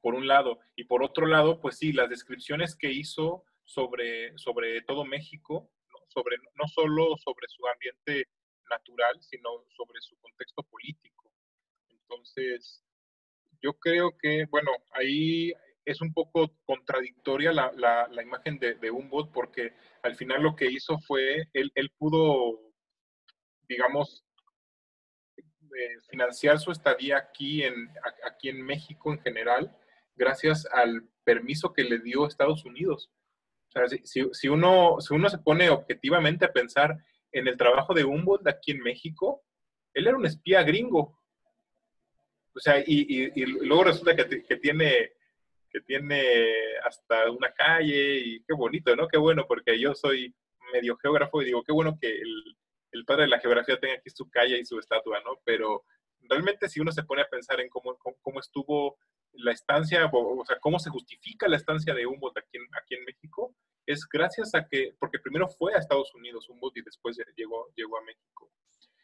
por un lado. Y por otro lado, pues sí, las descripciones que hizo sobre, sobre todo México, ¿no? Sobre, no solo sobre su ambiente natural, sino sobre su contexto político. Entonces, yo creo que, bueno, ahí es un poco contradictoria la, la, imagen de, de, Humboldt porque al final lo que hizo fue, él, él pudo, digamos, eh, financiar su estadía aquí en, aquí en México en general gracias al permiso que le dio Estados Unidos. O sea, si, uno, si uno se pone objetivamente a pensar en el trabajo de Humboldt aquí en México, él era un espía gringo. O sea, y, luego resulta que, que, tiene, que tiene hasta una calle y qué bonito, ¿no? Qué bueno, porque yo soy medio geógrafo y digo, qué bueno que el, el padre de la geografía tenga aquí su calle y su estatua, ¿no? Pero realmente si uno se pone a pensar en cómo, cómo estuvo la estancia, o, sea, cómo se justifica la estancia de Humboldt aquí en, aquí en México, es gracias a que, porque primero fue a Estados Unidos Humboldt y después llegó, llegó a México.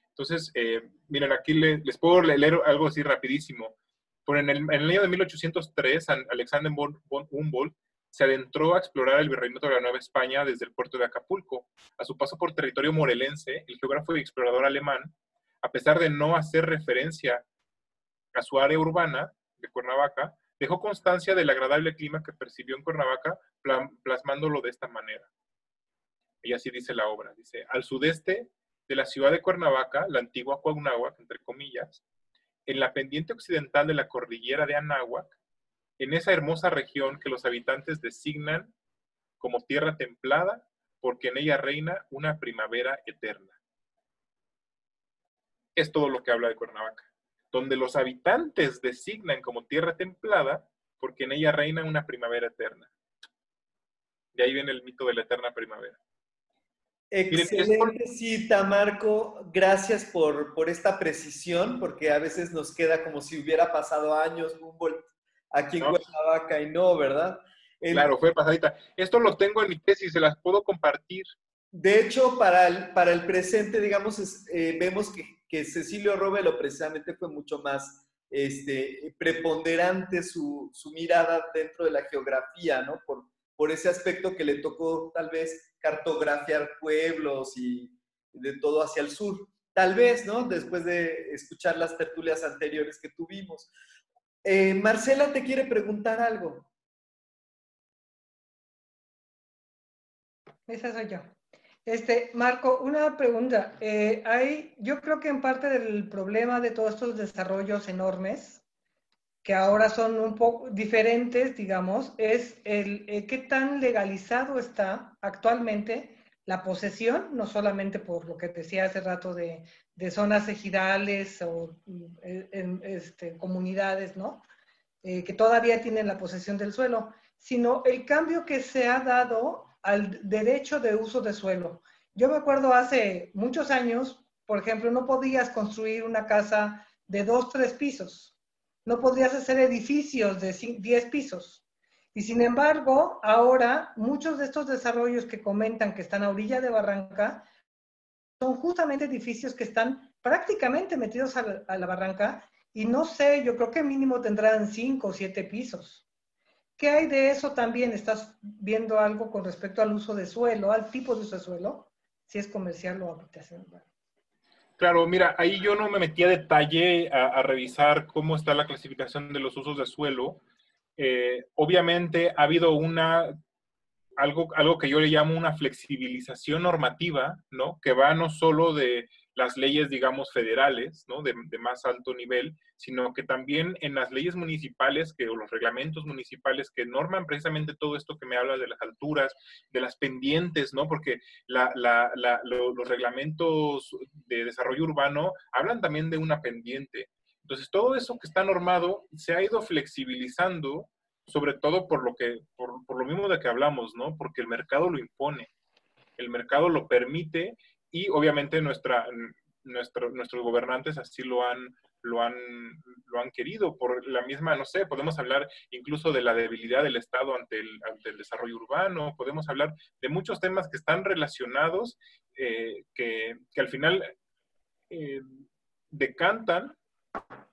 Entonces, eh, miren, aquí les, puedo leer algo así rapidísimo. Por en, el, en el año de 1803, Alexander von Humboldt se adentró a explorar el virreinato de la Nueva España desde el puerto de Acapulco. A su paso por territorio morelense, el geógrafo y explorador alemán, a pesar de no hacer referencia a su área urbana, de Cuernavaca, dejó constancia del agradable clima que percibió en Cuernavaca, plasmándolo de esta manera. Y así dice la obra. Dice, al sudeste de la ciudad de Cuernavaca, la antigua Cuauhnáhuac, entre comillas, en la pendiente occidental de la cordillera de Anáhuac, en esa hermosa región que los habitantes designan como tierra templada, porque en ella reina una primavera eterna. Es todo lo que habla de Cuernavaca, donde los habitantes designan como tierra templada, porque en ella reina una primavera eterna. De ahí viene el mito de la eterna primavera.
Excelente cita, Marco. Gracias por, por, esta precisión, porque a veces nos queda como si hubiera pasado años Humboldt aquí en Cuernavaca y no, ¿verdad?
claro, fue pasadita. Esto lo tengo en mi tesis, se las puedo compartir.
De hecho, para el, para el presente, digamos, eh, vemos que, que, Cecilio Robelo precisamente fue mucho más este, preponderante su, su, mirada dentro de la geografía, ¿no? Por, por ese aspecto que le tocó tal vez cartografiar pueblos y de todo hacia el sur. Tal vez, ¿no? Después de escuchar las tertulias anteriores que tuvimos. Eh, Marcela te quiere preguntar algo.
Esa soy yo. Este, Marco, una pregunta. Eh, hay, yo creo que en parte del problema de todos estos desarrollos enormes, que ahora son un poco diferentes, digamos, es el, eh, qué tan legalizado está actualmente la posesión, no solamente por lo que decía hace rato de, de zonas ejidales o eh, en, este, comunidades, ¿no? Eh, que todavía tienen la posesión del suelo, sino el cambio que se ha dado al derecho de uso de suelo. Yo me acuerdo hace muchos años, por ejemplo, no podías construir una casa de dos, tres pisos no podrías hacer edificios de 10 pisos. Y sin embargo, ahora muchos de estos desarrollos que comentan que están a orilla de barranca son justamente edificios que están prácticamente metidos a la, barranca y no sé, yo creo que mínimo tendrán 5 o 7 pisos. ¿Qué hay de eso también? ¿Estás viendo algo con respecto al uso de suelo, al tipo de uso de suelo? Si es comercial o habitación.
Claro, mira, ahí yo no me metí a detalle a, revisar cómo está la clasificación de los usos de suelo. Eh, obviamente ha habido una, algo, algo que yo le llamo una flexibilización normativa, ¿no? Que va no solo de las leyes, digamos, federales, ¿no? De, más alto nivel, sino que también en las leyes municipales, que, o los reglamentos municipales que norman precisamente todo esto que me habla de las alturas, de las pendientes, ¿no? Porque los reglamentos de desarrollo urbano hablan también de una pendiente. Entonces, todo eso que está normado se ha ido flexibilizando, sobre todo por lo, que, por, por lo mismo de que hablamos, ¿no? Porque el mercado lo impone, el mercado lo permite y obviamente nuestra, nuestro, nuestros gobernantes así lo han, lo, han, lo han querido por la misma, no sé, podemos hablar incluso de la debilidad del Estado ante el, ante el desarrollo urbano, podemos hablar de muchos temas que están relacionados, eh, que, que, al final eh, decantan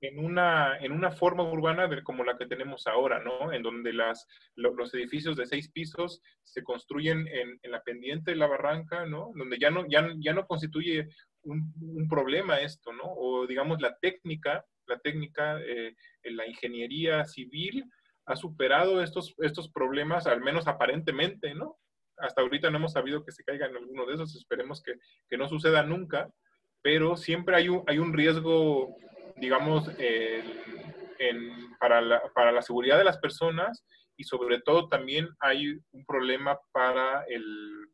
en una, en una forma urbana de, como la que tenemos ahora, ¿no? En donde las, los edificios de seis pisos se construyen en, en, la pendiente de la barranca, ¿no? Donde ya no, ya, ya no constituye un, un problema esto, ¿no? O digamos la técnica, la técnica, eh, la ingeniería civil ha superado estos, estos problemas, al menos aparentemente, ¿no? Hasta ahorita no hemos sabido que se caiga en alguno de esos, esperemos que, que no suceda nunca, pero siempre hay un, hay un riesgo digamos, para, la, para, la, seguridad de las personas y sobre todo también hay un problema para el,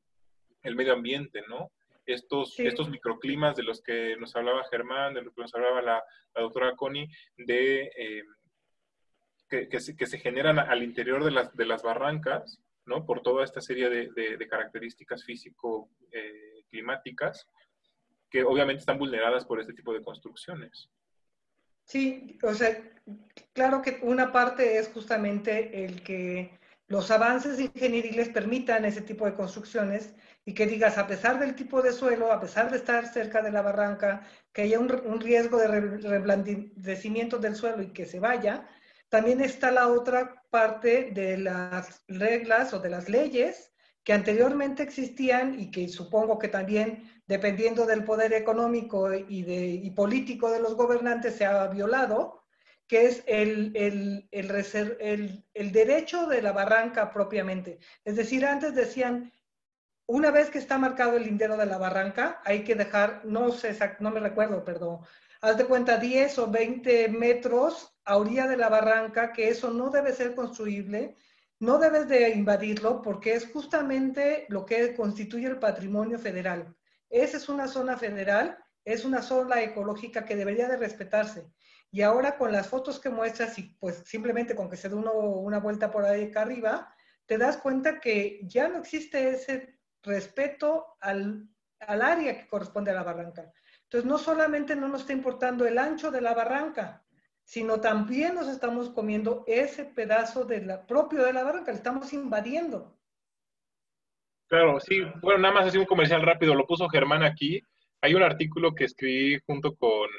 el medio ambiente, ¿no? Estos, estos microclimas de los que nos hablaba Germán, de los que nos hablaba la, doctora Connie, de, eh, que, que, se, que, se, generan al interior de las, de las barrancas, ¿no? Por toda esta serie de, de, características físico-climáticas, eh, que obviamente están vulneradas por este tipo de construcciones.
Sí, o sea, claro que una parte es justamente el que los avances ingenieriles permitan ese tipo de construcciones y que digas, a pesar del tipo de suelo, a pesar de estar cerca de la barranca, que haya un, riesgo de reblandecimiento del suelo y que se vaya, también está la otra parte de las reglas o de las leyes que anteriormente existían y que supongo que también dependiendo del poder económico y, de, político de los gobernantes, se ha violado, que es el, el, el, el, derecho de la barranca propiamente. Es decir, antes decían, una vez que está marcado el lindero de la barranca, hay que dejar, no sé, no me recuerdo, perdón, haz de cuenta 10 o 20 metros a orilla de la barranca, que eso no debe ser construible, no debes de invadirlo porque es justamente lo que constituye el patrimonio federal. Esa es una zona federal, es una zona ecológica que debería de respetarse. Y ahora con las fotos que muestras y pues simplemente con que se dé una vuelta por ahí acá arriba, te das cuenta que ya no existe ese respeto al, al área que corresponde a la barranca. Entonces, no solamente no nos está importando el ancho de la barranca, sino también nos estamos comiendo ese pedazo de la, propio de la barranca, le estamos invadiendo.
Claro, sí, bueno, nada más así un comercial rápido, lo puso Germán aquí. Hay un artículo que escribí junto con,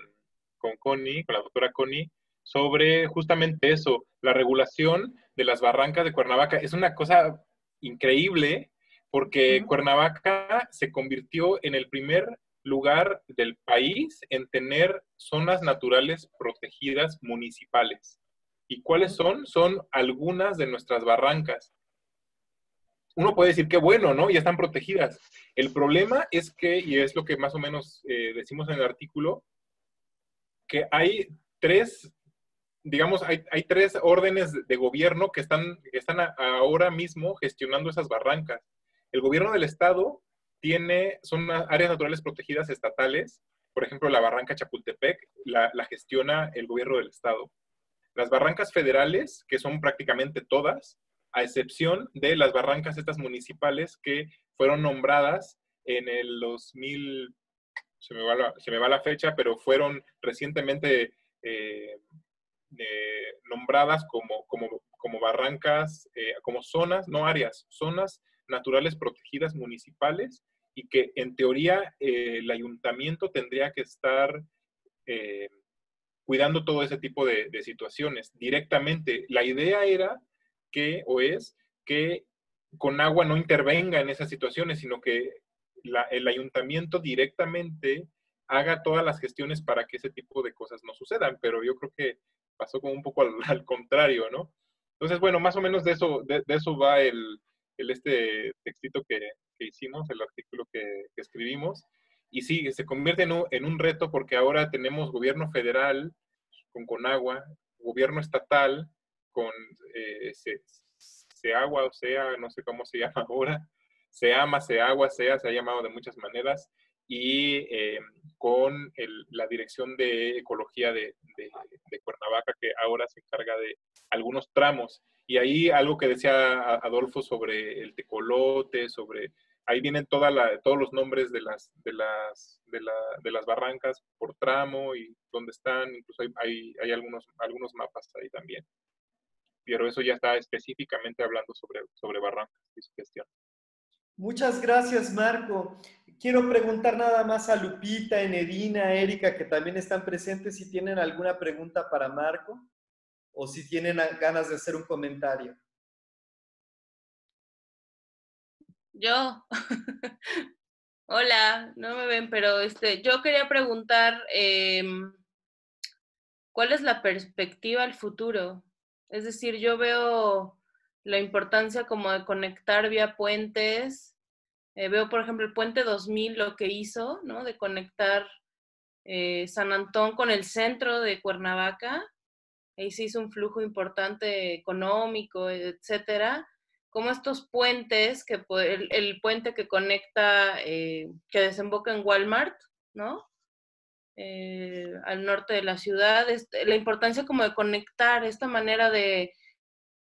con Connie, con la doctora Connie, sobre justamente eso, la regulación de las barrancas de Cuernavaca. Es una cosa increíble porque Cuernavaca se convirtió en el primer lugar del país en tener zonas naturales protegidas municipales. ¿Y cuáles son? Son algunas de nuestras barrancas. Uno puede decir que bueno, ¿no? Ya están protegidas. El problema es que, y es lo que más o menos eh, decimos en el artículo, que hay tres, digamos, hay, tres órdenes de gobierno que están, que están ahora mismo gestionando esas barrancas. El gobierno del estado son áreas naturales protegidas estatales, por ejemplo, la barranca Chapultepec la, gestiona el gobierno del estado. Las barrancas federales, que son prácticamente todas, a excepción de las barrancas estas municipales que fueron nombradas en el 2000, se me va la, fecha, pero fueron recientemente eh, eh, nombradas como, como, como barrancas, eh, como zonas, no áreas, zonas naturales protegidas municipales y que en teoría eh, el ayuntamiento tendría que estar eh, cuidando todo ese tipo de, situaciones directamente. La idea era que, o es, que con agua no intervenga en esas situaciones, sino que el ayuntamiento directamente haga todas las gestiones para que ese tipo de cosas no sucedan, pero yo creo que pasó como un poco al, contrario, ¿no? Entonces, bueno, más o menos de eso, de eso va el, el este textito que, hicimos, el artículo que, escribimos. Y sí, se convierte en un, reto porque ahora tenemos gobierno federal con Conagua, gobierno estatal con eh, Seagua o sea, no sé cómo se llama ahora, Seama, Seagua, Sea, se ha llamado de muchas maneras, y eh, con la Dirección de Ecología de, de, Cuernavaca, que ahora se encarga de algunos tramos. Y ahí algo que decía Adolfo sobre el tecolote, sobre ahí vienen toda la, todos los nombres de las, de, las, de, la, de las barrancas por tramo y dónde están, incluso hay, hay, algunos, algunos mapas ahí también. Pero eso ya está específicamente hablando sobre, sobre barrancas y su gestión.
Muchas gracias, Marco. Quiero preguntar nada más a Lupita, Enedina, Erika, que también están presentes, si tienen alguna pregunta para Marco o si tienen ganas de hacer un comentario.
Yo. Hola, no me ven, pero este, yo quería preguntar em, cuál es la perspectiva al futuro. Es decir, yo veo la importancia como de conectar vía puentes. Eh, veo, por ejemplo, el puente 2000, lo que hizo, ¿no? De conectar eh, San Antón con el centro de Cuernavaca ahí se hizo un flujo importante económico, etcétera, como estos puentes, que el, puente que conecta, eh, que desemboca en Walmart, ¿no? Al norte de la ciudad, este, la importancia como de conectar esta manera de,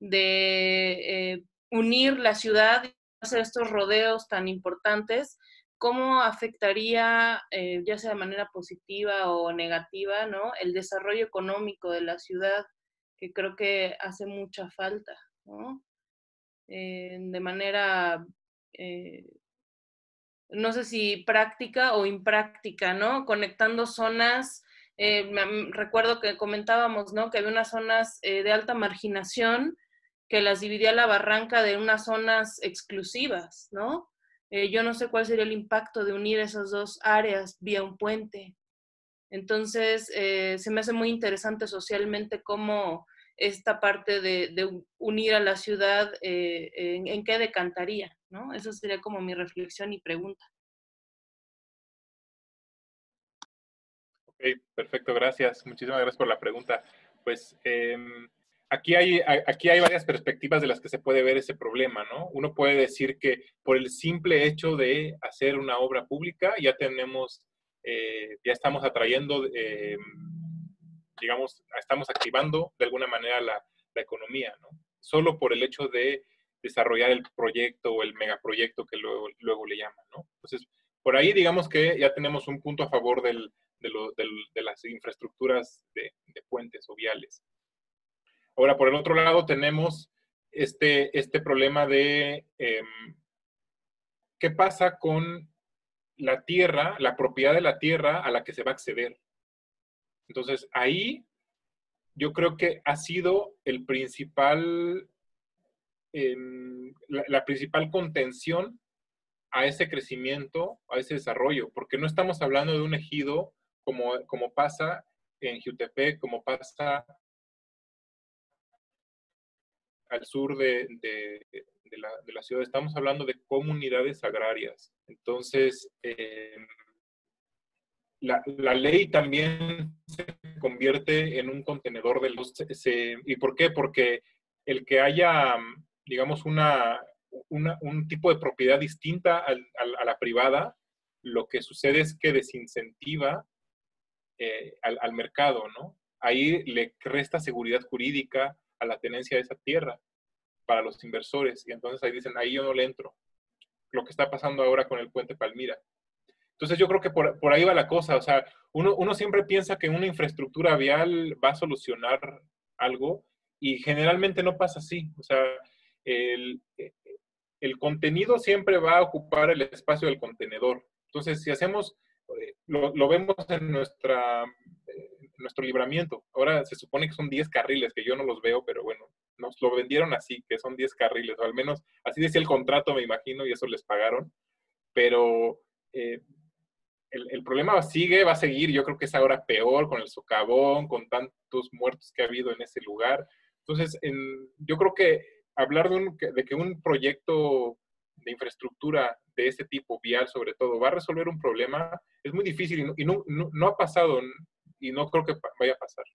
de eh, unir la ciudad y hacer estos rodeos tan importantes, cómo afectaría, eh, ya sea de manera positiva o negativa, ¿no? el desarrollo económico de la ciudad, que creo que hace mucha falta, ¿no? Eh, de manera, no sé si práctica o impráctica, ¿no? Conectando zonas, recuerdo que comentábamos, ¿no? Que había unas zonas de alta marginación que las dividía la barranca de unas zonas exclusivas, ¿no? Eh, yo no sé cuál sería el impacto de unir esas dos áreas vía un puente. Entonces, eh, se me hace muy interesante socialmente cómo esta parte de, unir a la ciudad, eh, en, qué decantaría, ¿no? Esa sería como mi reflexión y pregunta.
Ok, perfecto, gracias. Muchísimas gracias por la pregunta. Pues em, aquí, hay, aquí hay varias perspectivas de las que se puede ver ese problema, ¿no? Uno puede decir que por el simple hecho de hacer una obra pública ya tenemos, eh, ya estamos atrayendo, em, digamos, estamos activando de alguna manera la, la economía, ¿no? Solo por el hecho de desarrollar el proyecto o el megaproyecto que luego, luego le llaman, ¿no? Entonces, por ahí digamos que ya tenemos un punto a favor del, de, de, las infraestructuras de, puentes o viales. Ahora, por el otro lado, tenemos este, este problema de em, qué pasa con la tierra, la propiedad de la tierra a la que se va a acceder. Entonces, ahí yo creo que ha sido el principal, em, la, principal contención a ese crecimiento, a ese desarrollo, porque no estamos hablando de un ejido como, como pasa en Jutepec, como pasa al sur de, la, ciudad. Estamos hablando de comunidades agrarias. Entonces, em, la, ley también se convierte en un contenedor de los... ¿Y por qué? Porque el que haya, digamos, una, un tipo de propiedad distinta a la privada, lo que sucede es que desincentiva eh, al, mercado, ¿no? Ahí le resta seguridad jurídica a la tenencia de esa tierra para los inversores y entonces ahí dicen, ahí yo no le entro. Lo que está pasando ahora con el puente Palmira. Entonces yo creo que por, ahí va la cosa, o sea, uno, uno siempre piensa que una infraestructura vial va a solucionar algo y generalmente no pasa así, o sea, el, el contenido siempre va a ocupar el espacio del contenedor. Entonces, si hacemos eh, lo, vemos en nuestra, nuestro libramiento. Ahora se supone que son 10 carriles, que yo no los veo, pero bueno, nos lo vendieron así, que son 10 carriles, o al menos así decía el contrato, me imagino, y eso les pagaron. Pero eh, el, problema sigue, va a seguir, yo creo que es ahora peor con el socavón, con tantos muertos que ha habido en ese lugar. Entonces, yo creo que hablar de, de que un proyecto de infraestructura de este tipo, vial sobre todo, va a resolver un problema, es muy difícil y no, ha pasado y no creo que vaya a pasar.